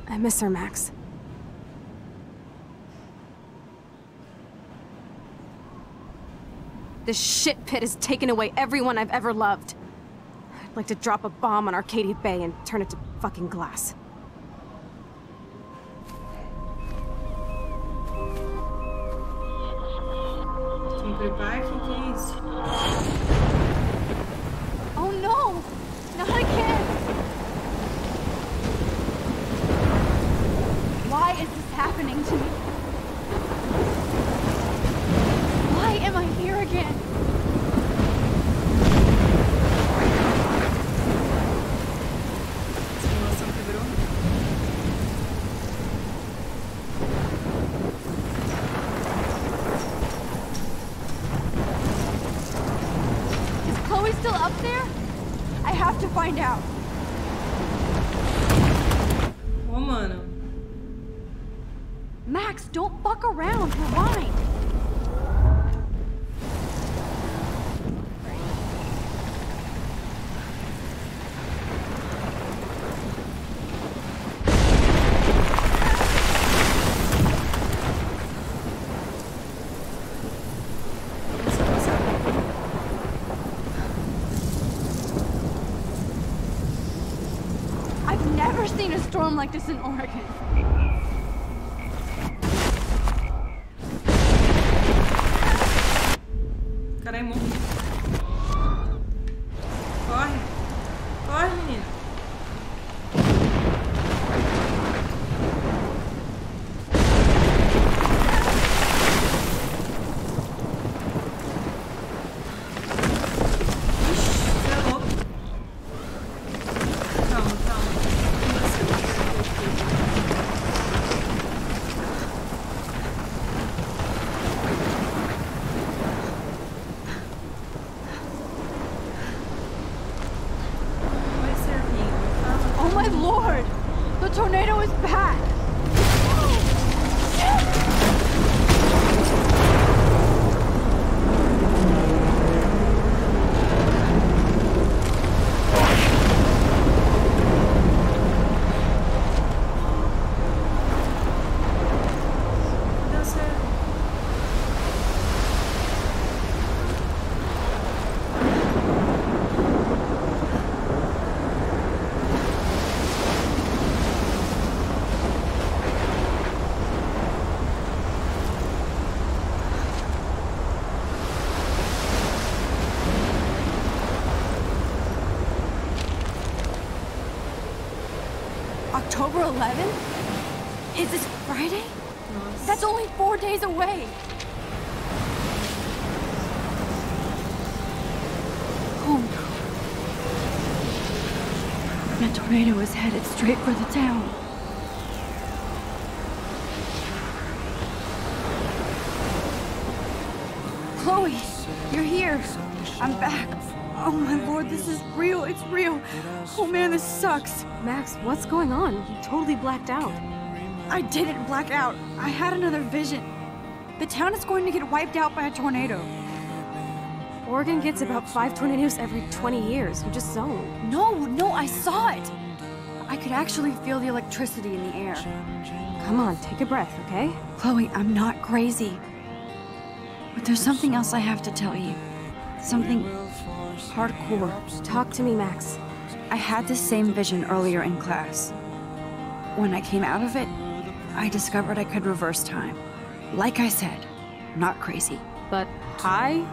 I miss her, Max. This shit pit has taken away everyone I've ever loved. I'd like to drop a bomb on Arcadia Bay and turn it to fucking glass. Sempre pai, o que, que é isso? Oh no! Not again! Why is this happening to me? Why am I here again? Simulação quebrou? Is Chloe still up there? I have to find out. Ô, mano. Max, don't fuck around. Rewind. I've never seen a storm like this in Oregon. Caralho, morri. Corre. Corre, menino. Ixi, você é louco. Calma, calma. Vai servindo. Oh my lord! The tornado is back! Deu certo. October 11th? Is this Friday? That's only four days away. Oh no. That tornado is headed straight for the Max, what's going on? You totally blacked out. I didn't black out. I had another vision. The town is going to get wiped out by a tornado. Oregon gets about five tornadoes every 20 years. You just zoned. No, no, I saw it. I could actually feel the electricity in the air. Come on, take a breath, okay? Chloe, I'm not crazy. But there's something else I have to tell you. Something hardcore. Talk to me, Max. I had this same vision earlier in class. When I came out of it, I discovered I could reverse time. Like I said, not crazy. But high,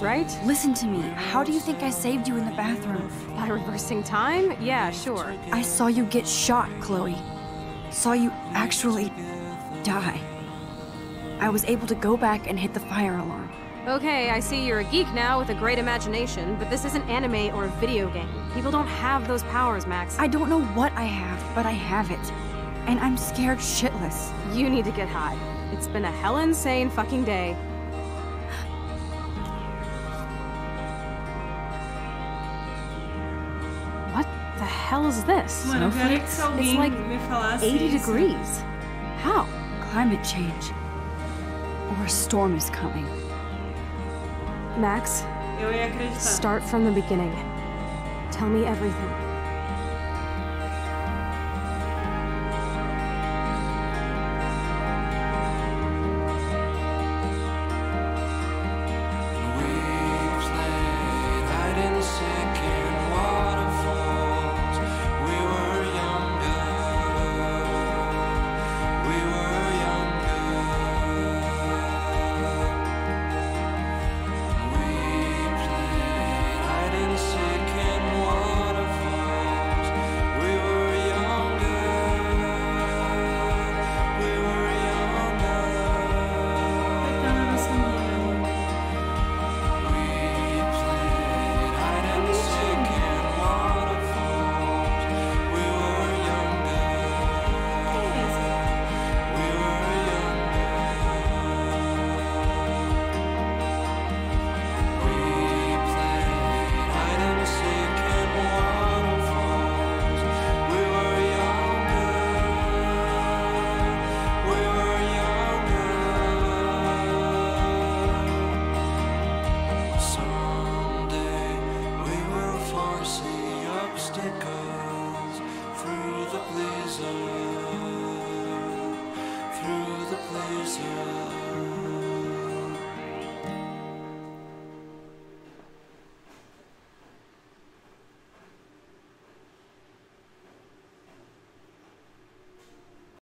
right? Listen to me. How do you think I saved you in the bathroom? By reversing time? Yeah, sure. I saw you get shot, Chloe. Saw you actually die. I was able to go back and hit the fire alarm. Okay, I see you're a geek now with a great imagination, but this isn't anime or a video game. People don't have those powers, Max. I don't know what I have, but I have it. And I'm scared shitless. You need to get high. It's been a hell insane fucking day. What the hell is this? Mano, eu quero que se alguém It's like me 80 degrees. How? Climate change. Or a storm is coming. Max, Eu ia start from the beginning. Tell me everything.